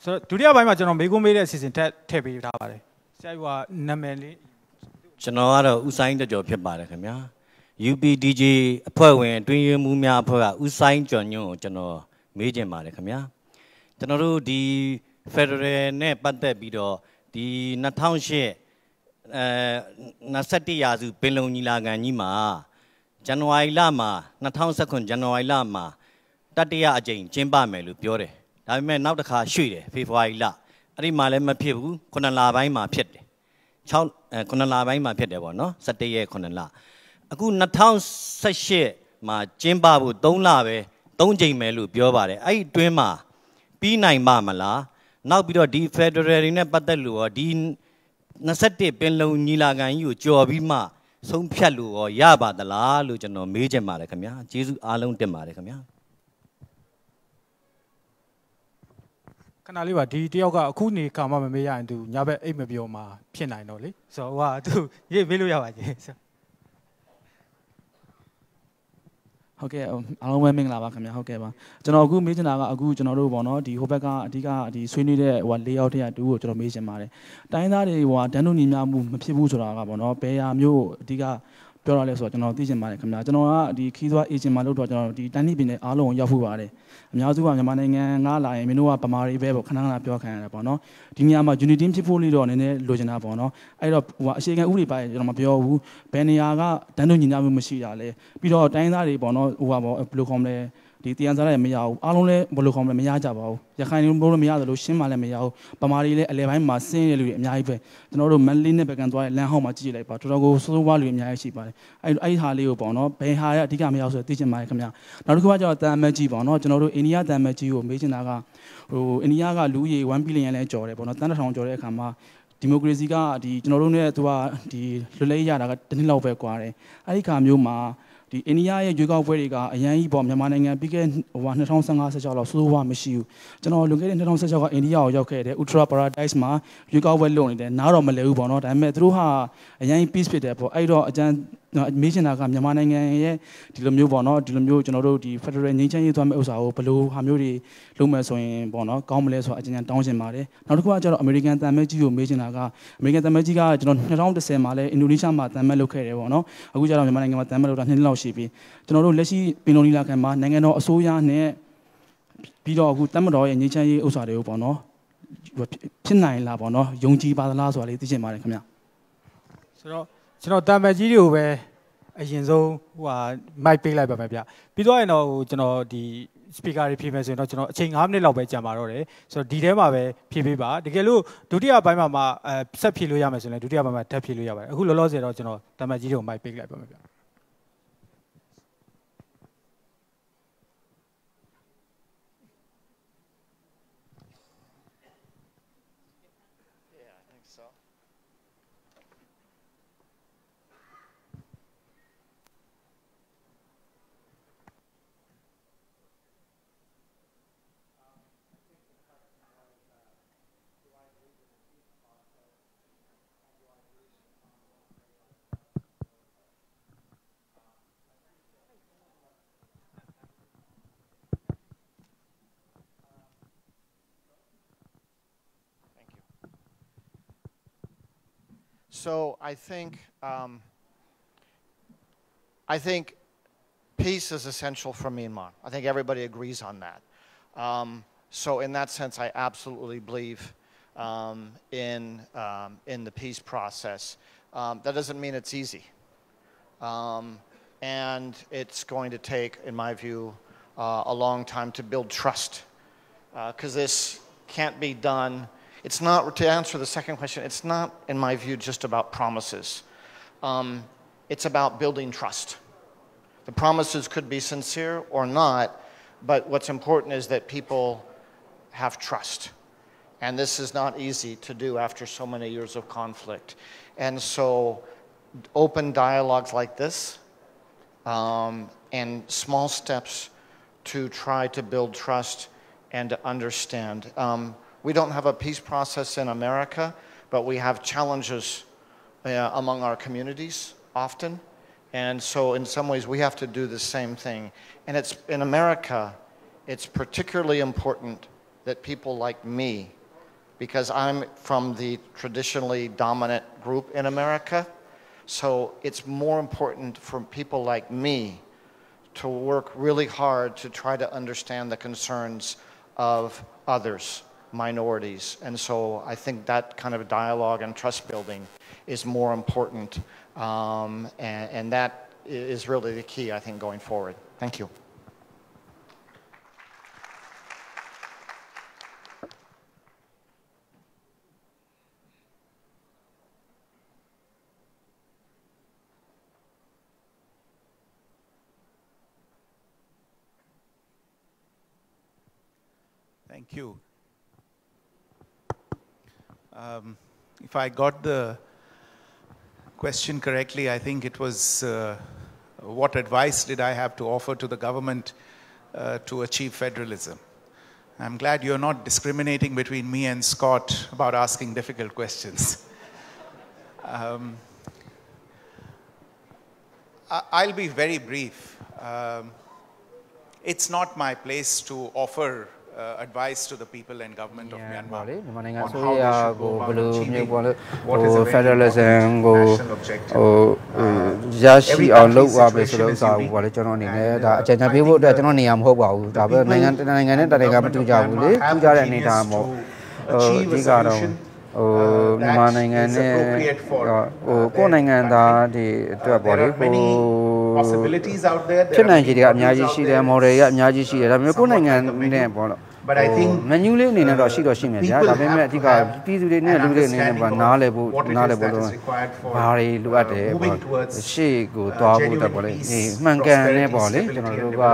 S2: ဆိုတော့ဒုတိယပိုင်းမှာကျွန်တော်မေးခွန်းမေးတဲ့အစီအစဉ်ထက်ထည့်ပေးထားပါတယ်ဆရာကနာမည်လေး
S16: ကျွန်တော်ကတော့ဦးဆိုင်တကြော်ဖြစ်ပါတယ်ခင်ဗျာ UPDJ အဖွဲ့ဝင်အတွင်းရေးမှူးများအဖွဲ့ကဦးဆိုင်ကျော်ညွန့်ကိုကျွန်တော်မေးချင်ပါတယ်ခင်ဗျာကျွန်တော်တို့ဒီ Federal နဲ့ပတ်သက်ပြီးတော့ဒီ2008အဲ21ရာစုပင်လုံညီလာခံကြီးမှာဇန်နဝါရီလမှာ2019ဇန်နဝါရီလမှာတတိယအကြိမ်ကျင်းပမယ်လို့ပြောတယ်ဒါပေမဲ့နောက်တစ်ခါရွှေ့တယ်ဖေဖော်ဝါရီလအဲ့ဒီမှာလည်းမဖြစ်ဘူး9လပိုင်းမှာဖြစ်တယ်6အဲ9လပိုင်းမှာဖြစ်တယ်ပေါ့နော်17ရက်9လ အခု2018မှာကျင်းပဖို့3လပဲ3ကြိမ်မယ်လို့ပြောပါတယ်အဲ့ဒီအတွင်းမှာပြီးနိုင်ပါမလားနောက်ပြီးတော့ဒီ Federal တွေနဲ့ပတ်သက်လို့ရောဒီ21ပင်လုံညီလာခံကြီးကိုကြော်ပြီးမှဆုံးဖြတ်လို့ရောရပါသလားလို့ကျွန်တော်မေးချင်ပါတယ်ခင်ဗျာကျေးဇူးအားလုံးတင်ပါတယ်ခင်ဗျာ
S2: ခဏလေးပါဒီတယောက်ကအခုနေကာမမမေးရရင်သူညဘက်အိတ်မပြောမှာဖြစ်နိုင်တော့လေဆိုတော့ဟိုကသူရေးမေးလို့ရပါကြီး
S17: ဟုတ်ကဲ့အားလုံးပဲမင်္ဂလာပါခင်ဗျာဟုတ်ကဲ့ပါကျွန်တော်အခုမေးချင်တာကအခုကျွန်တော်တို့ပေါ့နော်ဒီဟိုဘက်ကအဓိကဒီဆွေးနွေးတဲ့ဟို၄ယောက်တည်းကတူကိုကျွန်တော်မေးချင်ပါတယ်တိုင်းသားတွေဟိုဒန်းတို့ညီများမှုမဖြစ်ဘူးဆိုတာကပေါ့နော်ဘယ်ဟာမျိုးအဓိကပြောရလဲဆိုတော့ကျွန်တော်သိချင်ပါတယ်ခင်ဗျာကျွန်တော်ကဒီခီးသွွားအေဂျင့်မှာလို့တော့ကျွန်တော်ဒီတိုင်းပြည်နယ်အားလုံးရောက်ဖို့ပါတယ် အများစုကမြန်မာနိုင်ငံကလာရင်မင်းတို့ကဗမာတွေပဲပေါ့ခဏခဏပြောခံရတယ်ပေါ့နော်ဒီနေရာမှာ unity ဖြစ်ဖို့လေးတော့နည်းနည်းလိုချင်တာပေါ့နော်အဲ့တော့ဟိုအရှိခံဥပဒေပိုင်းကျွန်တော်မပြောဘူးဘယ်နေရာကတန်းတူညီညာမှုမရှိတာလဲပြီးတော့တိုင်းသားတွေပေါ့နော်ဟိုပါပေါ့ဘယ်လိုခေါ်မလဲ ဒီတရားစားလည်းမရဘူးအားလုံးလည်းဘယ်လိုခေါ်မလဲမရကြပါဘူးရခိုင်လူမျိုးလည်းမရသလိုရှင်းမှလည်းမရဘူးပမာတွေလည်းအလဲပိုင်းမှာဆင်းရလူတွေအများကြီးပဲကျွန်တော်တို့မန်လေးနဲ့ပဲကန်သွားတဲ့လမ်းဟောင်းမှာကြည့်လိုက်ပါတော်တော်ကိုစိုးစိုးဝါလူတွေအများကြီးရှိပါတယ်အဲ့အဲ့ဟာလေးကိုပေါ့နော်ဘယ်ဟာရအဓိကမရဘူးဆိုတော့သိချင်ပါတယ်ခင်ဗျာနောက်တစ်ခုကကျတော့တန်မက်ကြီးပေါ့နော်ကျွန်တော်တို့အိန္ဒိယတန်မက်ကြီးကိုမေးချင်တာကဟိုအိန္ဒိယကလူကြီး1ဘီလီယံလဲကျော်တယ်ပေါ့နော်တန်တစ်ထောင်ကျော်တဲ့အခါမှာဒီမိုကရေစီကဒီကျွန်တော်တို့နဲ့သူကဒီလွတ်လပ်ရတာကတနည်းလောက်ပဲကွာတယ်အဲ့ဒီခါမျိုးမှာ ဒီအိန္ဒိယရဲ့ရွေးကောက်ပွဲတွေကအရန်ကြီးပေါ့မြန်မာနိုင်ငံပြီးခဲ့ဟို2015 16လောက်စိုးစိုးဝါမရှိဘူးကျွန်တော်လွန်ခဲ့တဲ့2016ကအိန္ဒိယကိုရောက်ခဲ့တယ် Ultra Paradise မှာရွေးကောက်ပွဲလုပ်နေတယ်နားတော့မလဲဘူးပေါ့နော်ဒါပေမဲ့သူတို့ဟာအရန်ကြီး peace ဖြစ်တယ်ပေါ့အဲ့တော့အကျန်း မေးချင်တာကမြန်မာနိုင်ငံရဲ့ဒီလိုမျိုးပေါ့နော်ဒီလိုမျိုးကျွန်တော်တို့ဒီ Federal ငြိမ်းချမ်းရေးသွားမယ့်ဥစ္စာကိုဘယ်လိုဟာမျိုးတွေလုပ်မယ်ဆိုရင်ပေါ့နော်ကောင်းမလဲဆိုတာအကျဉ်းတောင်းချင်ပါတယ်နောက်တစ်ခုကကျတော့ American တန်မဲကြီးကိုမေးချင်တာက American တန်မဲကြီးကကျွန်တော်2010မှာလဲအင်ဒိုနီးရှားမှာတန်မဲလုပ်ခဲ့တယ်ပေါ့နော်အခုကျတော့မြန်မာနိုင်ငံမှာတန်မဲလုပ်တာနှစ်နှစ်လောက်ရှိပြီကျွန်တော်တို့လက်ရှိပင်လုံနီလာခံမှာနိုင်ငံတော်အစိုးရနဲ့ပြီးတော့အခုတမတော်ရဲ့ငြိမ်းချမ်းရေးဥစ္စာတွေကိုပေါ့နော်ဖြစ်နိုင်လားပေါ့နော်ယုံကြည်ပါသလားဆိုတာလေးသိချင်ပါတယ်ခင်ဗျ
S2: ဆိုတော့ ကျွန်တော်တာမန်ကြီးတွေကိုပဲအရင်ဆုံးဟိုဟာမိုက်ပေးလိုက်ပါမယ်ဗျပြီးတော့ရင်တော့ဟိုကျွန်တော်ဒီ speaker တွေဖြည့်မယ်ဆိုရင်တော့ကျွန်တော်အချိန်9မိနစ်လောက်ပဲကြာပါတော့တယ်ဆိုတော့ဒီထဲမှာပဲဖြည့်ပေးပါတကယ်လို့ဒုတိယပိုင်းမှာမှအဲဆက်ဖြည့်လို့ရမယ်ဆိုရင်ဒုတိယပိုင်းမှာဓာတ်ဖြည့်လို့ရပါတယ်အခုလောလောဆယ်တော့ကျွန်တော်တာမန်ကြီးတွေကိုမိုက်ပေးလိုက်ပါမယ်ဗျ
S3: So I think, um, I think peace is essential for Myanmar. I think everybody agrees on that. Um, so in that sense, I absolutely believe um, in, um, in the peace process. Um, that doesn't mean it's easy. Um, and it's going to take, in my view, uh, a long time to build trust. Because uh, this can't be done it's not, to answer the second question, it's not, in my view, just about promises. Um, it's about building trust. The promises could be sincere or not, but what's important is that people have trust. And this is not easy to do after so many years of conflict. And so, open dialogues like this um, and small steps to try to build trust and to understand. Um, we don't have a peace process in America, but we have challenges uh, among our communities often. And so, in some ways, we have to do the same thing. And it's in America, it's particularly important that people like me, because I'm from the traditionally dominant group in America, so it's more important for people like me to work really hard to try to understand the concerns of others minorities. And so I think that kind of dialogue and trust building is more important. Um, and, and that is really the key, I think, going forward. Thank you.
S5: Thank you. Um, if I got the question correctly, I think it was uh, what advice did I have to offer to the government uh, to achieve federalism? I'm glad you're not discriminating between me and Scott about asking difficult questions. um, I'll be very brief. Um, it's not my place to offer uh, advice to the people and government of Myanmar
S4: လေမြန်မာနိုင်ငံဆိုရကိုဘယ်လိုမျိုးပေါ့လဲဟို federalism ကိုဟိုရရှိအောင်လုပ်ရမယ်ဆိုတော့ဥစ္စာကိုပေါ့လေကျွန်တော်အနေနဲ့ဒါအကြံဉာဏ်ပေးဖို့အတွက်ကျွန်တော်နေရာမဟုတ်ပါဘူးဒါပဲနိုင်ငံနိုင်ငံနဲ့တိုင်းနိုင်ငံမတူကြဘူးလေတူကြတဲ့အနေအထားပေါ့ဟိုအဓိကတော့ဟိုမြန်မာနိုင်ငံနဲ့ဟိုကိုယ်နိုင်ငံသားတွေအတွက်ပေါ့လေဟို
S5: possibilities out there
S4: ဖြစ်နိုင်ခြေတွေကအများကြီးရှိတယ် model တွေကအများကြီးရှိတယ်ဒါပေမဲ့ကိုယ်နိုင်ငံနဲ့ပေါ့လို့
S5: but I think
S4: menu လေးအနေနဲ့တော့ရှိတော့ရှိမယ်ဗျာဒါပေမဲ့အဓိကပြည်သူတွေနဲ့လူတွေအနေနဲ့ပါနားလည်ဖို့နားလည်ဖို့လို့ဘာတွေလိုအပ်တယ်ပေါ့ရှေ့ကိုသွားဖို့တက်ပေါ့လေဒီမှန်ကန်နဲ့ပေါ့လေကျွန်တော်တို့က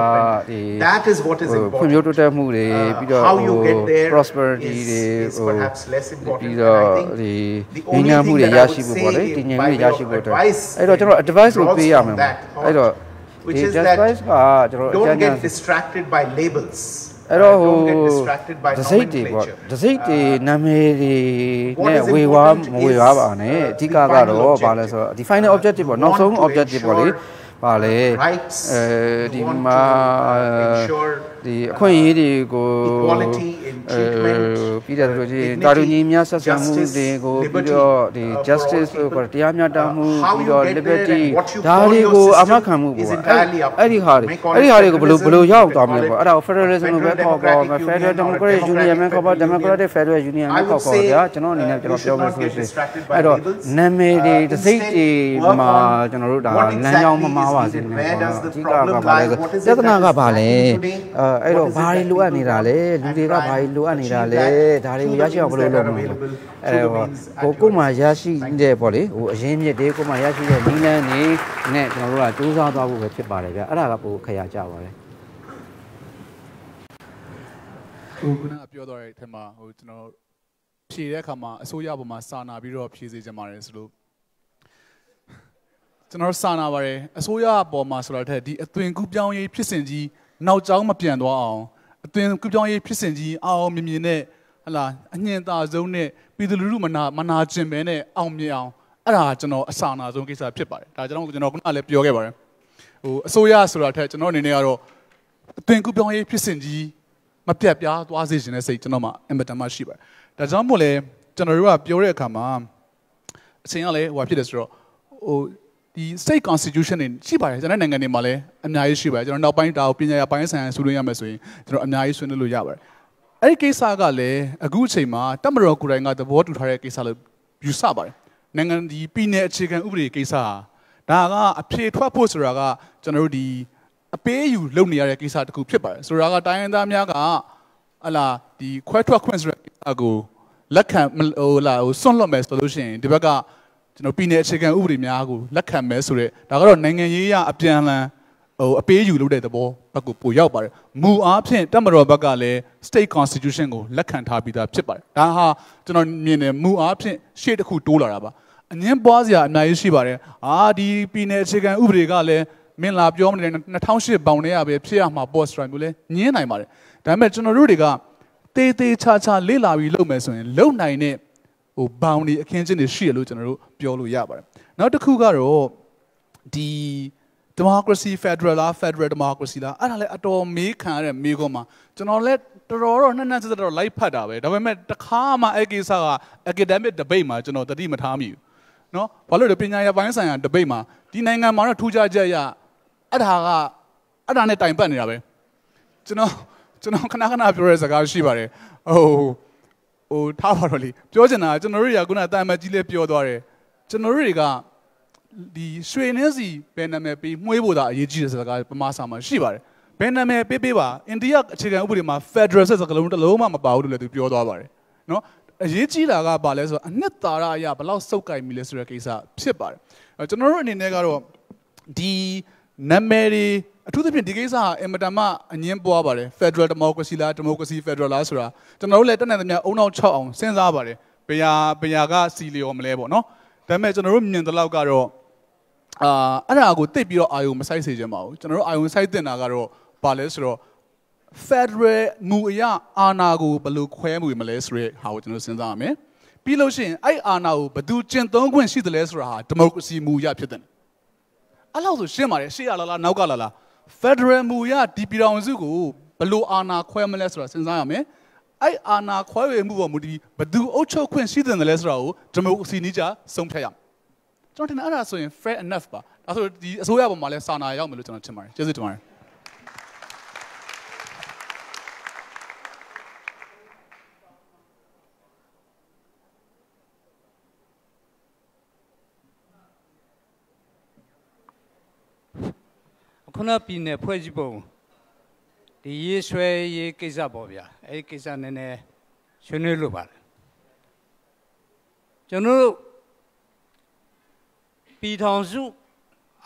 S4: ဒီ
S5: that is what is important
S4: ဖွံ့ဖြိုးတိုးတက်မှုတွေပြီးတော့ prosperity တွေဟိုပြီးတော့ဒီငြိမ်းချမ်းမှုတွေရရှိဖို့ပေါ့လေဒီငြိမ်းမှုတွေရရှိဖို့အတွက်အဲ့တော့ကျွန်တော် advice ကိုပေးရမယ်အဲ့တော့ဟ
S5: which
S4: The
S5: is
S4: just
S5: that
S4: price ကကျွန်တော်အကြမ်း
S5: don't
S4: ဉာဏ်
S5: get distracted by labels.
S4: အဲ့တော့ဟို
S5: Don't get distracted by
S4: ဒစိတ်တွေပေါ့
S5: nomenclature.
S4: ဒစိတ်တွေနာမည်တွေ
S5: what
S4: နဲ့
S5: is
S4: ဝေဝါ
S5: important
S4: မဝေဝါပါနဲ့
S5: is
S4: အဓိက
S5: the
S4: ကတော့
S5: final
S4: ဘာလဲဆိုတော့ဒီ final objective ပေါ့နောက်ဆုံး
S5: want to
S4: objective ပေါ့လေ
S5: ensure
S4: ပါလေ
S5: rights,
S4: အဲဒီ
S5: want to
S4: မှာ
S5: ensure
S4: ဒီအခွင့်အရေးတွေကို
S5: equality in
S4: အဲ
S5: treatment,
S4: ပြီးတယ်ဆိုလို့ရှိရင်
S5: dignity,
S4: တာလူညီမျှဆက်ဆံမှု
S5: justice,
S4: တွေကို
S5: liberty,
S4: ပြီးတော့ဒီ
S5: uh, for all
S4: justice လို့
S5: people.
S4: ခေါ်တရားမျှတမှု
S5: Uh, how
S4: ပြီး
S5: you
S4: တော့
S5: get there
S4: liberty
S5: and what you
S4: ဒါ
S5: call
S4: တွေ
S5: your
S4: ကို
S5: system
S4: အမှတ်ခံမှု
S5: is
S4: ပေါ့
S5: entirely up to
S4: အဲ့ဒီဟာတွေ
S5: you. May call it
S4: အဲ့ဒီဟာတွေကိုဘယ်လို
S5: federalism,
S4: ဘယ်လိုရောက်
S5: may
S4: သွားမလဲ
S5: call it
S4: ပေါ့အဲ့ဒါကို federalism လို့ပဲ
S5: Federal
S4: ခေါ်ခေါ်မယ်
S5: Democratic
S4: federal
S5: Union or
S4: democratic union ပဲခေါ်ပါ
S5: Federal
S4: democratic federal union ပဲ
S5: I
S4: ခေါ်
S5: would
S4: ခေါ်
S5: say,
S4: ဗျာကျွန်တော်အနေနဲ့ကျွန်တော်
S5: uh,
S4: ပြော
S5: you
S4: မယ်
S5: should
S4: ဆို
S5: not
S4: လို့
S5: get
S4: ရှိရင်
S5: distracted by
S4: အဲ့တော့
S5: labels.
S4: နာမည်တွေ
S5: Uh,
S4: တစိတ်တွေ
S5: instead, work
S4: မှာ
S5: on
S4: ကျွန်တော်တို့ဒါ
S5: what
S4: လမ်းကြောင်း
S5: exactly
S4: မမှား
S5: is
S4: ပါ
S5: needed,
S4: စေနဲ့
S5: where
S4: ပေါ့
S5: does the
S4: အဓိက
S5: problem
S4: ကဘာလဲ
S5: lie,
S4: ဆို
S5: what is
S4: ပြ
S5: it
S4: ဿနာ
S5: that
S4: က
S5: is
S4: ဘာလဲ
S5: lacking today,
S4: အဲအဲ့တော့
S5: what is it
S4: ဘာတွေ
S5: that
S4: လိုအပ်
S5: people
S4: နေတာလဲလူတွေကဘာတွေလိုအပ်နေတာလဲဒါတွေကိုရရှိအောင်ဘယ်လိုလုပ်မလဲအဲ့တော့ကိုကိုမှရရှိတဲ့ပေါ့လေဟိုအရင်မြစ်တွေကိုမှရရှိတဲ့နီးလန်းနေနဲ့ကျွန်တော်တို့ကစူးစမ်းသွားဖို့ပဲဖြစ်ပါတယ်ဗျအဲ့ဒါကပိုခရကြပါတယ်
S9: ဟိုခုနကပြောသွားတဲ့အထက်မှာဟိုကျွန်တော်ဖြေတဲ့အခါမှာအစိုးရပေါ်မှာစာနာပြီးတော့ဖြေစေချင်ပါတယ်ဆိုလို့ကျွန်တော်စာနာပါတယ်အစိုးရပေါ်မှာဆိုတာတဲ့ဒီအသွင်ကူးပြောင်းရေးဖြစ်စဉ်ကြီး နောက်ကျောင်းမပြန်သွားအောင်အသွင်ကူးပြောင်းရေးဖြစ်စဉ်ကြီးအောင်အောင်မြင်မြင်နဲ့ဟလာအညင်သာဆုံးနဲ့ပြည်သူလူထုမနာမနာကျင်ပဲနဲ့အောင်မြင်အောင်အဲ့ဒါကျွန်တော်အစာနာဆုံးကိစ္စဖြစ်ပါတယ်ဒါကျွန်တော်ကျွန်တော်ခုနကလည်းပြောခဲ့ပါတယ်ဟိုအစိုးရဆိုတာတဲ့ကျွန်တော်အနေနဲ့ကတော့အသွင်ကူးပြောင်းရေးဖြစ်စဉ်ကြီးမပြတ်ပြားသွားစေခြင်းနဲ့စိတ်ကျွန်တော်မှအင်မတန်မှရှိပါတယ်။ဒါကြောင့်မို့လဲကျွန်တော်တို့ကပြောတဲ့အခါမှာအချိန်ကလည်းဟိုဖြစ်တယ်ဆိုတော့ဟို ဒီ state constitution တွေရှိပါတယ်ကျွန်တော်နိုင်ငံတွေမှာလည်းအများကြီးရှိပါတယ်ကျွန်တော်နောက်ပိုင်းဒါကိုပညာရေးပိုင်းဆိုင်ရာဆွေးနွေးရမယ်ဆိုရင်ကျွန်တော်အများကြီးဆွေးနွေးလို့ရပါတယ်။အဲ့ဒီကိစ္စကလည်းအခုအချိန်မှာတမတော်ကိုယ်တိုင်ကသဘောတူထားတဲ့ကိစ္စလို့ယူဆပါတယ်။နိုင်ငံဒီပြည်내အခြေခံဥပဒေကိစ္စဟာဒါကအဖြေထွက်ဖို့ဆိုတာကကျွန်တော်တို့ဒီအပေးအယူလုပ်နေရတဲ့ကိစ္စတစ်ခုဖြစ်ပါတယ်ဆိုတာကတိုင်းရင်းသားများကဟလာဒီခွဲထွက်ခွင့်ဆိုတဲ့ကိစ္စကိုလက်ခံဟိုလာဟိုစွန့်လွတ်မယ်ဆိုလို့ရှိရင်ဒီဘက်က ကျွန်တော်ပြည်내အခြေခံဥပဒေများကိုလက်ခံမယ်ဆိုတဲ့ဒါကတော့နိုင်ငံရေးရအပြန်အလှန်ဟိုအပေးယူလုပ်တဲ့သဘောဘက်ကိုပိုရောက်ပါတယ်မူအားဖြင့်တက်မတော်ဘက်ကလည်း state constitution ကိုလက်ခံထားပြီးသားဖြစ်ပါတယ်ဒါဟာကျွန်တော်မြင်တယ်မူအားဖြင့်ရှေ့တစ်ခုတိုးလာတာပါအငင်းပွားစရာအများကြီးရှိပါတယ်အာဒီပြည်내အခြေခံဥပဒေကလည်းမင်းလာပြောမနေ2008ဘောင်ထဲရပဲဖြစ်ရမှာ post drive မျိုးလဲညင်းနိုင်ပါတယ်ဒါပေမဲ့ကျွန်တော်တို့တွေကတေးသေးချာချာလေ့လာပြီးလုပ်မယ်ဆိုရင်လုံနိုင်တဲ့ ဟို boundary အခင်းချင်းတွေရှိရလို့ကျွန်တော်တို့ပြောလို့ရပါတယ်နောက်တစ်ခုကတော့ဒီ democracy federal လား federal democracy လားအဲ့ဒါလည်းအတော်မေးခံရတဲ့မေးခွန်းမှာကျွန်တော်လည်းတော်တော်တော့နှစ်နှစ်ဆက်ဆက်တော့လိုက်ဖတ်တာပဲဒါပေမဲ့တခါမှအဲ့ကိစ္စက academic debate မှာကျွန်တော်တတိမထားမိဘူးနော်ဘာလို့လဲပညာရေးပိုင်းဆိုင်ရာ debate မှာဒီနိုင်ငံမှာတော့ထူးခြားချက်ရအဲ့ဒါကအဲ့ဒါနဲ့တိုင်ပတ်နေတာပဲကျွန်တော်ကျွန်တော်ခဏခဏပြောရတဲ့စကားရှိပါတယ်ဟို ဟိုထားပါတော့လေပြောချင်တာကျွန်တော်တို့ရခုနအတန်မကြီးလေးပြောသွားတယ်ကျွန်တော်တို့တွေကဒီရွှေနှင်းစီဘယ်နာမည်ပေးမှုေးဖို့သာအရေးကြီးတဲ့စကားပမာစာမှာရှိပါတယ်ဘယ်နာမည်ပေးပေးပါအိန္ဒိယအခြေခံဥပဒေမှာ Federal ဆက်စကားလုံးတစ်လုံးမှမပါဘူးလို့လည်းသူပြောသွားပါတယ်နော်အရေးကြီးတာကဘာလဲဆိုတော့အနှစ်သာရအရဘယ်လောက်စုပ်ကိုင်မိလဲဆိုတဲ့ကိစ္စဖြစ်ပါတယ်ကျွန်တော်တို့အနေနဲ့ကတော့ဒီနာမည်တွေ အထူးသဖြင့်ဒီကိစ္စဟာအင်မတန်မှအငင်းပွားပါတယ် Federal Democracy လား Democracy Federal လားဆိုတာကျွန်တော်တို့လည်းတက်နိုင်သမျှအုံနောက်6အောင်စဉ်းစားပါတယ်ဘယ်ဟာဘယ်ဟာကစီလျော်မလဲပေါ့နော်ဒါပေမဲ့ကျွန်တော်တို့မြင်တဲ့လောက်ကတော့အာအဲ့ဒါကိုတိတ်ပြီးတော့အာယုံမဆိုင်စေချင်ပါဘူးကျွန်တော်တို့အာယုံဆိုင်တင်တာကတော့ဘာလဲဆိုတော့ Federal မူအရအာဏာကိုဘယ်လိုခွဲမှုမလဲဆိုတဲ့ဟာကိုကျွန်တော်စဉ်းစားရမယ်ပြီးလို့ရှိရင်အဲ့အာဏာကိုဘယ်သူကျင့်သုံးခွင့်ရှိတယ်လဲဆိုတာဟာဒီမိုကရေစီမူအရဖြစ်တယ်အဲ့လောက်ဆိုရှင်းပါတယ်ရှေ့ရလာလားနောက်ကလာလား Federal မူအရဒီပြည်တော်စုကိုဘယ်လိုအာဏာခွဲမလဲဆိုတာစဉ်းစားရမယ်အဲ့အာဏာခွဲဝေမှုပေါ်မူတည်ဘယ်သူအုပ်ချုပ်ခွင့်ရှိတယ်လဲဆိုတာကိုဒီမိုကရေစီနည်းကြဆုံးဖြတ်ရမယ်ကျွန်တော်ထင်တယ်အဲ့ဒါဆိုရင် fair enough ပါဒါဆိုဒီအစိုးရပေါ်မှာလဲစာနာရောက်မယ်လို့ကျွန်တော်ထင်ပါတယ်ကျေးဇူးတင်ပါတယ်
S7: ခုနပြည်နယ်ဖွဲ့စည်းပုံဒီရေးဆွဲရေးကိစ္စပေါ့ဗျာအဲဒီကိစ္စနည်းနည်းဆွေးနွေးလို့ပါတယ်ကျွန်တော်တို့ပြည်ထောင်စု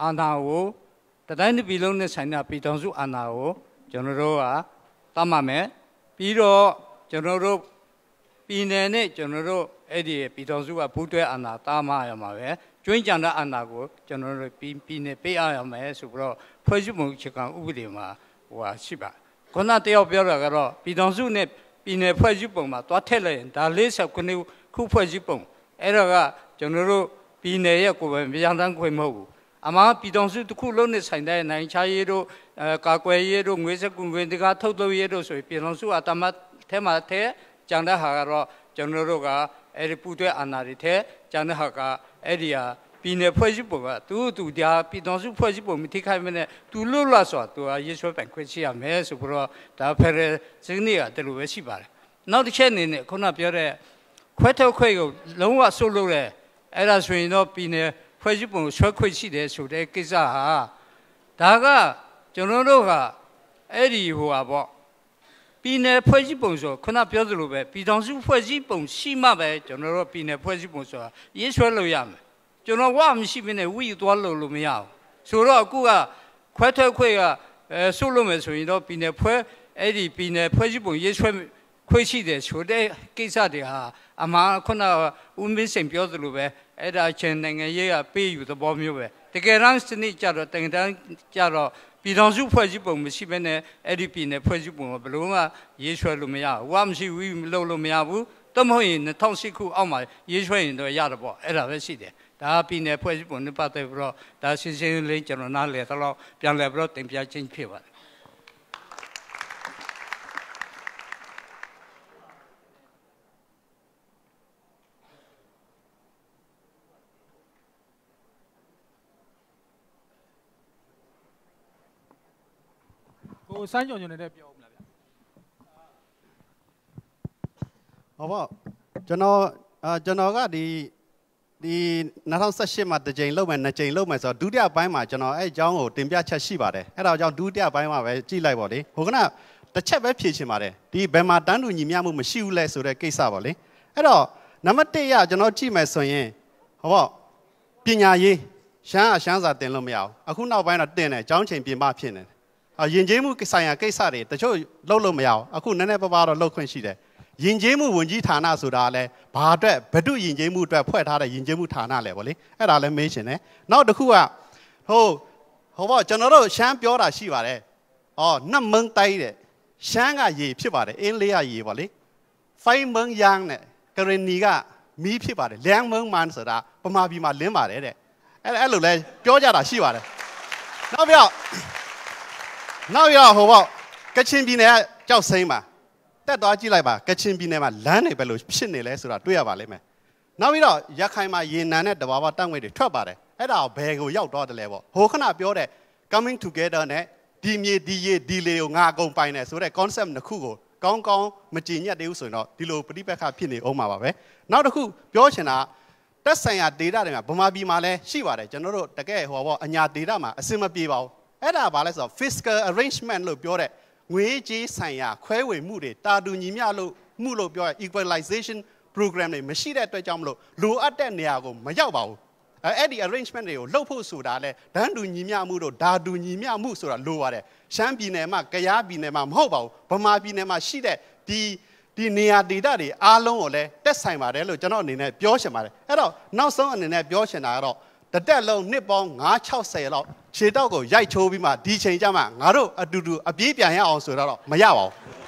S7: အာဏာကိုတတိုင်းတစ်ပြည်လုံးနဲ့ဆိုင်တာပြည်ထောင်စုအာဏာကိုကျွန်တော်တို့ကတတ်မှတ်မယ်ပြီးတော့ကျွန်တော်တို့ပြည်နယ်နဲ့ကျွန်တော်တို့အဲ့ဒီပြည်တော်စုကပူးတွဲအာဏာတားမရမှာပဲ ကျွင်းကြံတဲ့အာဏာကိုကျွန်တော်တို့ပြည်ပြည်နယ်ပေးရမယ်ဆိုပြီးတော့ဖွဲ့စည်းပုံအခြေခံဥပဒေမှာဟိုဟာရှိပါခုနတယောက်ပြောတာကတော့ပြည်တော်စုနဲ့ပြည်နယ်ဖွဲ့စည်းပုံမှာတွားထက်လိုက်ရင်ဒါ49ခုဖွဲ့စည်းပုံအဲ့တော့ကကျွန်တော်တို့ပြည်နယ်ရဲ့ကိုယ်ပဲပြန်တန်းခွင့်မဟုတ်ဘူးအမှပြည်တော်စုတစ်ခုလုံးနဲ့ဆိုင်တဲ့နိုင်ချရေးတို့အဲကာကွယ်ရေးတို့ငွေစက်ကွန်ဝင်တကာထုတ်လုပ်ရေးတို့ဆိုရင်ပြည်တော်စုအတမတ်ထဲမှာထဲကြံတဲ့ဟာကတော့ကျွန်တော်တို့က အဲ့ဒီပူတွဲအာဏာတွေထဲကြံတဲ့ဟာကအဲ့ဒီဟာပြည်နယ်ဖွဲ့စည်းပုံကသူသူဒါပြည်တော်စုဖွဲ့စည်းပုံမထိခိုက်မနဲ့သူလွတ်လပ်စွာသူကရေးဆွဲပိုင်ခွင့်ရှိရမယ်ဆိုပြီးတော့ဒါဖယ်ရစနစ်ကတလူပဲရှိပါတယ်နောက်တစ်ချက်အနေနဲ့ခုနပြောတဲ့ခွဲထုတ်ခွဲကိုလုံးဝဆုတ်လို့တယ်အဲ့ဒါဆိုရင်တော့ပြည်နယ်ဖွဲ့စည်းပုံဆွဲခွင့်ရှိတယ်ဆိုတဲ့ကိစ္စဟာဒါကကျွန်တော်တို့ကအဲ့ဒီဟိုဟာပေါ့ ပြည်နယ်ဖွဲ့စည်းပုံဆိုခုနပြောသလိုပဲပြည်ထောင်စုဖွဲ့စည်းပုံရှိမှပဲကျွန်တော်တို့ပြည်နယ်ဖွဲ့စည်းပုံဆိုတာရေးဆွဲလို့ရမယ်ကျွန်တော်ဝမရှိဘဲနဲ့ဝီသွားလို့လို့မရဘူးဆိုတော့အခုကခွဲထွက်ခွဲကအဲဆုတ်လို့မယ်ဆိုရင်တော့ပြည်နယ်ဖွဲ့အဲ့ဒီပြည်နယ်ဖွဲ့စည်းပုံရေးဆွဲခွင့်ရှိတယ်ဆိုတဲ့ကိစ္စတွေဟာအမှန်ခုနဦးမင်းစိန်ပြောသလိုပဲအဲ့ဒါချင်းနိုင်ငံရေးကပေးယူသဘောမျိုးပဲတကယ်တမ်းစနစ်ကြတော့တင်တန်းကြတော့ ပြည်တော်စုဖွဲ့စည်းပုံမရှိဘဲနဲ့အဲ့ဒီပြည်နယ်ဖွဲ့စည်းပုံကဘလို့မှရေးဆွဲလို့မရဘူး။ဝါမရှိဘူးမလုပ်လို့မရဘူး။တမဟုတ်ရင်2008ခုအောက်မှာရေးဆွဲရင်တော့ရတယ်ပေါ့အဲ့ဒါပဲရှိတယ်။ဒါပြည်နယ်ဖွဲ့စည်းပုံနဲ့ပတ်သက်ပြီးတော့ဒါရှင်းရှင်းလေးကျွန်တော်နားလည်တော့ပြန်လည်ပြီးတော့တင်ပြချင်းဖြစ်ပါတယ်
S2: ကိုစိုင်းကြော်ညွန်နေတဲ့ပြောဦးမလားဗျ
S11: ဟောပေါ့ကျွန်တော်အာကျွန်တော်ကဒီဒီ2018မှာတစ်ကြိမ်လုပ်မယ်နှစ်ကြိမ်လုပ်မယ်ဆိုတော့ဒုတိယပိုင်းမှာကျွန်တော်အဲ့အကြောင်းကိုတင်ပြချက်ရှိပါတယ်အဲ့ဒါကြောင့်ဒုတိယပိုင်းမှာပဲကြည့်လိုက်ပါလေဟိုကနတစ်ချက်ပဲဖြေချင်ပါတယ်ဒီဘယ်မှာတန်းတူညီမျှမှုမရှိဘူးလဲဆိုတဲ့ကိစ္စပါလေအဲ့တော့နံပါတ်1ရကျွန်တော်ကြည့်မယ်ဆိုရင်ဟောပေါ့ပညာရေးရှမ်းအရှမ်းစာတင်လို့မရဘူးအခုနောက်ပိုင်းတော့တင်တယ်အကြောင်းချိန်ပြင်ပဖြစ်နေတယ်အ ယဉ်ကျေးမှုဆိုင်ရာကိစ္စတွေတချို့လုပ်လို့မရဘူးအခုနည်းနည်းပါးပါးတော့လုပ်ခွင့်ရှိတယ်ယဉ်ကျေးမှုဝန်ကြီးဌာနဆိုတာလဲဘာအတွက်ဘဒုယဉ်ကျေးမှုအတွက်ဖွဲ့ထားတဲ့ယဉ်ကျေးမှုဌာနလဲဗောလေအဲ့ဒါလဲမေးရှင်တယ်နောက်တစ်ခုကဟိုဟိုဘောကျွန်တော်တို့ရှမ်းပြောတာရှိပါတယ်အော်နှမန်းတိုက်တဲ့ရှမ်းကရေဖြစ်ပါတယ်အင်းလေးကရေဗောလေဖိုင်မန်းယန်းနဲ့ကရင်နီကမီးဖြစ်ပါတယ်လျန်းမန်းမန်ဆိုတာပမာပြည်မှာလင်းပါတယ်တဲ့အဲ့အဲ့လိုလဲပြောကြတာရှိပါတယ်နောက်ပြီးတော့ နောက်ပြီးတော့ဟိုဘောကချင်ပြည်နယ်ကကြောက်စိမ့်ပါတက်သွားကြည့်လိုက်ပါကချင်ပြည်နယ်မှာလမ်းတွေပဲလို့ဖြစ်နေလဲဆိုတာတွေ့ရပါလိမ့်မယ်နောက်ပြီးတော့ရခိုင်မှာရေနံနဲ့တဘာဝတန့်ငွေတွေထွက်ပါတယ်အဲ့ဒါကိုဘယ်ကိုရောက်တော့တယ်လဲပေါ့ဟိုခဏပြောတဲ့ coming together နဲ့ဒီမြေဒီရေဒီလေကိုငါအကုန်ပိုင်တယ်ဆိုတဲ့ concept တစ်ခုကိုကောင်းကောင်းမကြည်ညက်သေးဘူးဆိုရင်တော့ဒီလိုပဋိပက္ခဖြစ်နေအောင်မှာပါပဲနောက်တစ်ခုပြောချင်တာတက်ဆိုင်ရာ data တွေမှာဗမာပြည်မှာလည်းရှိပါတယ်ကျွန်တော်တို့တကယ်ဟိုဘောအညာ data မှာအစင်မပြေပါဘူး အဲ့ဒါဘာလဲဆိုတော့ fiscal arrangement လို့ပြောတဲ့ငွေကြေးဆိုင်ရာခွဲဝေမှုတွေတာတူညီမျှလို့မှုလို့ပြောရ equalization program တွေမရှိတဲ့အတွက်ကြောင့်မလို့လိုအပ်တဲ့နေရာကိုမရောက်ပါဘူးအဲအဲ့ဒီ arrangement တွေကိုလှုပ်ဖို့ဆိုတာလဲဒန်းတူညီမျှမှုတို့ဓာတူညီမျှမှုဆိုတာလိုပါတယ်ရှမ်းပြည်နယ်မှာကယားပြည်နယ်မှာမဟုတ်ပါဘူးဗမာပြည်နယ်မှာရှိတဲ့ဒီဒီနေရာဒေသတွေအားလုံးကိုလည်းတက်ဆိုင်ပါတယ်လို့ကျွန်တော်အနေနဲ့ပြောချင်ပါတယ်အဲ့တော့နောက်ဆုံးအနေနဲ့ပြောချင်တာကတော့ တတက်လုံးနှစ်ပေါင်း960လောက်ခြေတောက်ကိုရိုက်ချိုးပြီးမှဒီချိန်ကျမှငါတို့အတူတူအပြေးပြန်ရအောင်ဆိုတော့မရပါဘူး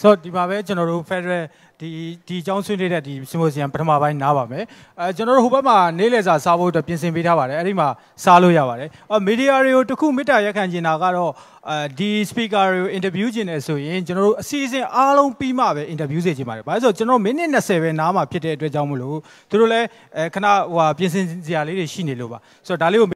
S2: ဆိုတော့ဒီမှာပဲကျွန်တော်တို့ Federal ဒီဒီအကြောင်းဆွေးနွေးတဲ့ဒီ symposium ပထမပိုင်းနားပါမယ်အဲကျွန်တော်တို့ဟိုဘက်မှာနေ့လည်စာစားဖို့အတွက်ပြင်ဆင်ပေးထားပါတယ်အဲ့ဒီမှာစားလို့ရပါတယ်အော်မီဒီယာတွေကိုတခုမေတ္တာရက်ခံချင်တာကတော့အဲဒီ speaker တွေကို interview ချင်တယ်ဆိုရင်ကျွန်တော်တို့အစီအစဉ်အားလုံးပြီးမှပဲ interview စေချင်ပါတယ်ဘာလို့လဲဆိုတော့ကျွန်တော်မိနစ်20ပဲနားမှာဖြစ်တဲ့အတွက်ကြောင့်မလို့သူတို့လည်းအဲခဏဟိုဟာပြင်ဆင်စရာလေးတွေရှိနေလို့ပါဆိုတော့ဒါလေးကို